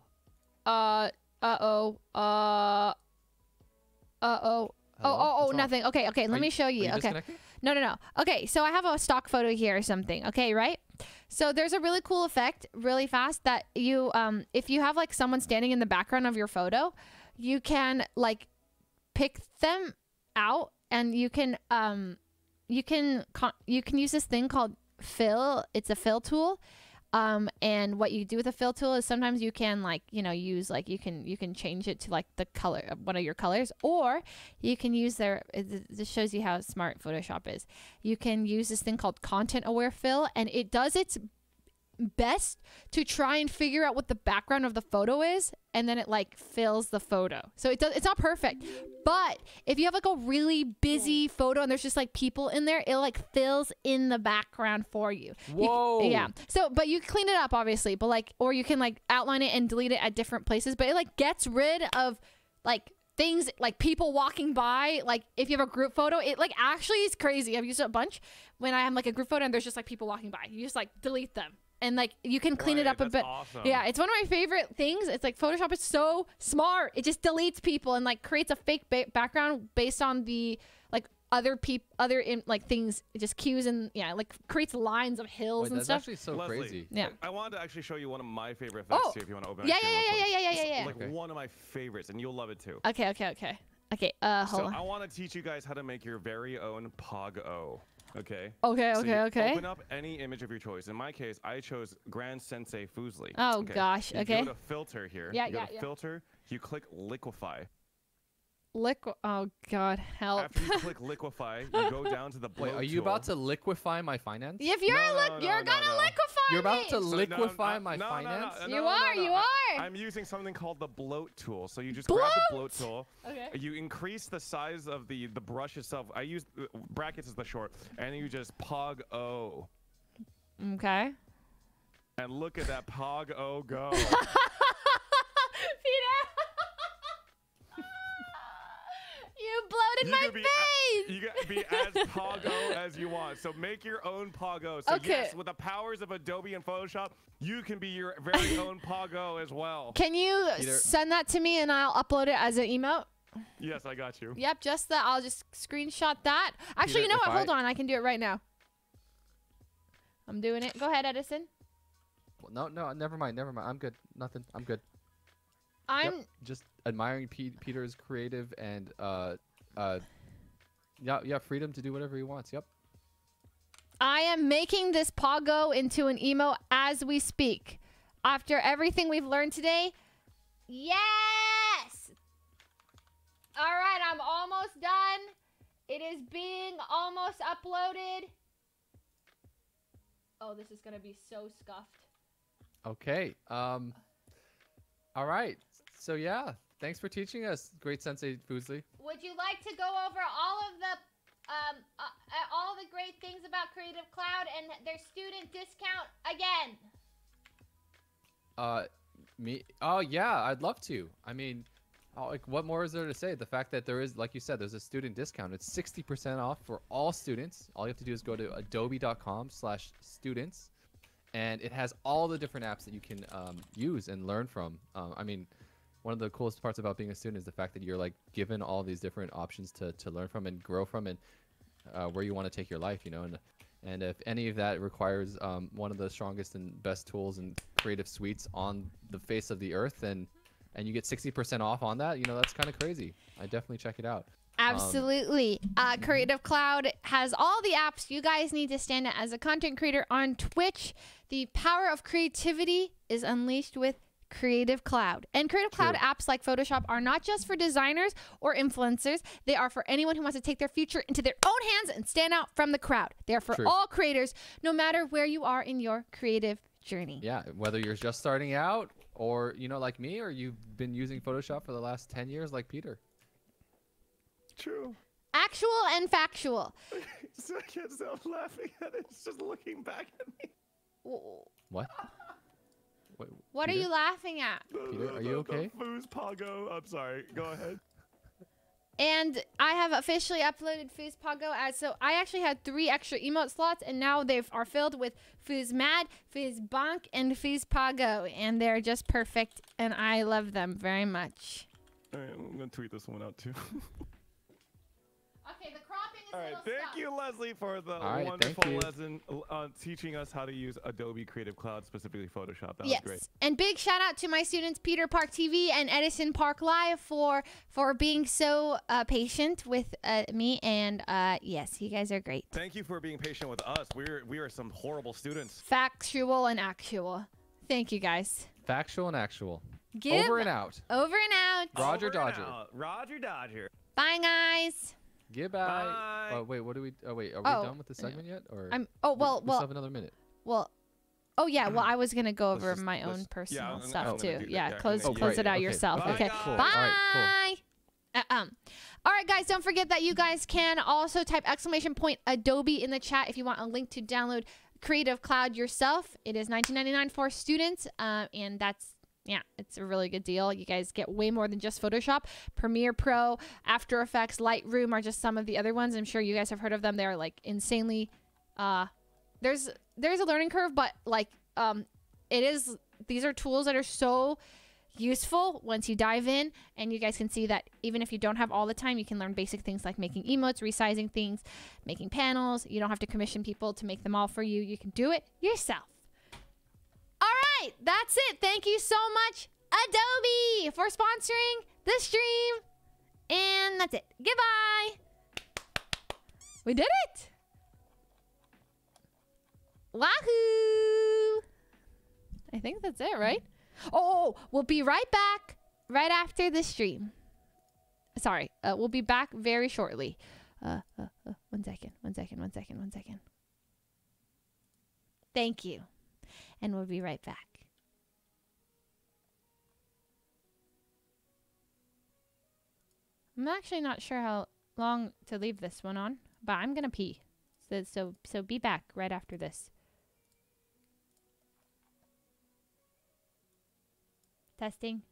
uh uh oh, uh uh oh. Oh,
Hello?
oh, oh,
What's wrong?
nothing. Okay, okay, let
Are
me show you.
you
okay. No, no, no. Okay, so I have a stock photo here or something. Okay, right? So there's a really cool effect, really fast that you um if you have like someone standing in the background of your photo, you can like pick them out and you can um you can you can use this thing called fill. It's a fill tool. Um, and what you do with a fill tool is sometimes you can like you know use like you can you can change it to like the color of one of your colors, or you can use their. This shows you how smart Photoshop is. You can use this thing called content aware fill, and it does its best to try and figure out what the background of the photo is and then it like fills the photo. So it does it's not perfect but if you have like a really busy photo and there's just like people in there it like fills in the background for you. You-
Whoa.
yeah. So but you clean it up obviously but like or you can like outline it and delete it at different places but it like gets rid of like things like people walking by like if you have a group photo it like actually is crazy. I've used it a bunch when i have like a group photo and there's just like people walking by. You just like delete them and like you can clean it up a bit
awesome.
yeah it's one of my favorite things it's like photoshop is so smart it just deletes people and like creates a fake ba- background based on the like other people other in, like things just cues and yeah like creates lines of hills
Wait,
and
that's
stuff
actually so
Leslie,
crazy.
Yeah.
I wanted to actually show you one of my favorite effects
Oh.
too. If you want to open
Yeah,
it.
yeah,
here real
yeah, yeah, yeah, yeah, yeah, yeah.
Like
Okay.
one of my favorites, and you'll love it too.
okay okay okay okay uh hold
So
on
I want to teach you guys how to make your very own Pog-O. Okay.
okay
So
okay okay
Open up any image of your choice. In my case, I chose Grand Sensei Fuslie.
Oh,
Okay.
gosh, Okay.
You go to filter here.
Yeah,
you go
yeah,
to
yeah.
filter. You click liquefy.
Liquid oh god help
After you click liquefy, you go down to the blow
Wait, are you
tool.
about to liquefy my finance?
if you're
No,
look
no,
you're
no,
gonna
no.
liquefy
You're about to
So,
liquefy
no,
my
no, no, no,
finance?
no,
You
no,
are,
no,
you are.
I'm using something called the bloat tool. So you just grab the bloat tool.
Okay.
You increase the size of the the brush itself. I use uh, brackets as the short, and you just pog o.
okay
And look at that pog o go.
you bloated
You
my
can be
face
a- you can be as pogo as you want. So make your own pogo. So
Okay.
yes, with the powers of Adobe and Photoshop, you can be your very own pogo as well.
Can you
Peter-
send that to me and I'll upload it as an emote?
Yes, I got you.
Yep, just that. I'll just screenshot that. Actually,
Peter,
you know
if
what? Hold on. I can do it right now. I'm doing it. Go ahead, Edison.
No, no, never mind, never mind. I'm good. Nothing. I'm good.
I'm
Yep. Just admiring Pe- Peter's creative and uh, uh, yeah, yeah, freedom to do whatever he wants. Yep.
I am making this Pogo into an emo as we speak. After everything we've learned today, yes! All right, I'm almost done. It is being almost uploaded. Oh, this is going to be so scuffed.
Okay. Um. All right. So yeah, thanks for teaching us, great Sensei Fuslie.
Would you like to go over all of the um uh, uh, all the great things about Creative Cloud and their student discount again?
Uh, me. Oh yeah, I'd love to. I mean, oh, like, what more is there to say? The fact that there is, like you said, there's a student discount. It's sixty percent off for all students. All you have to do is go to adobe.com/students, and it has all the different apps that you can um, use and learn from. Um, I mean, one of the coolest parts about being a student is the fact that you're like given all these different options to to learn from and grow from, and uh, where you want to take your life. You know, and and if any of that requires um, one of the strongest and best tools and creative suites on the face of the earth, and and you get 60% off on that, you know, that's kind of crazy. I definitely check it out.
Absolutely. uh, Creative Cloud has all the apps you guys need to stand out as a content creator on Twitch. The power of creativity is unleashed with Creative Cloud. And Creative Cloud
True.
apps like Photoshop are not just for designers or influencers, they are for anyone who wants to take their future into their own hands and stand out from the crowd. They are for
True.
all creators, no matter where you are in your creative journey.
Yeah, whether you're just starting out or, you know, like me, or you've been using Photoshop for the last 10 years like Peter.
True.
Actual and factual.
So I can't stop laughing at it. It's just looking back at me.
What? Wait,
What are you laughing at?
Peter, are you okay?
The foos Pago. I'm sorry. Go ahead.
And I have officially uploaded Fooz Pago as so I actually had three extra emote slots and now they are filled with Fooz Mad, Fooz Bonk, and Fooz Pago. And they're just perfect and I love them very much.
All right, I'm gonna tweet this one out too.
Okay, the cropping
All right, thank you, Leslie, for the
All right, thank
wonderful lesson on teaching us how to use Adobe Creative Cloud, specifically Photoshop. That
yes.
was great.
And big shout out to my students Peter Park TV and Edison Park Live for for being so uh, patient with uh, me and uh, yes, you guys are great.
Thank you for being patient with us. We're we are some horrible students.
Factual and actual. Thank you guys.
Factual and actual.
Give
Over and out.
Over and out.
Roger
Over
Dodger.
out. Roger Dodger.
Bye guys.
Goodbye.
Bye.
Oh wait, what do we? Oh wait, are we
Oh,
done with the segment yet? Or
I'm oh well
we still
well
have another minute.
well Oh yeah, well I was gonna go
Let's
over
just-
my
let's-
own
yeah,
personal
I'm gonna-
stuff
I'm gonna
too.
do that.
Yeah,
Yeah,
close
gonna-
close
right,
it out
okay.
yourself.
Bye,
okay.
guys.
Cool.
Bye.
All right,
Uh, um. All right, guys. Don't forget that you guys can also type exclamation point Adobe in the chat if you want a link to download Creative Cloud yourself. It is 19.99 for students, uh, and that's yeah, it's a really good deal. You guys get way more than just Photoshop. Premiere Pro, After Effects, Lightroom are just some of the other ones. I'm sure you guys have heard of them. They're like insanely. Uh, there's there's a learning curve, but like um, it is. These are tools that are so useful once you dive in and you guys can see that even if you don't have all the time you can learn basic things like making emotes resizing things making panels you don't have to commission people to make them all for you you can do it yourself right that's it thank you so much adobe for sponsoring the stream and that's it goodbye we did it wahoo i think that's it right Oh, we'll be right back right after the stream. Sorry, uh, we'll be back very shortly. Uh, uh, uh, one second, one second, one second, one second. Thank you. And we'll be right back. I'm actually not sure how long to leave this one on, but I'm gonna pee. So so so be back right after this. Testing.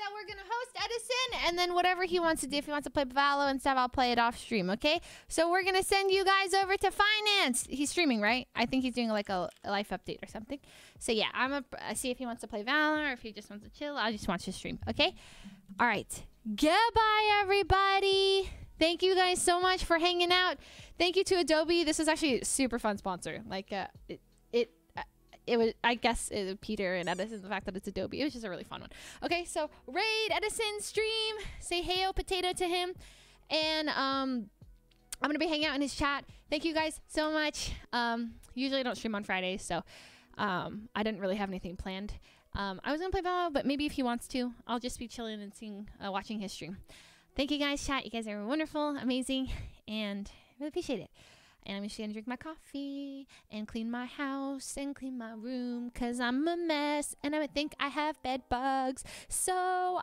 That we're gonna host Edison, and then whatever he wants to do, if he wants to play Valo and stuff, I'll play it off stream. Okay? So we're gonna send you guys over to finance. He's streaming, right? I think he's doing like a, a life update or something. So yeah, I'm gonna uh, see if he wants to play Valor or if he just wants to chill. I just want to stream. Okay? All right. Goodbye, everybody. Thank you guys so much for hanging out. Thank you to Adobe. This is actually a super fun sponsor. Like uh, it, it uh, was I guess it, Peter and Edison. The fact that it's Adobe, it was just a really fun one. Okay, so raid Edison stream. Say heyo potato to him, and um, I'm gonna be hanging out in his chat. Thank you guys so much. Um, usually I don't stream on Fridays, so um, I didn't really have anything planned. Um, I was gonna play Valorant, but maybe if he wants to, I'll just be chilling and seeing, uh, watching his stream. Thank you guys, chat. You guys are wonderful, amazing, and really appreciate it. And I'm just gonna drink my coffee and clean my house and clean my room because I'm a mess and I think I have bed bugs. So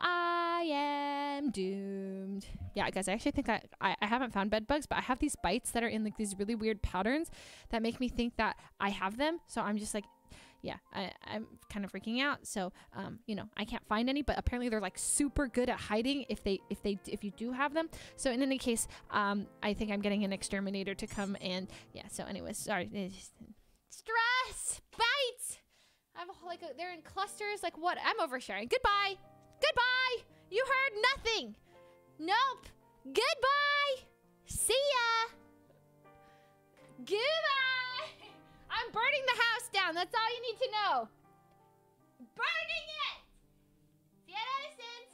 I am doomed. Yeah, guys, I actually think I, I, I haven't found bed bugs, but I have these bites that are in like these really weird patterns that make me think that I have them. So I'm just like, yeah, I, I'm kind of freaking out. So, um, you know, I can't find any, but apparently they're like super good at hiding if they if they if you do have them. So in any case, um, I think I'm getting an exterminator to come and yeah. So anyways, sorry, stress bites. I have a, like a, they're in clusters. Like what? I'm oversharing. Goodbye. Goodbye. You heard nothing. Nope. Goodbye. See ya. Goodbye. I'm burning the house down. That's all you need to know. Burning it! See you